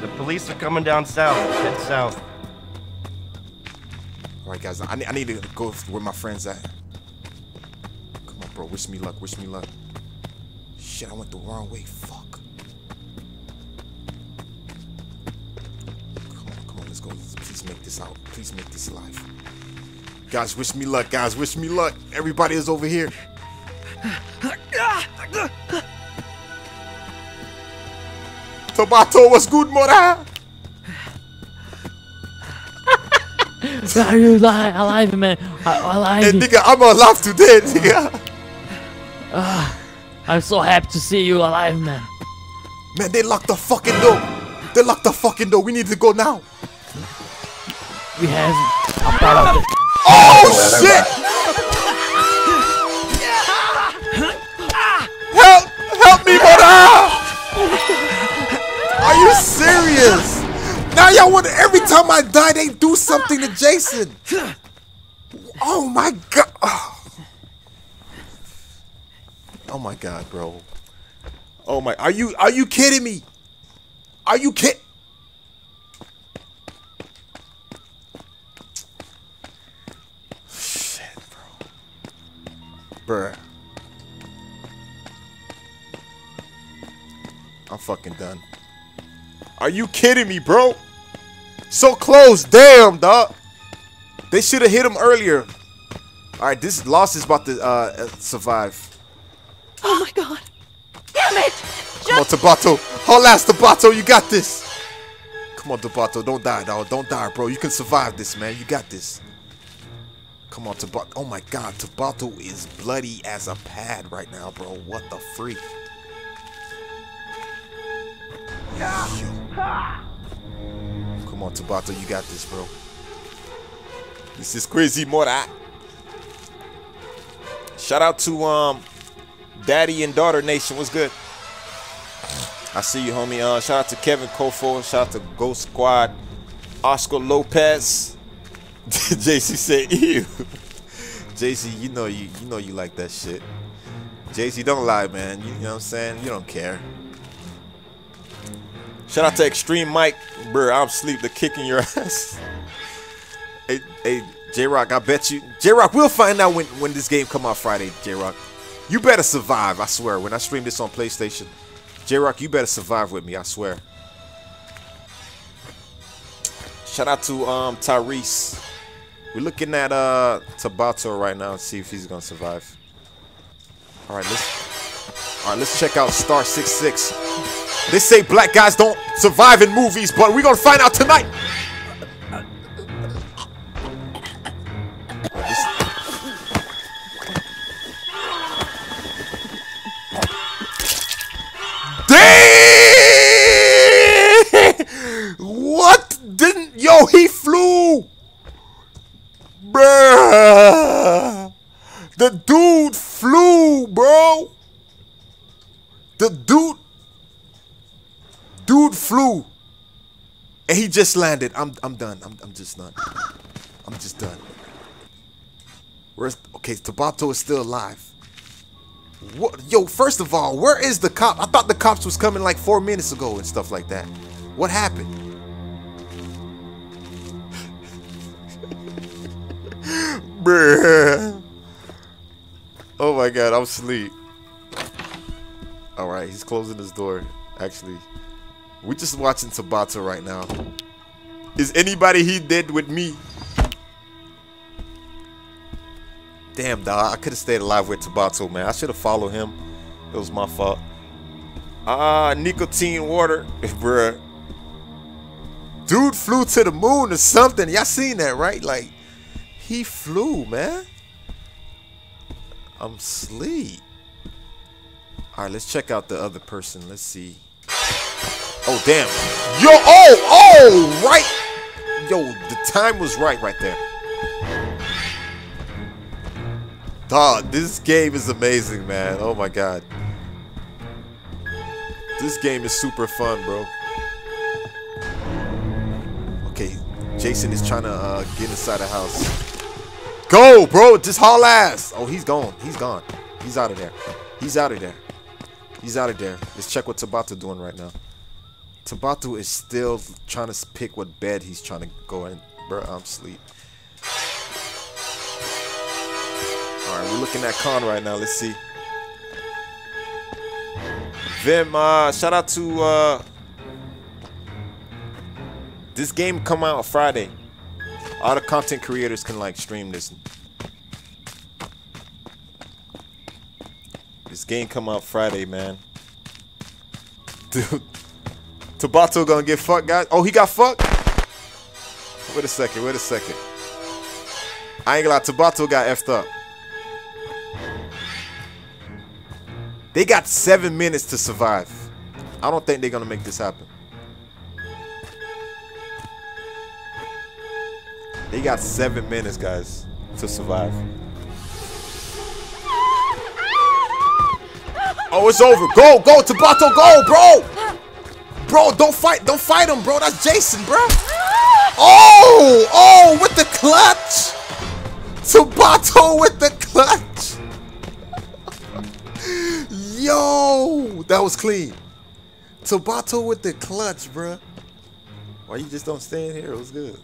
The police are coming down south. Head south. All right, guys. I need, I need to go where my friends at. Come on, bro. Wish me luck. Wish me luck. Shit, I went the wrong way. Please make this live. Guys, wish me luck. Guys, wish me luck. Everybody is over here. Tomato, what's good, Mora? Are you alive, alive man? Uh, alive. Hey, nigga, I'm alive today, nigga. I'm so happy to see you alive, man. Man, they locked the fucking door. They locked the fucking door. We need to go now. We have a part of it. Oh shit! Help! Help me, Mora! Are you serious? Now y'all want every time I die, they do something to Jason. Oh my god. Oh, my god, bro. Oh my are you are you kidding me? Are you kid Bruh. I'm fucking done. Are you kidding me, bro? So close. Damn, dog. They should have hit him earlier. All right, this loss is about to uh, uh, survive. Oh my god. Damn it! Come on, Tabato. Hold last, Tabato. You got this. Come on, Tabato. Don't die, dog. Don't die, bro. You can survive this, man. You got this. Come on, Tabato. Oh my God, Tabato is bloody as a pad right now, bro. What the freak? Come on, Tabato. You got this, bro. This is crazy, Mora. Shout out to um, Daddy and Daughter Nation. What's good? I see you, homie. Uh, shout out to Kevin Kofo. Shout out to Ghost Squad. Oscar Lopez. JC said, "Ew." JC, you know you you know you like that shit. JC, don't lie, man. You, you know what I'm saying? You don't care. Shout out to Extreme Mike, bro. I'm sleep the kick in your ass. hey, hey, J Rock, I bet you, J Rock, we'll find out when when this game come out Friday. J Rock, you better survive. I swear. When I stream this on PlayStation, J Rock, you better survive with me. I swear. Shout out to um Tyrese. We're looking at uh Tabato right now and see if he's gonna survive. All right, let's all right. Let's check out Star 66. They say black guys don't survive in movies, but we're gonna find out tonight. Damn! What? Didn't yo? He flew, bruh. The dude flew, bro. The dude, dude flew, and he just landed. I'm, I'm done. I'm, I'm just done. I'm just done. Where's okay? Tabato is still alive. What, yo, first of all, where is the cop? I thought the cops was coming like four minutes ago and stuff like that. What happened? God, I'm asleep. Alright, he's closing his door. Actually, we're just watching Tabato right now. Is anybody he did with me? Damn, dog. I could have stayed alive with Tabato, man. I should have followed him. It was my fault. Ah, nicotine water, bruh. Dude flew to the moon or something. Y'all seen that, right? Like, he flew, man. I'm sleep. All right, let's check out the other person. Let's see. Oh, damn. Yo, oh, oh, right. Yo, the time was right right there. Dog, this game is amazing, man. Oh my god. This game is super fun, bro. Okay, Jason is trying to uh, get inside the house. Go, bro. Just haul ass. Oh, he's gone. He's gone. He's out of there. He's out of there. He's out of there. Let's check what Tabato doing right now. Tabato is still trying to pick what bed he's trying to go in. Bro, I'm asleep. Alright, we're looking at Khan right now. Let's see. Vim, uh, shout out to uh this game come out Friday. All the content creators can like stream this. This game come out Friday, man. Dude, Tabato gonna get fucked, guys. Oh, he got fucked. Wait a second. Wait a second. I ain't gonna lie. Tabato got effed up. They got seven minutes to survive. I don't think they're gonna make this happen. They got seven minutes, guys, to survive. Oh, it's over. Go, go, Tabato, go, bro. Bro, don't fight, don't fight him, bro. That's Jason, bro. Oh, oh, with the clutch. Tabato with the clutch. Yo, that was clean. Tabato with the clutch, bro. Why you just don't stay in here? It was good.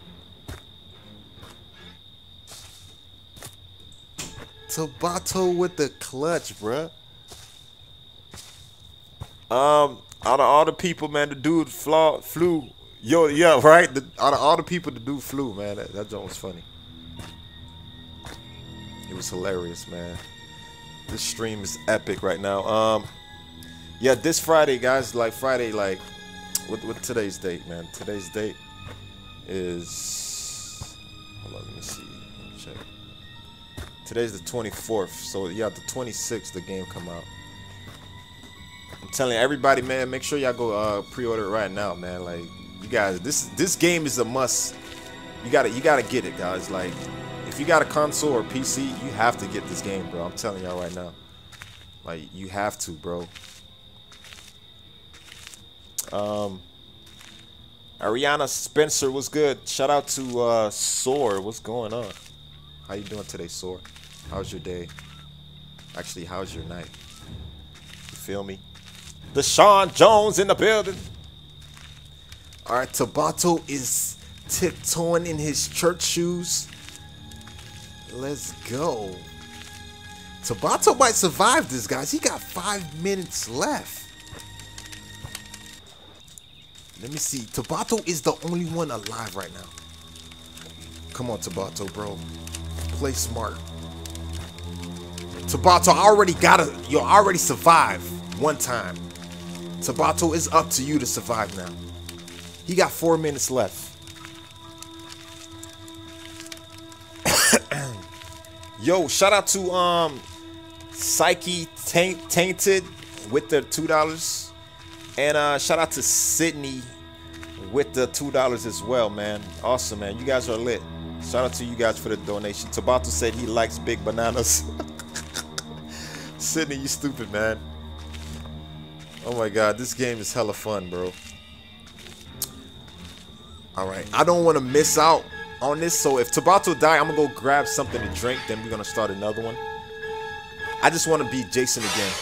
Tabato with the clutch, bruh. Um, out of all the people, man, the dude flaw, flew. Yo, yeah, right. The, out of all the people, the dude flew, man. That, that joke was funny. It was hilarious, man. This stream is epic right now. Um, yeah, this Friday, guys. Like Friday, like what? What today's date, man? Today's date is. Today's the 24th, so yeah, the 26th the game come out. I'm telling everybody, man, make sure y'all go uh, pre-order it right now, man. Like you guys, this this game is a must. You gotta you gotta get it, guys. Like if you got a console or PC, you have to get this game, bro. I'm telling y'all right now. Like you have to, bro. Um, Ariana Spencer was good. Shout out to uh, Soar. What's going on? How you doing today, Soar? How's your day? Actually, how's your night? You feel me? The Sean Jones in the building. All right, Tabato is tiptoeing in his church shoes. Let's go. Tabato might survive this, guys. He got five minutes left. Let me see. Tabato is the only one alive right now. Come on, Tabato, bro. Play smart. Tabato, already got a. You already survived one time. Tabato, it's up to you to survive now. He got four minutes left. Yo, shout out to um Psyche Taint, Tainted with the two dollars. And uh shout out to Sydney with the two dollars as well, man. Awesome, man. You guys are lit. Shout out to you guys for the donation. Tabato said he likes big bananas. Sydney, you stupid, man. Oh my god, this game is hella fun, bro. Alright, I don't want to miss out on this, so if Tabato die, I'm gonna go grab something to drink, then we're gonna start another one. I just want to beat Jason again.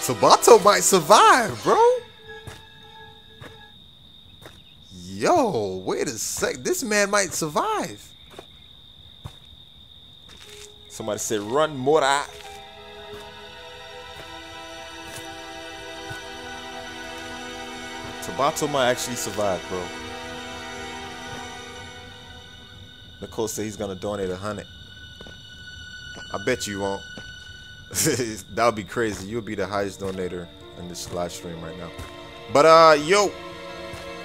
Tabato might survive, bro. Yo, wait a sec. This man might survive. Somebody said, run, Mora. Tabato might actually survive, bro. Nicole said he's gonna donate a hundred. I bet you won't. that would be crazy. You'll be the highest donator in this live stream right now. But uh, yo,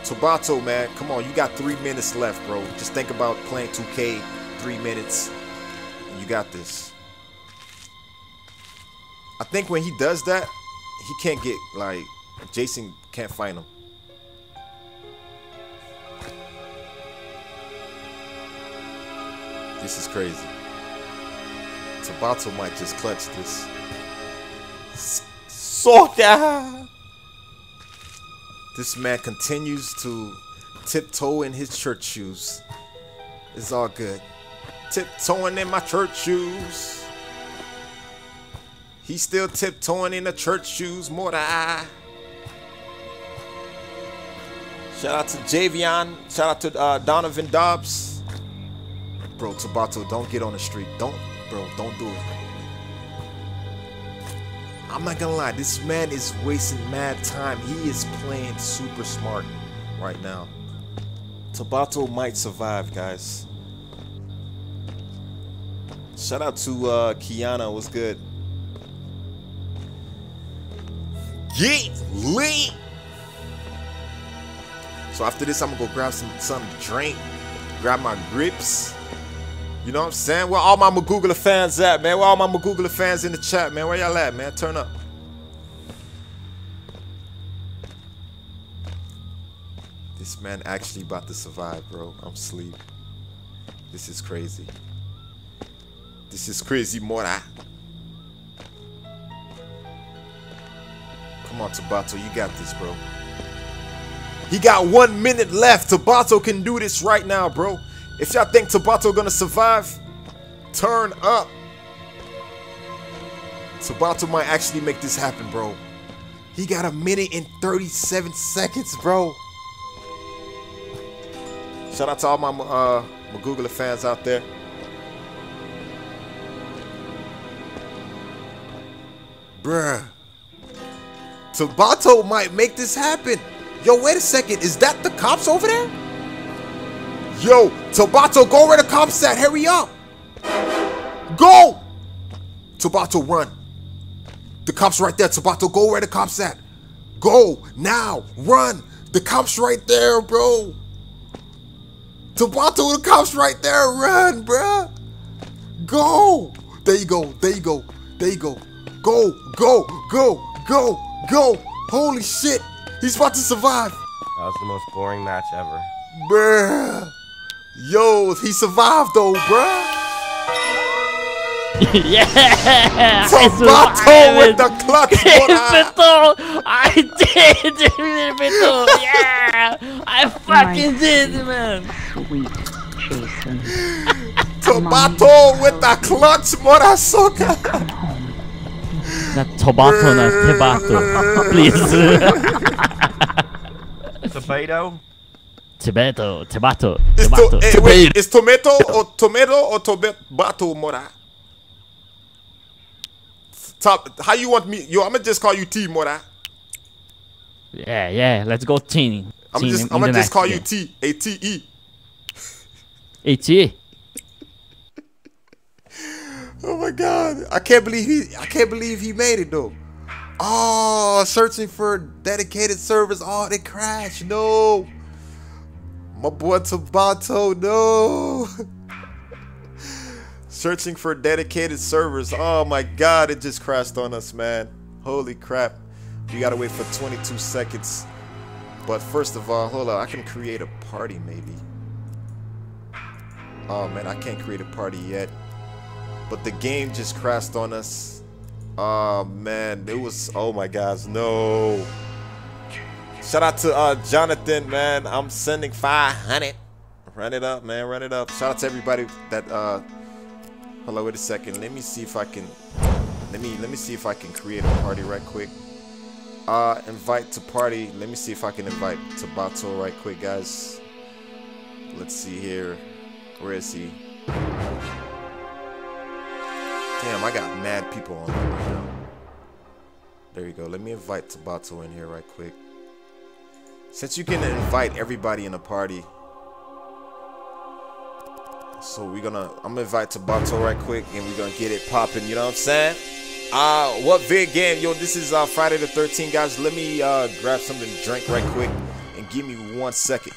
Tabato, man, come on. You got three minutes left, bro. Just think about playing 2K. Three minutes. You got this. I think when he does that, he can't get like Jason can't find him. This is crazy. Tabato might just clutch this. Soka! This man continues to tiptoe in his church shoes. It's all good. Tiptoeing in my church shoes. He's still tiptoeing in the church shoes, more than I. Shout out to Javion. Shout out to uh, Donovan Dobbs. Bro, Tabato, don't get on the street. Don't, bro, don't do it. I'm not gonna lie, this man is wasting mad time. He is playing super smart right now. Tabato might survive, guys. Shout out to uh, Kiana, what's good? Get lit! So after this, I'm gonna go grab some something to drink, grab my grips. You know what I'm saying? Where all my Magoogler fans at, man? Where all my Magoogler fans in the chat, man? Where y'all at, man? Turn up. This man actually about to survive, bro. I'm asleep. This is crazy. This is crazy, Mora. Come on, Tabato. You got this, bro. He got one minute left. Tabato can do this right now, bro. If y'all think Tabato gonna survive, turn up. Tabato might actually make this happen, bro. He got a minute and 37 seconds, bro. Shout out to all my uh, fans out there. Bruh. Tabato might make this happen. Yo, wait a second. Is that the cops over there? Yo, Tabato, go where the cops at. Hurry up. Go. Tabato, run. The cops right there. Tabato, go where the cops at. Go now. Run. The cops right there, bro. Tabato, the cops right there. Run, bruh. Go. There you go. There you go. There you go. Go, go, go, go, go. Holy shit. He's about to survive. That was the most boring match ever. Bruh. Yo, he survived though, bruh. yeah! Tabato with the clutch. Beto! I did! Beto! Yeah! I fucking did, man! Sweet Jason. Tabato with the clutch, Morasoka. Not Tobato, not Tebato. Please. Tomato? Tibeto, tomato, Is, to, Tebato. eh, wait, is tomato or tomato or tomato Mora? Top, how you want me? Yo, I'm gonna just call you T Mora. Yeah, yeah, let's go team. I'm Team just, in I'm the gonna just next call you game. T, A T E. AT. Oh my god, I can't believe he, I can't believe he made it though. Oh, searching for dedicated servers. Oh, they crashed. No, my boy Tabato. No. Searching for dedicated servers. Oh my god, it just crashed on us, man. Holy crap. We gotta wait for 22 seconds. But first of all, hold on. I can create a party maybe. Oh man, I can't create a party yet. But the game just crashed on us. Oh man, it was. Oh my gosh, no. Shout out to uh, Jonathan, man. I'm sending 500. Run it up, man. Run it up. Shout out to everybody that. uh Hold on, wait a second. Let me see if I can. Let me let me see if I can create a party right quick. Uh, invite to party. Let me see if I can invite to Tabato right quick, guys. Let's see here. Where is he? Damn, I got mad people on right now. There you go. Let me invite Tabato in here right quick. Since you can invite everybody in a party, So we're gonna I'm gonna invite Tabato right quick and we're gonna get it popping, you know what I'm saying? Uh what vid game, yo, this is uh Friday the 13th, guys. Let me uh grab something to drink right quick and give me one second.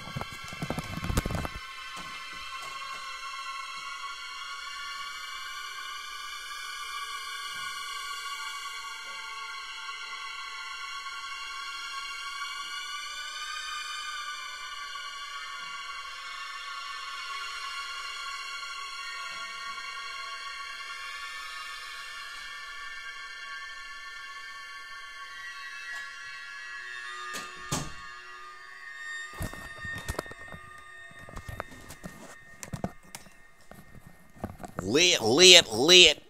Lit, lit, lit.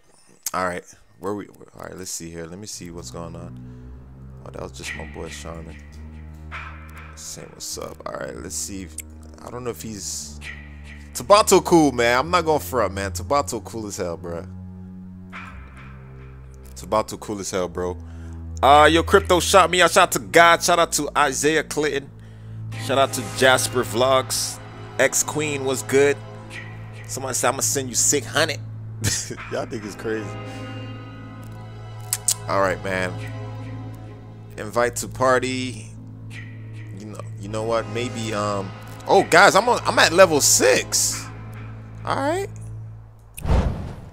All right, where we? All right, let's see here. Let me see what's going on. Oh, that was just my boy Sharman. Saying what's up. All right, let's see. If, I don't know if he's Tabato cool, man. I'm not gonna front, man. Tabato cool as hell, bro. Tabato cool as hell, bro. Uh, yo, Krypto shot me out. Shout out to God. Shout out to Isaiah Clinton. Shout out to Jasper Vlogs. X Queen was good. Somebody said I'm gonna send you 600. Y'all think it's crazy. All right, man. Invite to party. You know, you know what? Maybe um. Oh, guys, I'm on. I'm at level six. All right.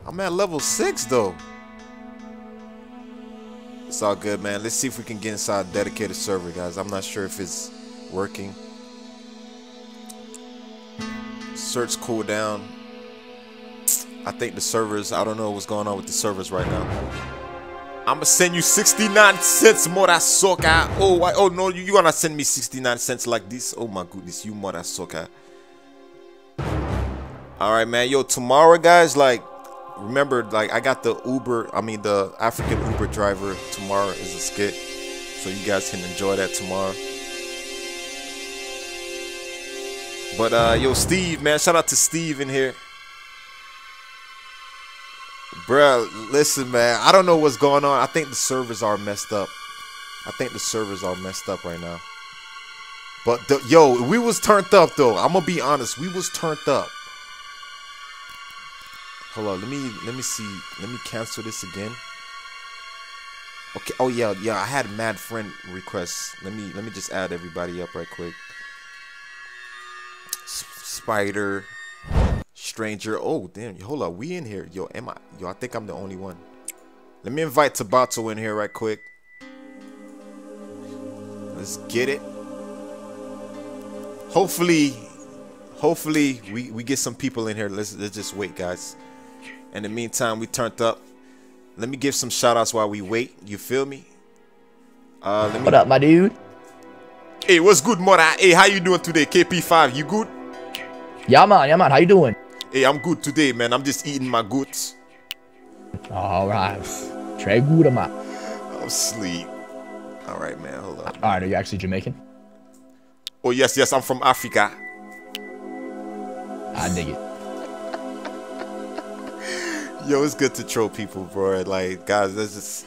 I'm at level six though. It's all good, man. Let's see if we can get inside a dedicated server, guys. I'm not sure if it's working. Search cooldown. I think the servers, I don't know what's going on with the servers right now. I'ma send you 69 cents mora soca. Oh, why, oh no, you, you gonna send me 69 cents like this? Oh my goodness, you mora soca. Alright, man. Yo, tomorrow, guys, like, remember, like, I got the Uber, I mean, the African Uber driver tomorrow is a skit. So you guys can enjoy that tomorrow. But, uh, yo, Steve, man, shout out to Steve in here. Bruh, listen, man. I don't know what's going on. I think the servers are messed up. I think the servers are messed up right now. But the, yo, we was turned up though. I'm gonna be honest. We was turned up. Hold on. Let me let me see. Let me cancel this again. Okay. Oh yeah, yeah. I had mad friend requests. Let me let me just add everybody up right quick. S Spider. Stranger. Oh, damn. Hold up. We in here. Yo, am I? Yo, I think I'm the only one. Let me invite Tabato in here right quick. Let's get it. Hopefully, hopefully we, we get some people in here. Let's, let's just wait, guys. In the meantime, we turned up. Let me give some shout outs while we wait. You feel me? Uh, let me... What up, my dude? Hey, what's good, Mora? Hey, how you doing today? KP5, you good? Yeah, man. Yeah, man. How you doing? Hey, I'm good today, man. I'm just eating my goods. All right. Good, man. I'm sleep. All right, man. Hold on. All right. Are you actually Jamaican? Oh, yes, yes. I'm from Africa. I dig it. Yo, it's good to troll people, bro. Like, guys, that's just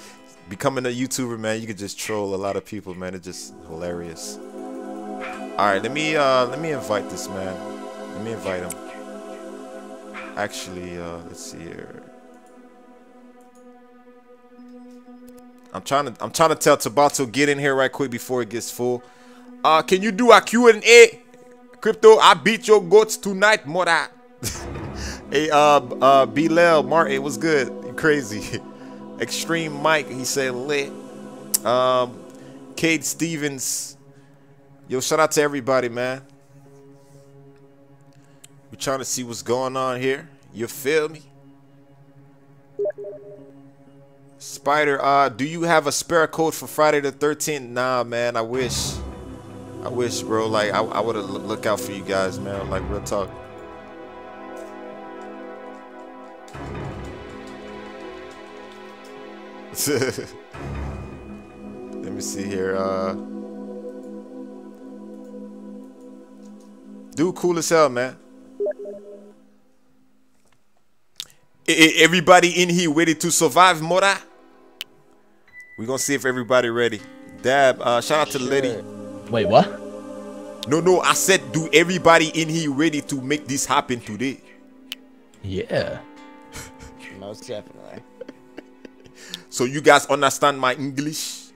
becoming a YouTuber, man. You can just troll a lot of people, man. It's just hilarious. All right, let me uh let me invite this man. Let me invite him. Actually, uh, let's see here. I'm trying to I'm trying to tell Tabato get in here right quick before it gets full. Uh, can you do a Q&A? Krypto, I beat your goats tonight, Mora. hey, uh, uh, Bilal Martin, what's good? You crazy? Extreme Mike, he said lit. Um, Cade Stevens. Yo, shout out to everybody, man. We're trying to see what's going on here. You feel me? Spider, uh, do you have a spare code for Friday the 13th? Nah, man, I wish. I wish, bro. Like, I, I would have look out for you guys, man. Like, real talk. Let me see here. Uh, dude, cool as hell, man. Everybody in here ready to survive, Mora? We gonna see if everybody ready. Dab, uh, shout out to Sure. lady. Wait, what? No, no, I said, do everybody in here ready to make this happen today? Yeah. Most definitely. So you guys understand my English?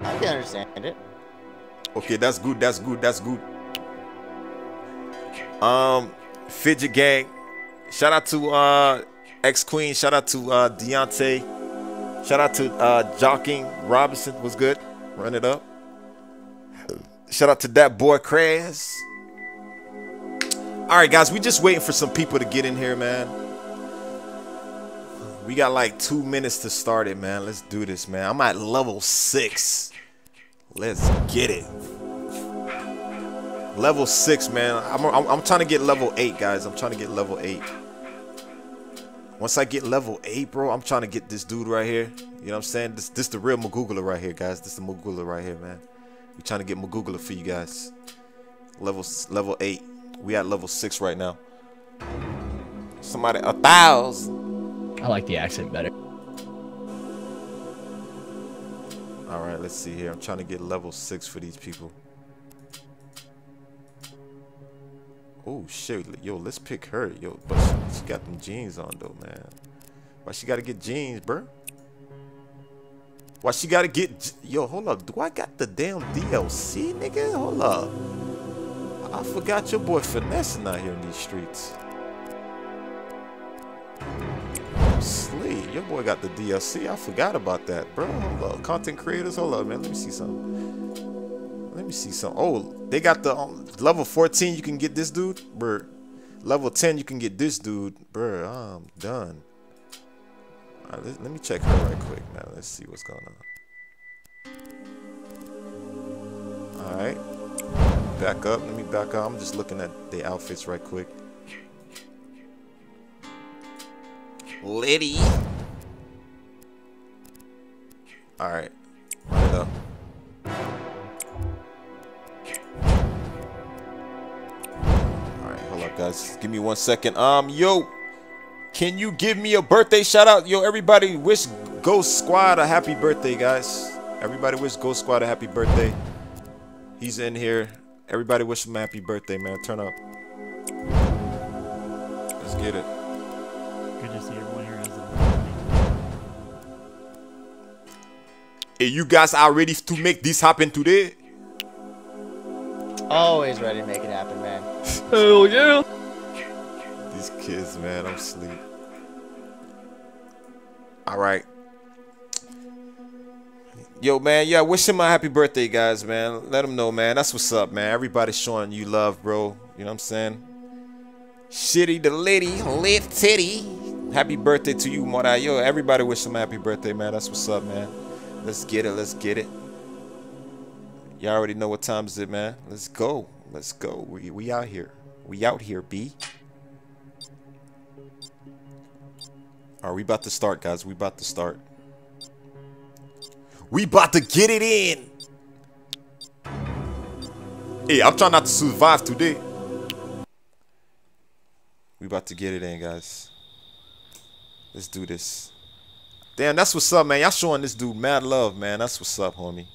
I can understand it. Okay, that's good. That's good. That's good. Um, Fidget Gang. Shout out to uh X Queen. Shout out to uh Deontay. Shout out to uh Jocking Robinson. Was good. Run it up. Shout out to that boy Kraz. All right, guys, we just waiting for some people to get in here, man. We got like two minutes to start it, man. Let's do this, man. I'm at level six. Let's get it. Level six, man. I'm, I'm, I'm trying to get level eight, guys. I'm trying to get level eight. Once I get level eight, bro, I'm trying to get this dude right here. You know what I'm saying? This this the real Magugula right here, guys. This the Magugula right here, man. We trying to get Magugula for you guys. Level level eight. We at level six right now. Somebody a thousand. I like the accent better. All right, let's see here. I'm trying to get level six for these people. Oh shit, yo, let's pick her, yo. But she, she got them jeans on though, man. Why she gotta get jeans, bro? Why she gotta get? Yo, hold up. Do I got the damn DLC, nigga? Hold up. I forgot your boy finessing out here in these streets. Sleep. Your boy got the DLC. I forgot about that, bro. Hold up. Content creators, hold up, man. Let me see something. Let me see some. Oh, they got the um, level 14. You can get this dude, bro. Level 10, you can get this dude, bro. I'm done. All right, let, let me check her right quick now. Let's see what's going on. All right. Back up. Let me back up. I'm just looking at the outfits right quick. Liddy. All right. It up. Up, guys. Give me one second. Um, yo, can you give me a birthday shout out? Yo, everybody wish Ghost Squad a happy birthday, guys. Everybody wish Ghost Squad a happy birthday. He's in here. Everybody wish him a happy birthday, man. Turn up. Let's get it. Good to see everyone here. Hey, you guys are ready to make this happen today? Always ready to make it happen, man. Hell yeah. These kids, man, I'm asleep. All right. Yo, man, yeah, wish him a happy birthday, guys, man. Let him know, man. That's what's up, man. Everybody's showing you love, bro. You know what I'm saying? Shitty the lady, lit titty. Happy birthday to you, Mora. Yo, everybody wish him a happy birthday, man. That's what's up, man. Let's get it. Let's get it. Y'all already know what time is it, man. Let's go. Let's go. We we out here. We out here, B. Are we about to start, guys? We about to start. We about to get it in. Hey, I'm trying not to survive today. We about to get it in, guys. Let's do this. Damn, that's what's up, man. Y'all showing this dude mad love, man. That's what's up, homie.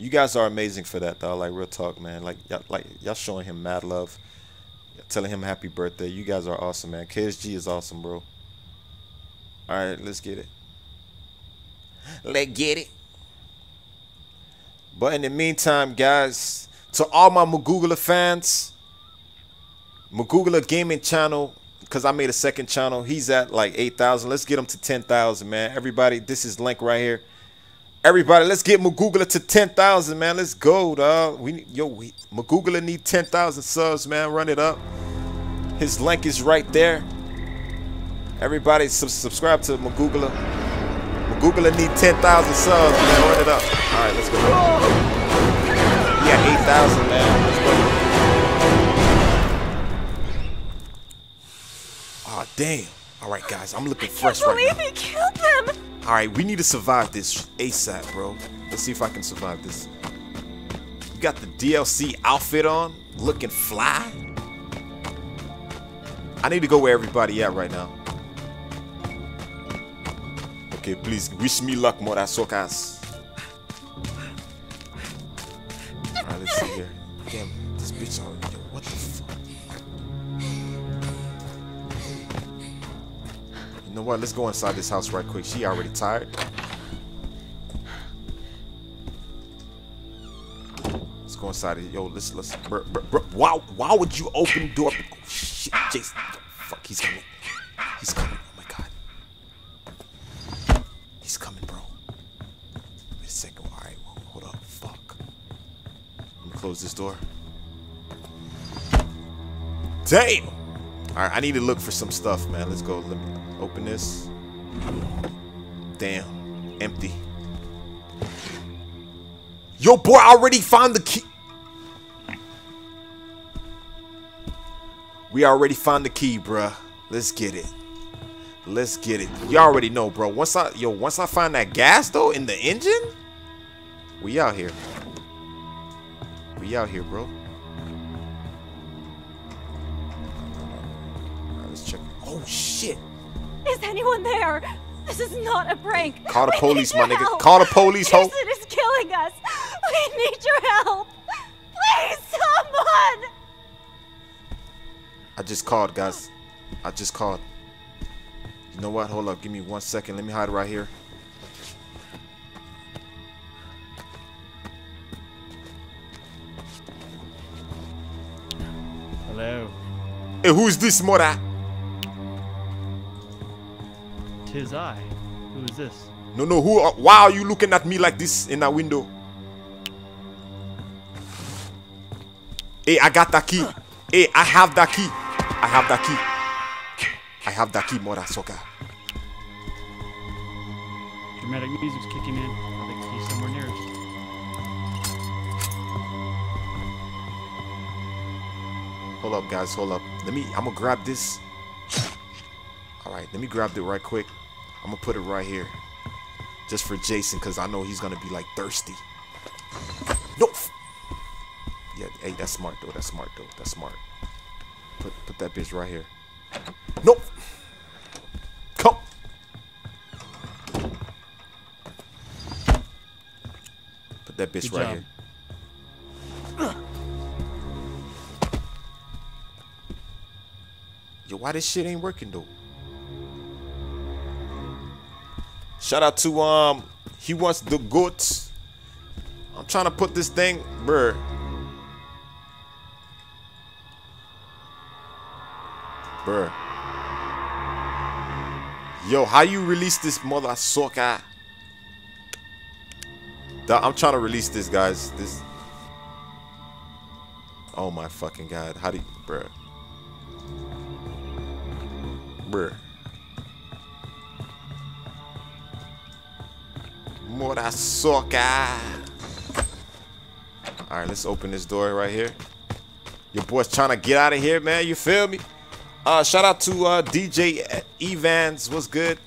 You guys are amazing for that, though. Like real talk, man. Like y'all, like y'all showing him mad love, telling him happy birthday. You guys are awesome, man. KSG is awesome, bro. All right, let's get it. Let's get it. But in the meantime, guys, to all my Magugula fans, Magugula Gaming channel, because I made a second channel, he's at like 8,000. Let's get him to 10,000, man. Everybody, this is link right here. Everybody, let's get Magugula to 10,000, man. Let's go, dog. We need, yo, we, Magugula need 10,000 subs, man. Run it up. His link is right there. Everybody, sub- subscribe to Magugula. Magugula need 10,000 subs, man. Run it up. All right, let's go. Yeah, 8,000, man. Let's go. Oh, damn. All right, guys, I'm looking fresh right believe now. he killed them! All right, we need to survive this ASAP, bro. Let's see if I can survive this. You got the DLC outfit on, looking fly. I need to go where everybody at right now. Okay, please wish me luck, Morasokas. Alright, let's see here. Damn, this bitch already. Know what? Let's go inside this house right quick. She already tired. Let's go inside. Yo, let's let's. Bro, bro, bro, why why would you open the door? Oh shit, Jason. Fuck, he's coming. He's coming. Oh my god. He's coming, bro. Wait a second. All right, hold up. Fuck. Let me close this door. Damn. All right, I need to look for some stuff, man. Let's go. Let me open this. Damn, empty. Yo, boy, I already found the key. We already found the key, bruh. Let's get it. Let's get it. You already know, bro. Once I yo, once I find that gas though in the engine, we out here. We out here, bro. Let's check. Oh shit. Is anyone there? This is not a prank. Call the We police, my nigga. help. Call the police, ho. Jason is killing us. We need your help. Please, someone. I just called, guys. I just called. You know what? Hold up. Give me one second. Let me hide right here. Hello. Hey, who's this, Mora? Tis I. Who is this? No, no. Who? Are, why are you looking at me like this in that window? Hey, I got that key. Hey, I have that key. I have that key. I have that key, Mora Soka. Dramatic music's kicking in. I think key's somewhere near us. Hold up, guys. Hold up. Let me. I'm gonna grab this. All right. Let me grab it right quick. I'm gonna put it right here, just for Jason, cause I know he's gonna be like thirsty. Nope. Yeah. Hey, that's smart though. That's smart though. That's smart. Put put that bitch right here. Nope. Come. Put that bitch Good right job. here. Yo, why this shit ain't working though? Shout out to um, he wants the goods. I'm trying to put this thing, bruh. Bruh. Yo, how you release this mother sucker? I'm trying to release this, guys. This. Oh my fucking god! How do you, bruh? Bruh. Mora soca. All right, let's open this door right here. Your boy's trying to get out of here, man. You feel me? Uh, shout out to uh, DJ Evans. What's good?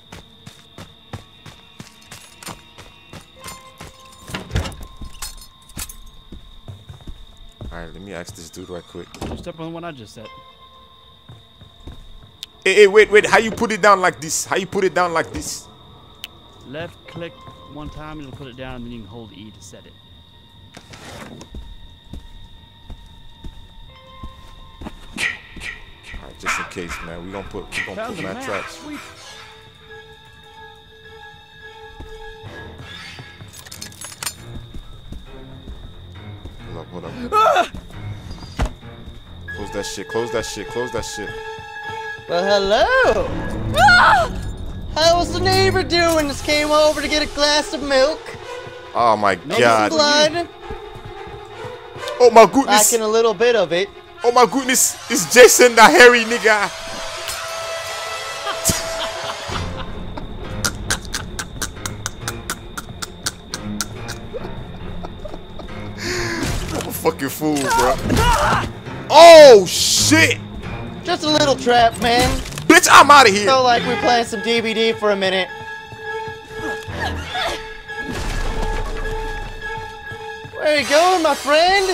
All right, let me ask this dude right quick. Step on the one I just said. Hey, hey, wait, wait. How you put it down like this? How you put it down like this? Left click one time, it'll put it down, and then you can hold E to set it. All right, just in case, man. We gonna put we gonna Found put the mad traps. Sweet. Hold up, hold up. Ah! Close that shit. Close that shit. Close that shit. Well, hello. Ah! How's the neighbor doing? Just came over to get a glass of milk. Oh my god. blood. Oh my goodness. Lacking a little bit of it. Oh my goodness. It's Jason the hairy nigga. I'm a fucking fool, bro. Oh shit. Just a little trap, man. Bitch, I'm out of here. Felt like we're playing some DVD for a minute. Where you going, my friend?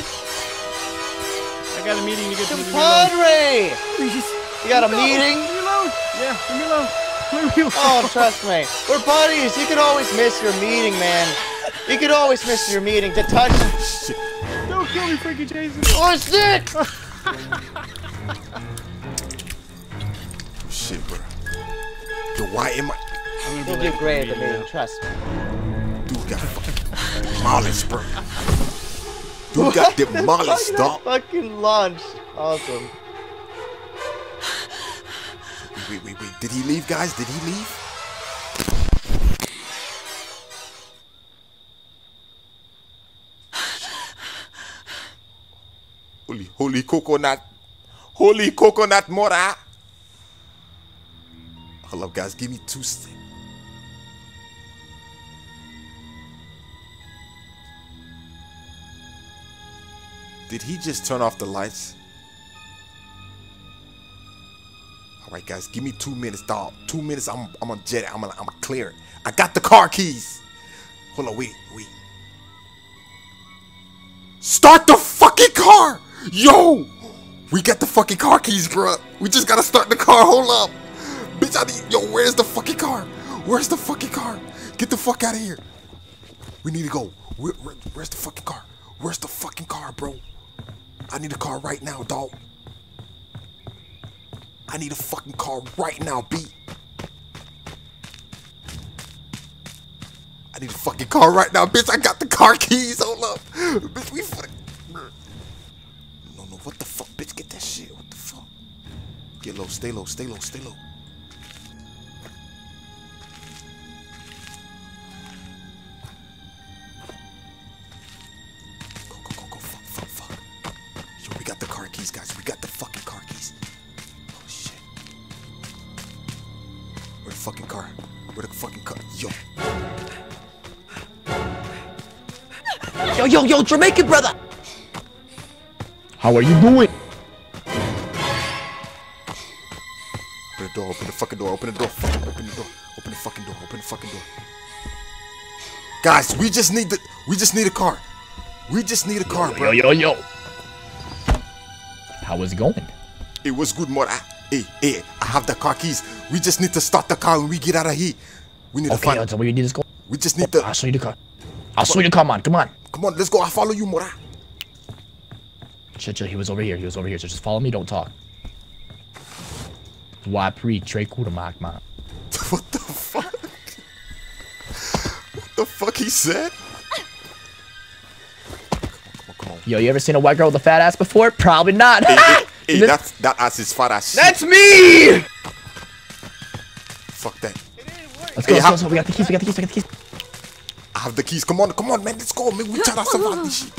I got a meeting to get to. Leave me alone. Compadre! Please. You got a No, meeting? Leave me alone. Yeah, leave me alone. Leave me alone. Oh, trust me. We're buddies. You could always miss your meeting, man. You could always miss your meeting to touch. Don't kill me, Frankie Jason. Oh, shit! Shit, bro. Yo, why am I? You'll do great at the meeting, trust me. Dude got fucking demolished, bro. Dude got demolished, dog. Fucking launched. Awesome. Wait, wait, wait. Did he leave, guys? Did he leave? Holy, holy coconut. Holy coconut mora. Hold up, guys. Give me two seconds. Did he just turn off the lights? All right, guys, give me two minutes, dog. Two minutes, I'm I'm gonna jet it. I'm gonna I'm gonna clear it. I got the car keys. Hold on, wait, wait. Start the fucking car, yo. We got the fucking car keys, bro. We just gotta start the car. Hold up, bitch. I need, yo, where's the fucking car? Where's the fucking car? Get the fuck out of here. We need to go. Where, where, where's the fucking car? Where's the fucking car, bro? I need a car right now, dog. I need a fucking car right now, B. I need a fucking car right now, bitch. I got the car keys. Hold up. Bitch, we fuck. No, no, what the fuck, bitch? Get that shit. What the fuck? Get low, stay low, stay low, stay low. Got the car keys, guys. We got the fucking car keys. Oh shit. Where the fucking car? Where the fucking car? Yo. Yo, yo, yo, Jamaican brother! How are you doing? Open the door, open the fucking door, open the door, fucking open the door, open the fucking door, open the fucking door. Guys, we just need the we just need a car. We just need a car, bro. Yo, yo, yo. How was it going? It was good, Mora. Hey, hey, I have the car keys. We just need to start the car when we get out of here. We need to Okay, find. that's all we need is go. We just need to. I'll show you the car. I'll show you the car, man. Come on. Come on, let's go. I'll follow you, Mora. Chill, chill. He was over here. He was over here. So just follow me. Don't talk. Why pre Trey Kudamak, man. what the fuck? what the fuck he said? Yo, you ever seen a white girl with a fat ass before? Probably not. Hey, hey, hey, that's that ass is fat ass shit. That's me! Fuck that. Let's go, Hey, let's go, let's go. We got the keys, we got the keys, we got the keys. I have the keys. Come on, come on, man. Let's go, man. We try to survive this shit.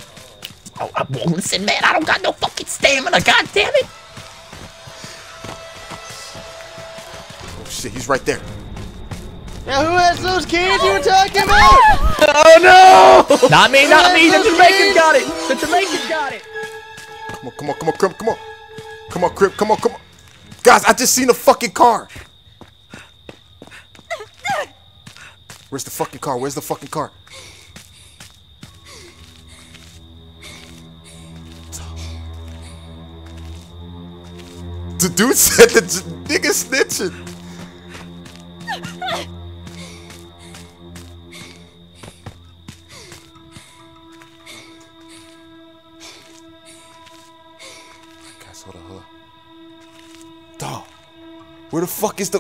Oh, well, listen, man. I don't got no fucking stamina. God damn it. Oh shit, he's right there. Now who has those keys you were talking about? Oh no! Not me, not me. The Jamaicans got it. The Jamaicans got it. Come on, come on, come on, Crip, come on. Come on, Crip, come on, come on. Guys, I just seen a fucking car. Where's the fucking car? Where's the fucking car? The dude said the j- nigga snitching. Dog, where the fuck is the...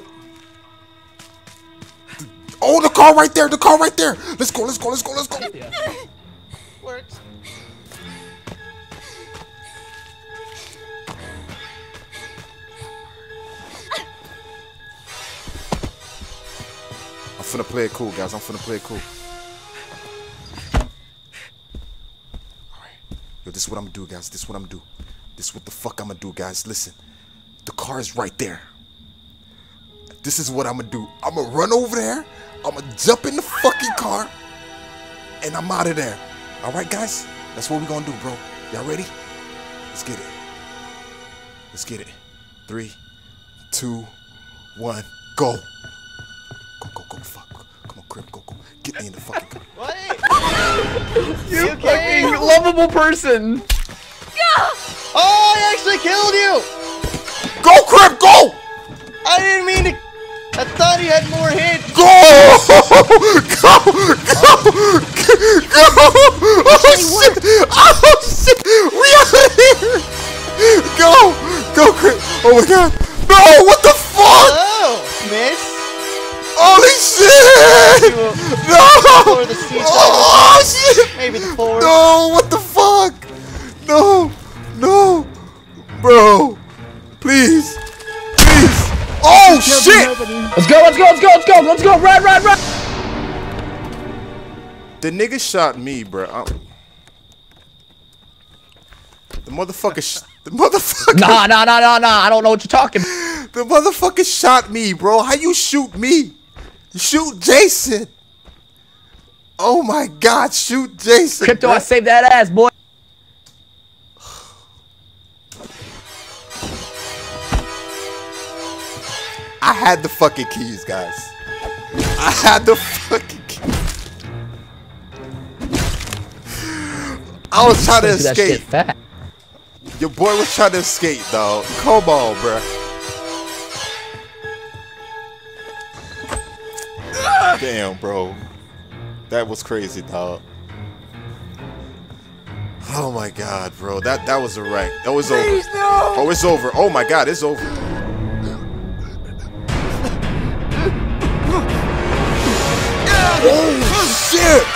Oh, the car right there, the car right there. Let's go, let's go, let's go, let's go. Works. I'm finna play it cool, guys. I'm finna play it cool. Alright. Yo, this is what I'm gonna do, guys. This is what I'm gonna do. This is what the fuck I'm gonna do, guys. Listen. The car is right there. This is what I'm gonna do. I'm gonna run over there. I'm gonna jump in the fucking car. And I'm out of there. Alright, guys? That's what we gonna do, bro. Y'all ready? Let's get it. Let's get it. Three, two, one, go. Go, go, go, fuck. Come on, Crip, go, go. Get me in the fucking car. What? you fucking lovable person. Oh, I actually killed you! Go, Crip, go! I didn't mean to. I thought he had more hits. Go! Go! Go! Go! Oh shit! Oh shit! We out of here! Go! Go, Crip! Oh my god! No! What the fuck? Oh, miss. Holy shit! No! Or the C oh, oh shit! Maybe the four. No, what the fuck? No, no, bro, please, please. Oh shit! Let's go, let's go, let's go, let's go, let's go, run, run, run! The nigga shot me, bro. I'm- the motherfucker, sh- the motherfucker. Nah, nah, nah, nah, nah, I don't know what you're talking. The motherfucker shot me, bro. How you shoot me? You shoot Jason. Oh my God, shoot Jason. Krypto, bro. I saved that ass, boy. I had the fucking keys, guys. I had the fucking keys. I was trying to escape. Your boy was trying to escape, dog. Come on, bro. Damn, bro. That was crazy, dog. Oh my god, bro. That that was a wreck. That was over. Oh, it's over. Oh my god, it's over. Oh shit!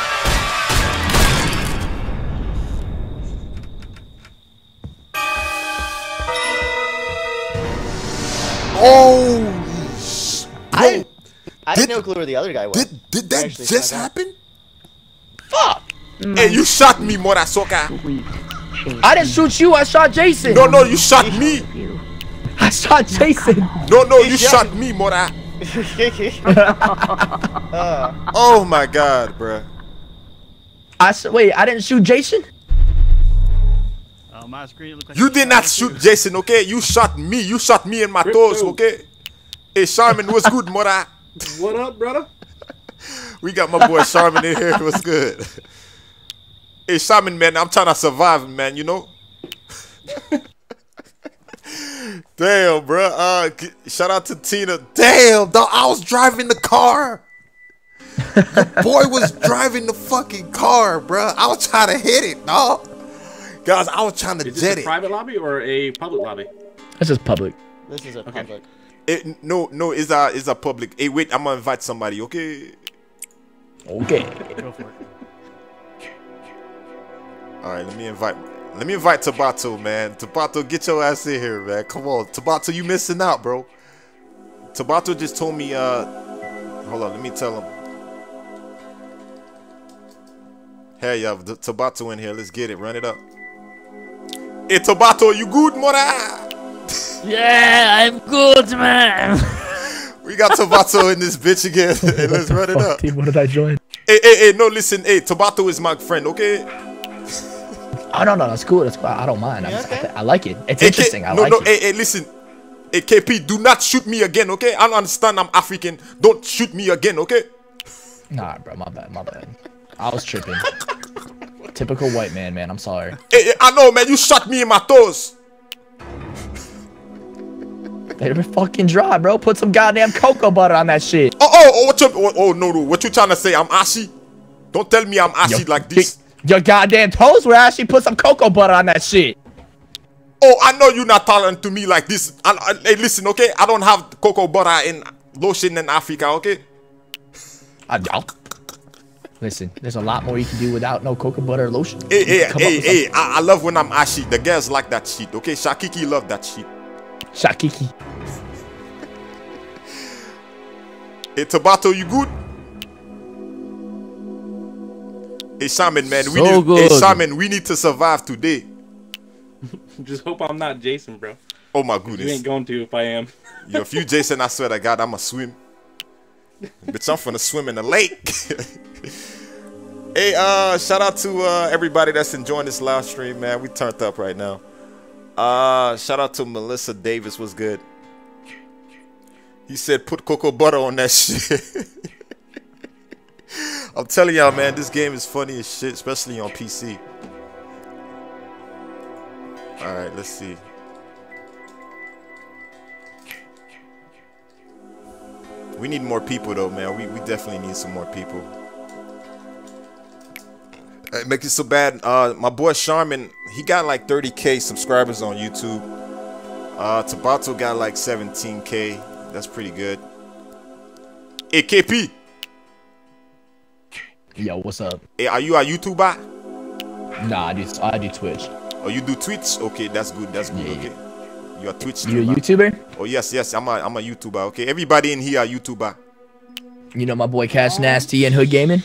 Oh, sh- I, I Did- had no clue where the other guy was. did did that just happen? Fuck! Hey, you shot me, Morasoka. I didn't shoot you, I shot Jason. No, no, you shot me. I shot Jason. No, no, you shot shot me, Mora. Uh, Oh my god, bruh. I sh- wait, I didn't shoot Jason? On my screen, looked like You did not shoot Jason, okay? You shot me. You shot me in my toes, okay? Hey, Sharman, what's good, Mora? What up, brother? We got my boy Sharman in here. What's good? Hey, Sharman, man, I'm trying to survive, man, you know? Damn, bro. Uh, shout out to Tina. Damn, dog. I was driving the car. The boy was driving the fucking car, bro. I was trying to hit it, dog. Guys, I was trying to Is jet this a it. private lobby or a public lobby? That's just public. this is a public. it. No, no, it's a, it's a public. Hey, wait, I'm gonna invite somebody, okay? Okay. Go for it. All right, let me invite. Let me invite Tabato, man. Tabato, get your ass in here, man. Come on, Tabato, you missing out, bro. Tabato just told me. Uh, hold on, let me tell him. Hey, yo, the Tabato in here. Let's get it. Run it up. Hey, Tabato, you good, Mora? Yeah, I'm good, man. We got Tabato in this bitch again. Hey, let's run it up. Team, what did I join? Hey, hey, hey, no, listen. Hey, Tabato is my friend, okay? Oh no, no, that's cool. That's cool. I don't mind. I'm Yeah, just, okay. I, I like it. It's Hey, K- interesting. I no, like no, it. hey, hey, listen. Hey, KP, do not shoot me again, okay? I don't understand I'm African. Don't shoot me again, okay? Nah, bro, my bad, my bad. I was tripping. Typical white man, man. I'm sorry. Hey, hey, I know, man. You shot me in my toes. Let it be fucking dry, bro. Put some goddamn cocoa butter on that shit. Oh, oh, oh, what you, oh, oh, no, no. What you trying to say? I'm ashy? Don't tell me I'm ashy Yo, like this. Your goddamn toes were actually put some cocoa butter on that shit. Oh, I know you're not talking to me like this. I, I- hey, listen, okay? I don't have cocoa butter in lotion in Africa, okay? I don't. Listen, there's a lot more you can do without no cocoa butter lotion. Hey, hey, hey, hey. I, I love when I'm ashy. The girls like that shit, okay? Shakiki love that shit. Shakiki. Hey, Tabato, you good? Hey, Shaman, man. we So need, Hey, good. Shaman, we need to survive today. Just hope I'm not Jason, bro. Oh, my goodness. You ain't going to if I am. Yo, if you Jason, I swear to God, I'ma swim. Bitch, I'm finna swim in the lake. hey, uh, shout out to uh everybody that's enjoying this live stream, man. We turned up right now. Uh, shout out to Melissa Davis. Was good. He said, "Put cocoa butter on that shit." I'm telling y'all, man, this game is funny as shit, especially on PC. All right, let's see. We need more people though, man. We, we definitely need some more people. It make it so bad. Uh, my boy Sharman, he got like 30k subscribers on YouTube. Uh, Tabato got like 17k. That's pretty good. Hey, KP. Yo, what's up? Hey, are you a YouTuber? Nah, I do I do Twitch. Oh, you do Twitch? Okay, that's good. That's good. Okay. You're a Twitch You a. YouTuber? Oh yes, yes. I'm a I'm a YouTuber. Okay, everybody in here are YouTuber. You know my boy Cash Nasty and Hood Gaming?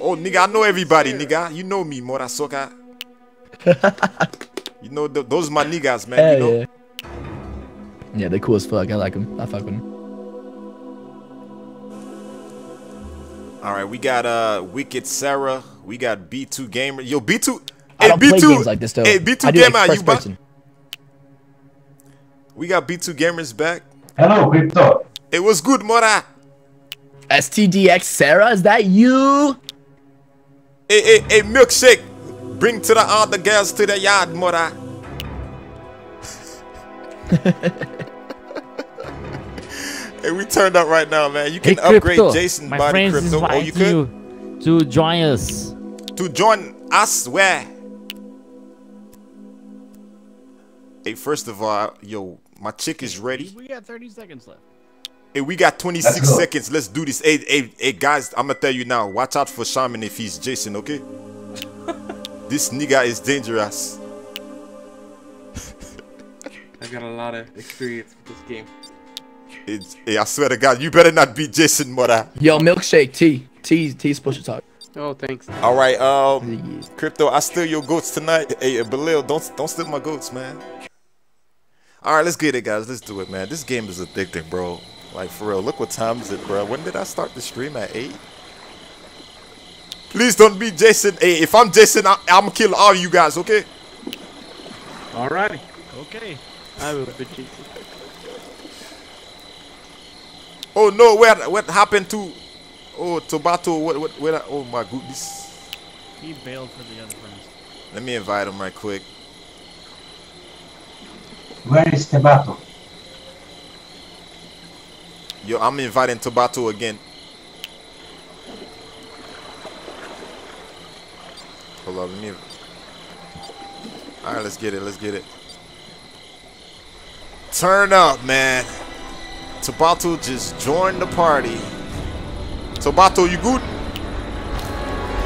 Oh nigga, I know everybody, nigga. You know me, Mora Soka. you know th- those my niggas, man. Hell you know. yeah. Yeah, they cool as fuck. I like them. I fuck with them. All right, we got uh Wicked Sarah. We got B2 Gamer. Yo, B2. I Hey, don't B2. play games like this though. Hey, B2 I do, Gamer, like, you first back? person. We got B2 Gamers back. Hello, Krypto. It was good, Mora. STDX Sarah, is that you? Hey, hey, hey, milkshake. Bring to the other girls to the yard, Mora. hey, we turned up right now, man. You Hey, can upgrade Krypto, Jason my body Krypto. Oh, you invite could you to join us. to join us where? Hey, first of all, yo, my chick is ready. We got 30 seconds left. Hey, we got 26 Let's go. seconds. Let's do this. Hey, hey, hey, guys, I'm gonna tell you now. Watch out for Shaman if he's Jason, okay? this nigga is dangerous. I've got a lot of experience with this game. It's, hey, I swear to God, you better not be Jason, mother. Yo, milkshake T. T T's supposed to talk. Oh, thanks. All right, um, Krypto, I steal your goats tonight. Hey, uh, Belil, don't don't steal my goats, man. All right, let's get it, guys. Let's do it, man. This game is addicting, bro. Like for real. Look what time is it, bro. When did I start the stream at eight? Please don't be Jason. Hey, if I'm Jason, I, I'm gonna kill all you guys, okay? Alrighty. Okay. I will be Jesus. Oh no, what what happened to? Oh, Tabato. What what? What? Oh my goodness. He bailed for the other friends. Let me invite him right quick. Where is Tabato? Yo, I'm inviting Tabato again. Hold on, let me. All right, let's get it. Let's get it. Turn up, man. Tabato just joined the party. Tabato, you good?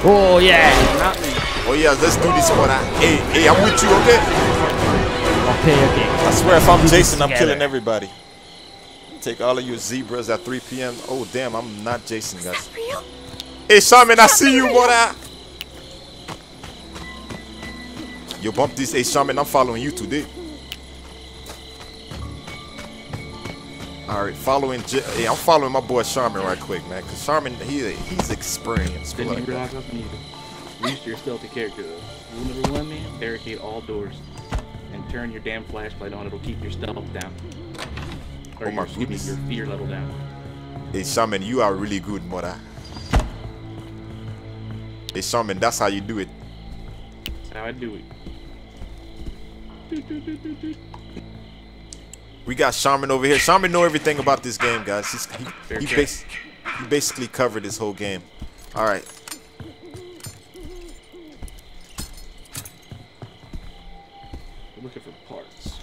Oh yeah. Not me. Oh yeah, let's do this one. I- Hey, hey, I'm with you, okay? Okay, okay. I swear, if I'm Do this Jason, I'm killing everybody. Take all of your zebras at 3 p.m. Oh damn, I'm not Jason, guys. Hey, Shaman, I see you, boy. Yo, bump this. Hey, Shaman, I'm following you today. All right, following. J- hey, I'm following my boy Sharman right quick, man. Cause Sharman, he he's experienced. Didn't Like I needed Boost your stealthy character though. Rule number one, man, barricade all doors. And turn your damn flashlight on, it'll keep your stealth down. Or Oh my your, goodness. your fear level down. Hey, Shaman, you are really good, mother. Hey, Shaman, that's how you do it. That's how I do it. Do, do, do. We got Shaman over here. Shaman know everything about this game, guys. He's, he, he, bas- he basically covered this whole game. All right. We're looking for parts.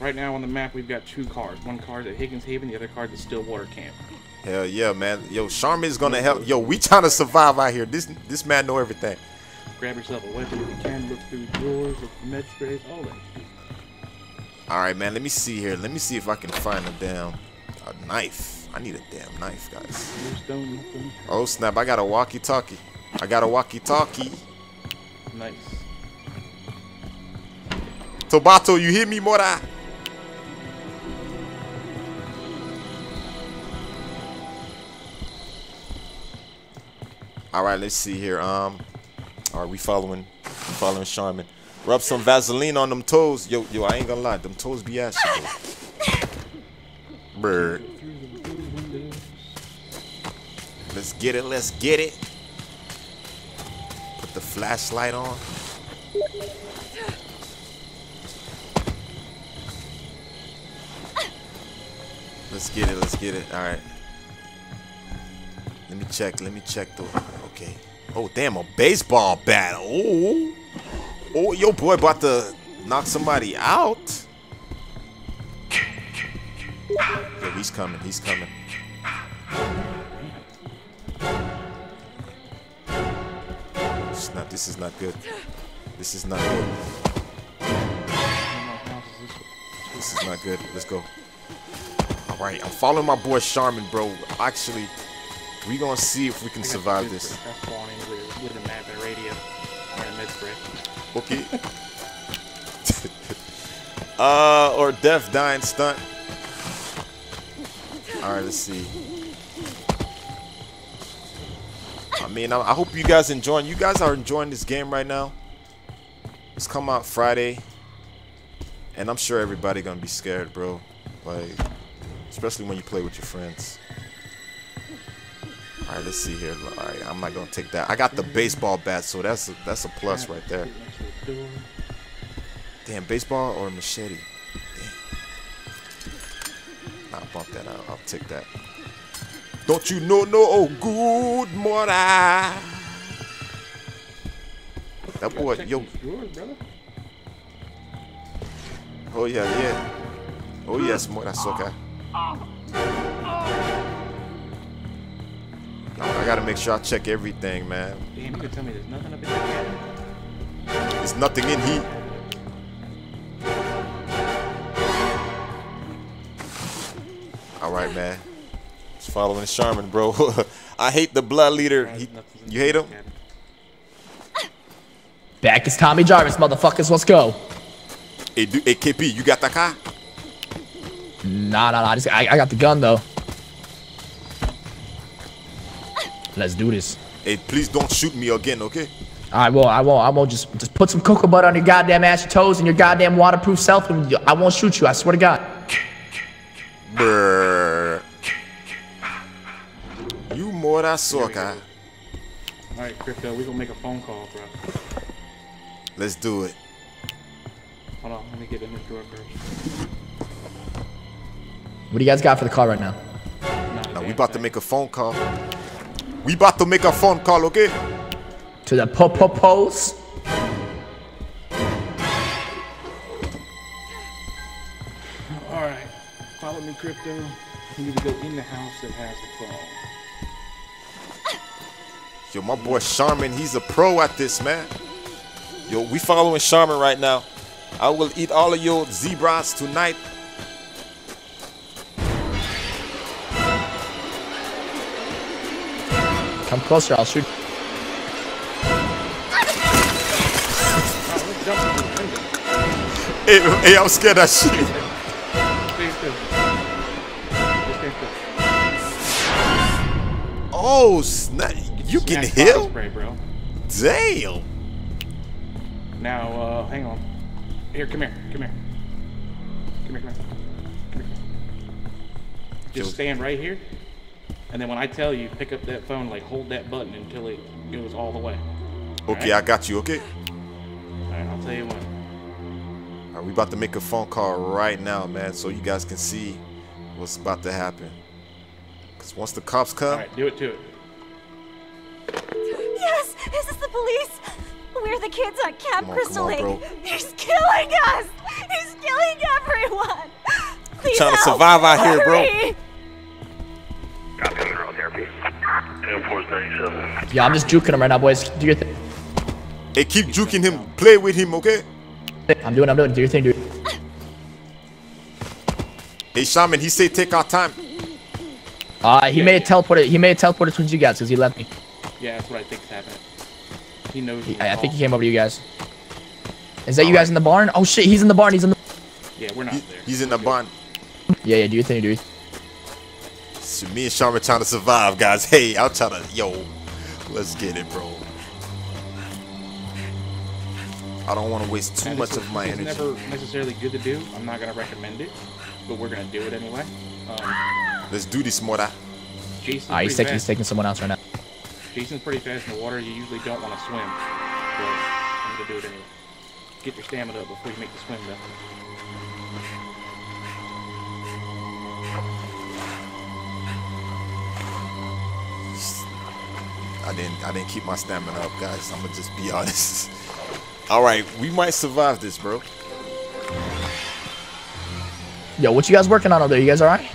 Right now on the map, we've got two cars. One car's at Higgins Haven, the other car's at Stillwater Camp. Hell yeah, man. Yo, Charmin's gonna help. Yo, we trying to survive out here. This this man know everything. Grab yourself a weapon if you can. Look through drawers, look for med sprays, all that. All right, man. Let me see here. Let me see if I can find a damn a knife. I need a damn knife, guys. No stone, nothing. Oh snap! I got a walkie-talkie. I got a walkie-talkie. Nice. Tabato, you hear me, Mora? All right, let's see here. Um, are we following? Following Charmin. Rub some Vaseline on them toes. Yo, yo, I ain't gonna lie, them toes be bro. Bird. Let's get it. Let's get it. Put the flashlight on. Let's get it. Let's get it. All right. Let me check. Let me check the. Okay. Oh damn, a baseball bat. Oh. Oh, yo boy about to knock somebody out. Yo, he's coming. He's coming. This is not. This is not good. This is not good. This is not good. Let's go. All right, I'm following my boy Charmin, bro. Actually, we gonna see if we can survive this. Okay. uh, or death dying stunt. All right, let's see. I mean, I, I hope you guys enjoying. You guys are enjoying this game right now. It's come out Friday, and I'm sure everybody gonna be scared, bro. Like, especially when you play with your friends. All right, let's see here. All right, I'm not gonna take that. I got the baseball bat, so that's a, that's a plus right there. Damn, baseball or machete? Damn. Nah, bump that out. I'll take that. Don't you know no oh good morning? That boy, yo. Oh yeah, yeah. Oh yes, more that's okay. I gotta make sure I check everything, man. Damn, you tell me there's nothing up in. There's nothing in here. All right, man. Just following Sharman, bro. I hate the blood leader. He, you hate him? Back is Tommy Jarvis, motherfuckers. Let's go. Hey, do, hey KP, you got the car? Nah, nah, nah. I, just, I, I got the gun though. Let's do this. Hey, please don't shoot me again, okay? I won't. I won't. I won't. Just, just put some cocoa butter on your goddamn ass, your toes, and your goddamn waterproof self, and I won't shoot you. I swear to God. Brr. You more that soca. Alright, Krypto, we gonna make a phone call, bro. Let's do it. Hold on, let me get in this drawer first. What do you guys got for the car right now? Now we about to make a phone call. We about to make a phone call, okay? To the po-po-pos. Alright, follow me, Krypto. You need to go in the house that has the phone. Yo, my boy Charmin, he's a pro at this, man. Yo, we following Charmin right now. I will eat all of your zebras tonight. Come closer, I'll shoot. Hey, hey, I'm scared of shit. Stay still. Just stay. Oh, snap. You can heal? Spray, bro. Damn. Now, uh, hang on. Here, come here, come here. Come here, come here. Come here. Just stand right here. And then when I tell you, pick up that phone, like hold that button until it goes all the way. Okay, I got you, okay? Alright, I'll tell you when. All right, we about to make a phone call right now, man, so you guys can see what's about to happen. Because once the cops come, Alright, do it to it. Yes, this is the police. We're the kids on Camp Come on, Crystal come on, Lake. He's killing us. He's killing everyone. Please trying to survive out here, bro. Hurry. Yeah, I'm just juking him right now, boys. Do your thing. hey, keep juking him. Play with him, okay? I'm doing. I'm doing. Do your thing, dude. Hey, Shaman, he say take our time. Uh, he may have teleported. He may have teleported towards you guys because he left me. Yeah, that's what I think is happening. He knows. He- I, I think he came over to you guys. Is that you guys in the barn? Oh shit, he's in the barn. He's in the. Yeah, we're not there. He's in the barn. Yeah, yeah. Do your thing, dude. So me and Shaman trying to survive, guys. Hey, I'm trying to, yo, let's get it, bro. I don't want to waste too much of my energy. it's never necessarily good to do. I'm not gonna recommend it, but we're gonna do it anyway. Um, Let's do this, Mora. Jason's Ah, he's taking. He's taking someone else right now. Jason's pretty fast in the water. You usually don't want to swim, but I'm gonna do it anyway. Get your stamina up before you make the swim, though. I didn't I didn't keep my stamina up, guys. I'm gonna just be honest. All right, we might survive this, bro. Yo, what you guys working on over there? You guys all right?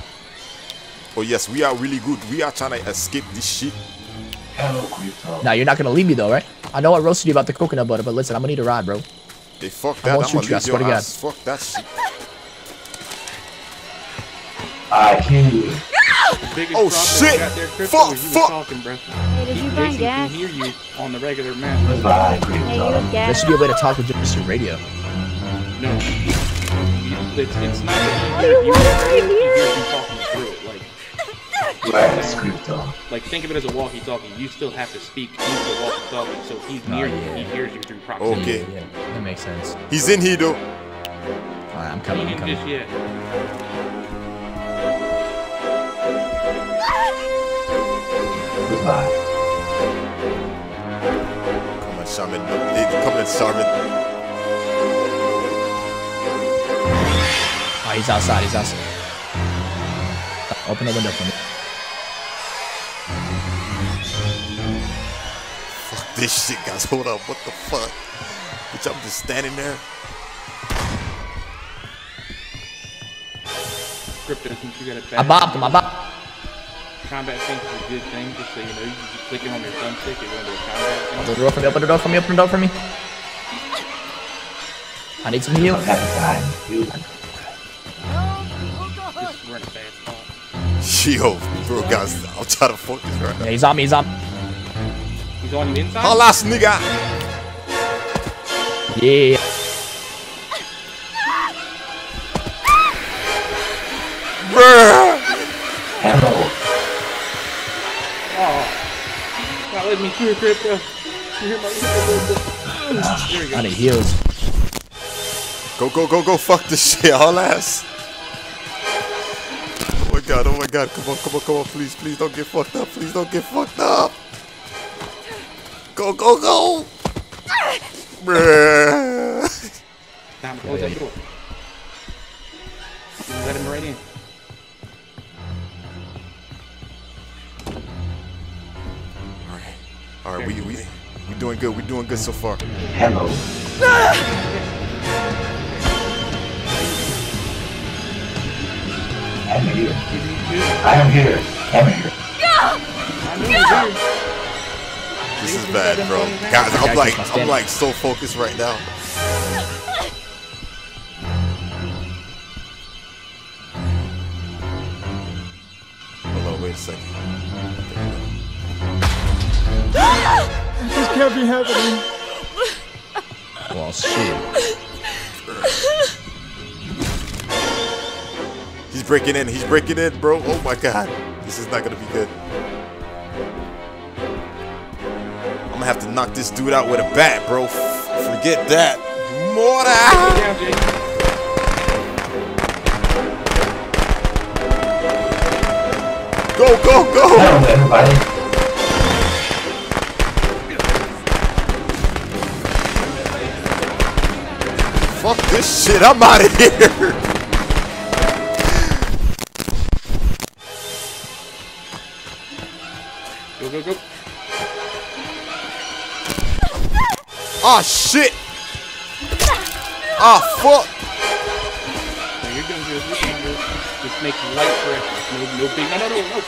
Oh yes, we are really good. We are trying to escape this shit. Hello, Krypto. Now you're not gonna leave me though, right? I know I roasted you about the coconut butter, but listen, I'm gonna need a ride, bro. They fuck I that. won't I'm shoot gonna you, I leave swear to your God. ass. Fuck that shit. I hear you. Biggest Oh, shit! you got there, Krypto, Fuck, is fuck. talking, bro. Hey, did you find gas? can hear you on the regular map. Goodbye, Hey, you Krypto. have There should be a way to talk with just through radio. No, it's, it's not that What you do hear, you you want hear, right you here? talking through it. Like, Where is Krypto? like think of it as a walkie-talkie. You still have to speak into the walkie-talkie, so if he's Oh, near you. He hears you through proximity. Okay. Yeah, that makes sense. He's in here though. Alright, I'm coming, I'm coming. just yet. Goodbye. Come on, Shaman. Come on, Shaman. Oh, ah, he's outside, he's outside. Open the window for me. Fuck this shit, guys. Hold up. What the fuck? Bitch, I'm just standing there. Krypto, since you got a I bad bopped him, I bopped combat sync is a good thing, just so you know. You can click it on your thumbstick, it go into a combat sync. Open the door for me, open the door for me, open the door for me. I need some heal. Don't. You Just, we're in a bad spot. Yo, bro, guys. I'm trying to focus right Yeah, he's on me, he's on He's on you inside? Halas, nigga. Yeah. Bruh. Hello. Not me through, Krypto. You hear my There we I go. need heals. Go, go, go, go. Fuck this shit. Halas. Oh my god, oh my god. Come on, come on, come on. Please, please don't get fucked up. Please don't get fucked up. Go, go, go. Bruh. Time to close that door. Let him right in. Alright, we, we, we doing good. we doing good so far. Hello. I'm here. I am here. I'm here. This is bad, bro. Guys, I'm like, I'm like so focused right now. Hold on, wait a second. This can't be happening. Well, shit. He's breaking in. He's breaking in, bro. Oh my god. This is not gonna be good. I'm gonna have to knock this dude out with a bat, bro. F- forget that. Mora! Go, go, go! Hello, everybody. This shit. I'm out of here. Go, go, go. Oh shit! Ah fuck! No, you're doing good. You're doing good. Just make light. No, no big. No, no, no, no.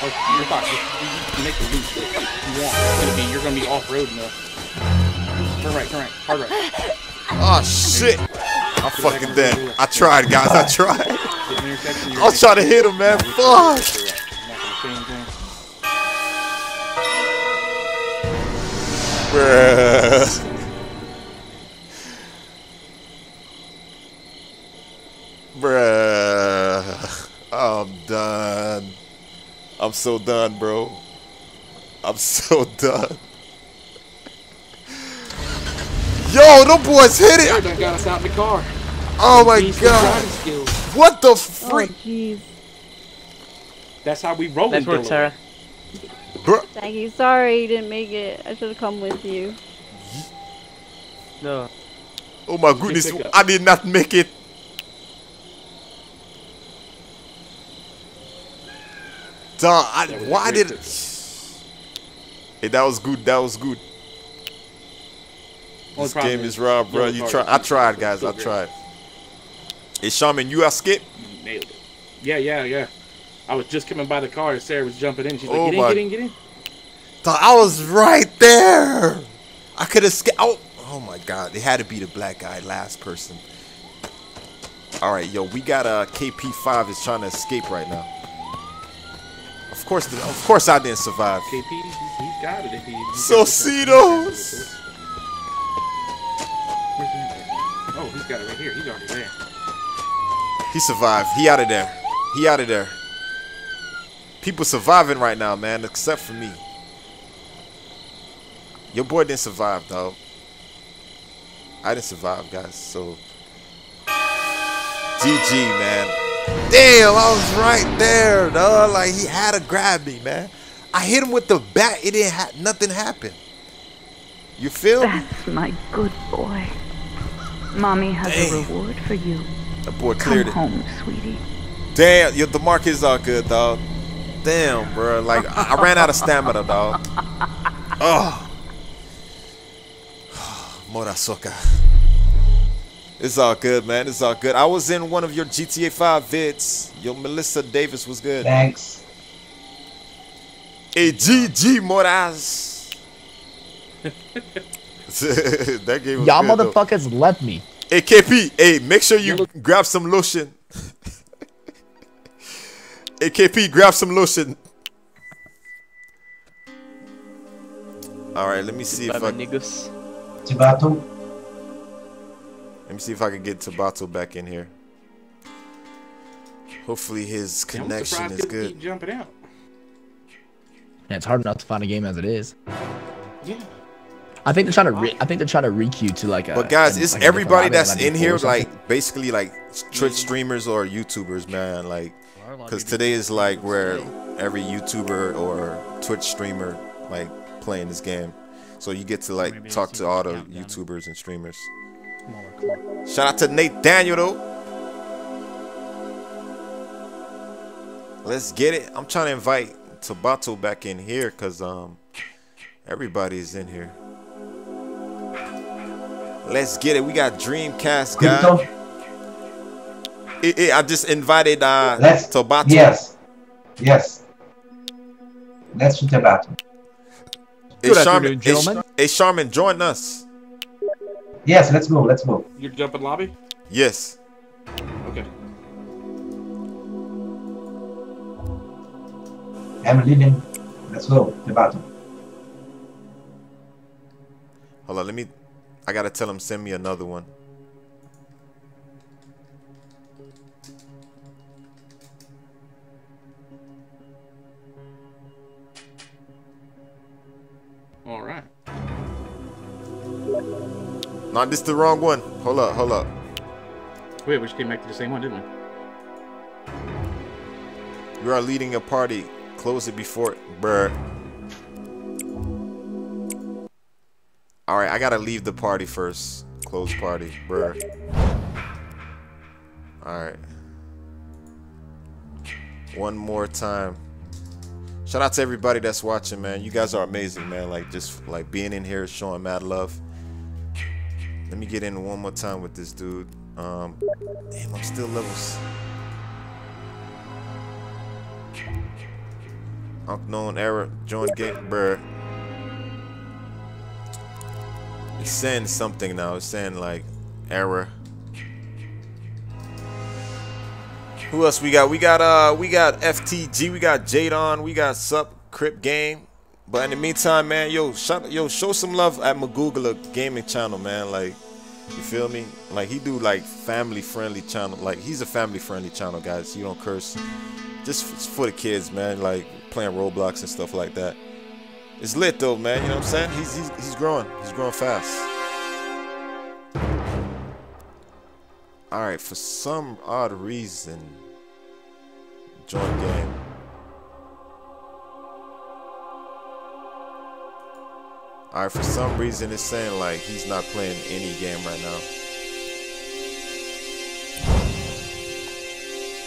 Oh, you're fine. Just, you, make the loop if you want. It's gonna be. You're gonna be off road enough. Turn right. Turn right. Hard right. Oh shit! I'm fucking dead. I tried, guys. I tried. I was trying to hit him, man. Fuck! Bruh. Bruh. I'm done. I'm so done, bro. I'm so done. Yo, them boys hit it! done got us out in the car. Oh my god! What the oh, freak? jeez. That's how we roll. Nice in work, Delaware. Sarah. Bro, Thank you. Sorry you didn't make it. I should have come with you. No. oh my goodness. I did not make it. Duh, I, That was a why great did Hey, that was good. That was good. Only This game is is robbed, bro. You try. I tried, guys. I tried. Hey, Shaman, you escaped? Nailed it. Yeah, yeah, yeah. I was just coming by the car. and Sarah was jumping in. She's like, Oh "Get in, my- get in, get in." I was right there. I could escape. Oh, oh my God! They had to be the black guy, last person. All right, yo, we got uh KP5 is trying to escape right now. Of course, the, of course, I didn't survive. KP, he's, got it if he. he Socitos. Where's he at? Oh, he's got it right here. He's already there. He survived. He out of there. He out of there. People surviving right now, man, except for me. Your boy didn't survive, dog. I didn't survive, guys. So, GG, man. Damn, I was right there, dog. Like he had to grab me, man. I hit him with the bat. It didn't ha- nothing happened. You feel me? That's my good boy. Mommy has a reward for you. That boy Come cleared it. home, sweetie. Damn, yo, the mark is all good, dog. Damn, bro. Like I I ran out of stamina, dog. Oh. Morasoka. It's all good, man. It's all good. I was in one of your GTA 5 vids. Yo, Melissa Davis was good. Thanks. Hey, GG Moraz. that game was Y'all good, though. motherfuckers left me. Hey, KP. Hey, make sure you grab some lotion. hey, KP, grab some lotion. All right, let me see if I niggas. Chibato. let me see if I can get Tabato back in here. Hopefully his connection is good. Keep jumping out. And it's hard enough to find a game as it is. Yeah. I think they're trying to. Re- I think they're trying to re- you to like a. But guys, an- it's like everybody that's in before here, like basically like Twitch streamers or YouTubers, man. Like, because today is like where every YouTuber or Twitch streamer like playing this game, so you get to like talk to all the YouTubers and streamers. Shout out to Nate Daniel though. Let's get it. I'm trying to invite Tabato back in here because um everybody's in here. Let's get it. We got Dreamcast guy. Krypto. Eh, eh, I just invited uh Let's. Tabato. Yes. Yes. Let's shoot about. Hey, Good Charmin, afternoon, gentlemen. hey, Charmin, join us. Yes, let's go. Let's go. You're jumping lobby? Yes. Okay. I'm leading. Let's go. Chibato. Hold on, let me. I gotta tell him send me another one. All right. Not this the wrong one. Hold up, hold up. Wait, we just came back to the same one, didn't we? You are leading a party. Close it before, bruh. All right, I gotta leave the party first. Close party, bruh. All right. One more time. Shout out to everybody that's watching, man. You guys are amazing, man. Like just like being in here, showing mad love. Let me get in one more time with this dude. Um, damn, I'm still levels. Unknown error. Join game, bruh. It's saying something now. It's saying like error. Who else we got? We got uh we got FTG, we got Jadon, we got Sup Crip Game. But in the meantime, man, yo, shout, yo, show some love at Magoogla gaming channel, man. Like, you feel me? Like he do like family friendly channel. Like he's a family friendly channel, guys. You don't curse. Just for the kids, man. Like playing Roblox and stuff like that. It's lit though, man. You know what I'm saying? He's he's, he's growing. He's growing fast. All right, for some odd reason, join game. All right, for some reason it's saying like he's not playing any game right now.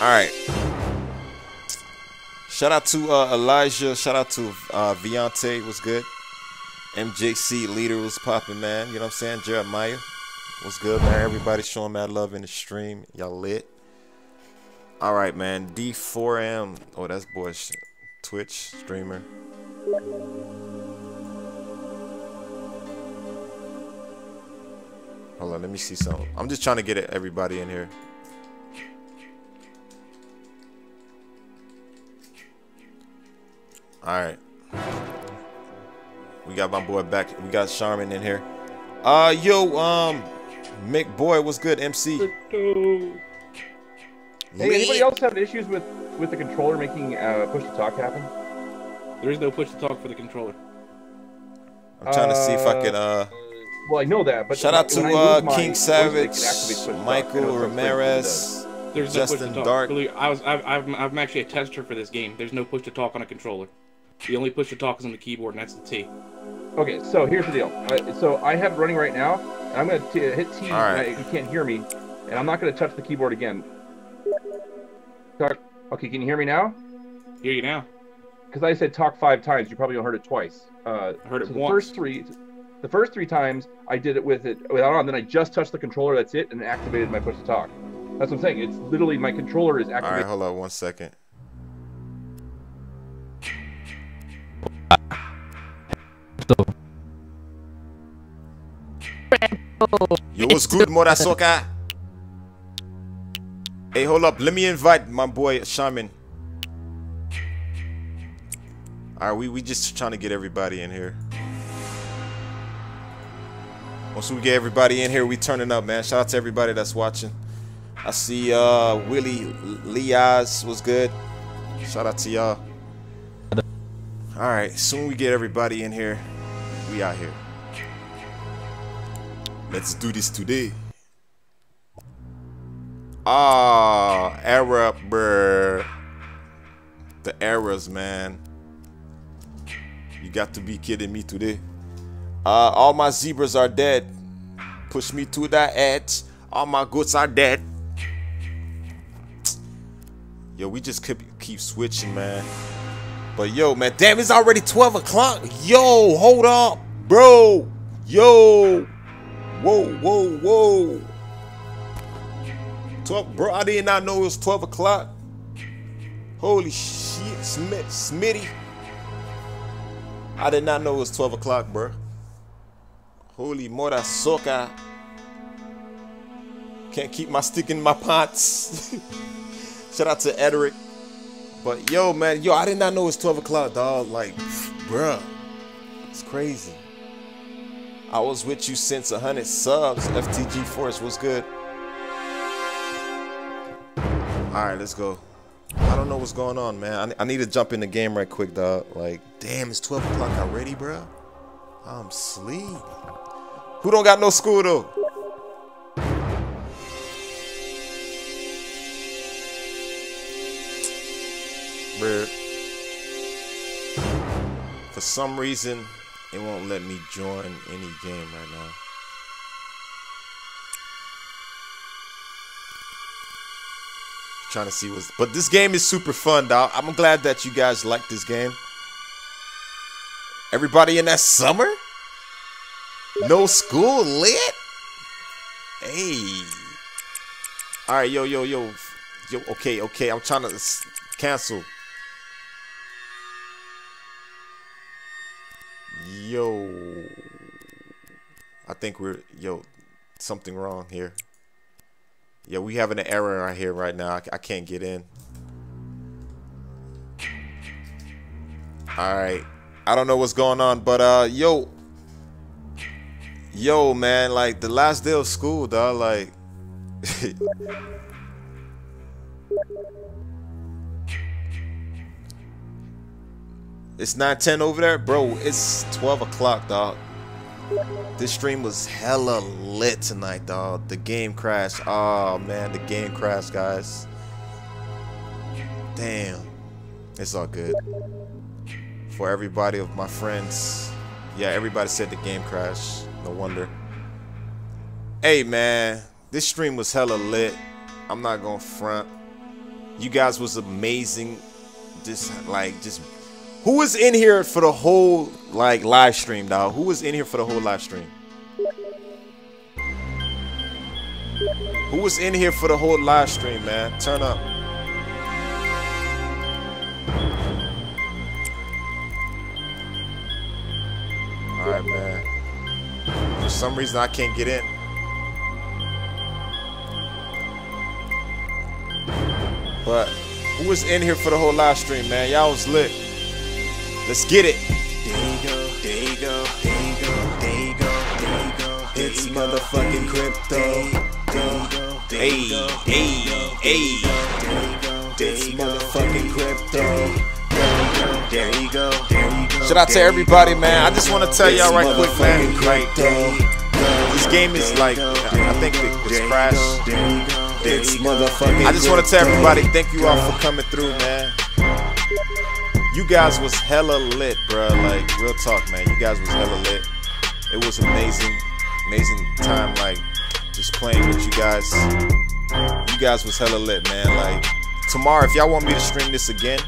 All right. Shout out to uh, Elijah. Shout out to uh, Viante. Was good. MJC leader was popping, man. You know what I'm saying? Jeremiah. What's good, man? Everybody showing mad love in the stream. Y'all lit. All right, man. D4M. Oh, that's boys. Twitch streamer. Hold on, let me see something. I'm just trying to get everybody in here. All right. We got my boy back. We got Charmin in here. Uh, yo, um, Mick Boy, what's good, MC? Hey, anybody else having issues with with the controller making uh, push to talk happen? There is no push to talk for the controller. I'm trying to see if I can, uh, Well, I know that, but shout out to uh, move my King Savage, activates push talk. Know Michael it sounds crazy, but it Ramirez, does. There's no Justin push to talk. Dark. I was, I've, I'm, I'm actually a tester for this game. There's no push to talk on a controller. The only push to talk is on the keyboard, and that's the T. Okay, so here's the deal. Uh, so I have it running right now, and I'm going to hit T. All right. and I- you can't hear me, and I'm not going to touch the keyboard again. Talk. Okay, can you hear me now? Hear you now. Because I said talk five times. You probably heard it twice. Uh, I heard it so the once. first three, the first three times I did it with it without on. Then I just touched the controller. That's it, and it activated my push to talk. That's what I'm saying. It's literally my controller is activated. All right, activated. hold on one second. Yo, what's good, Morasoka? Hey, hold up. Let me invite my boy Shaman. All right, we we just trying to get everybody in here. Once we get everybody in here, we turning up, man. Shout out to everybody that's watching. I see uh Willie Leaz was good. Shout out to y'all. All right, soon we get everybody in here. We out here. Let's do this today. Ah, era, bruh. The errors, man. You got to be kidding me today. Uh, all my zebras are dead. Push me to the edge. All my goats are dead. Yo, we just keep keep switching, man. But yo, man, damn, it's already 12 o'clock. Yo, hold up, bro. Yo. Whoa, whoa, whoa. 12, bro, I did not know it was 12 o'clock. Holy shit, Smith, Smitty. I did not know it was 12 o'clock, bro. Holy mora soca. Can't keep my stick in my pants. Shout out to Edric. But yo, man, yo, I did not know it was 12 o'clock, dog. Like, bruh, it's crazy. I was with you since 100 subs. FTG Force was good. All right, let's go. I don't know what's going on, man. I, I need to jump in the game right quick, dog. Like, damn, it's 12 o'clock already, bruh. I'm sleep. Who don't got no school though? For some reason, it won't let me join any game right now. Trying to see what's. But this game is super fun, dog. I'm glad that you guys like this game. Everybody in that summer? No school lit? Hey. All right, yo, yo, yo, yo. Okay, okay. I'm trying to cancel. Yo. I think we're yo something wrong here. Yeah, we having an error right here right now. I, I can't get in. All right. I don't know what's going on, but uh, yo, yo, man, like the last day of school, dog, like. it's 9:10 over there, bro. It's 12 o'clock, dog. This stream was hella lit tonight, dog. The game crashed. Oh man, the game crashed, guys. Damn. It's all good. For everybody of my friends. Yeah, everybody said the game crashed. No wonder. Hey man, this stream was hella lit. I'm not gonna front. You guys was amazing. Just like just who was in here for the whole like live stream, dog? Who was in here for the whole live stream? Who was in here for the whole live stream, man? Turn up. All right, man. For some reason, I can't get in. But who was in here for the whole live stream, man? Y'all was lit. Let's get it. There you go, there you go, there you go, there you go, there you go. It's motherfucking Krypto. Hey, hey, hey. It's motherfucking Krypto. There you go, there you go. Shout out to everybody, man. I just want to tell y'all right quick, man. This game is like, I think it was crashed. It's motherfucking I just want to tell everybody, thank you all for coming through, man. You guys was hella lit, bro. Like, real talk, man. You guys was hella lit. It was amazing, amazing time. Like, just playing with you guys. You guys was hella lit, man. Like, tomorrow, if y'all want me to stream this again,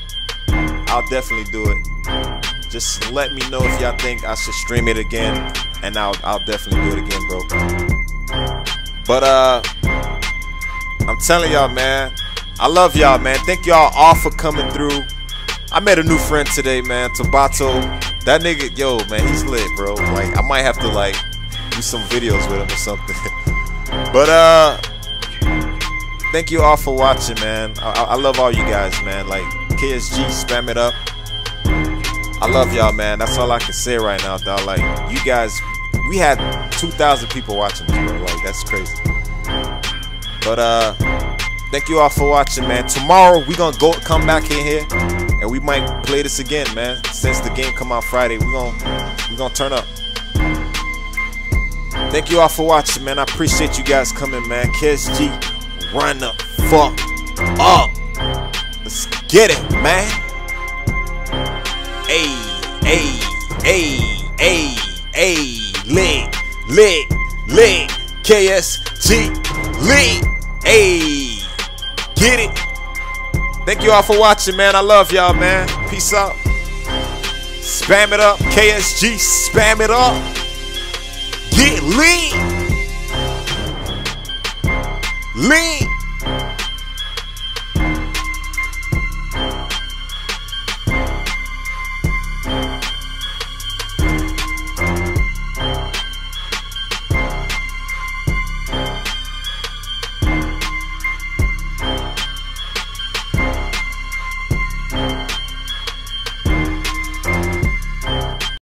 I'll definitely do it. Just let me know if y'all think I should stream it again, and I'll I'll definitely do it again, bro. But uh, I'm telling y'all, man, I love y'all, man. Thank y'all all for coming through. I met a new friend today, man, Tabato. That nigga, yo, man, he's lit, bro. Like, I might have to like do some videos with him or something. but uh, thank you all for watching, man. I, I- love all you guys, man. Like KSG, spam it up. I love y'all, man. That's all I can say right now, dog. Like, you guys, we had 2,000 people watching this, bro. Like, that's crazy. But uh, thank you all for watching, man. Tomorrow we gonna go come back in here and we might play this again, man. Since the game come out Friday, we gonna we gonna turn up. Thank you all for watching, man. I appreciate you guys coming, man. KSG, run the fuck up. Let's get it, man. Hey, hey, hey, hey, hey, lit, lit, lit, KSG, lit, hey, get it. Thank you all for watching, man. I love y'all, man. Peace out. Spam it up, KSG, spam it up. Get lit. Lit.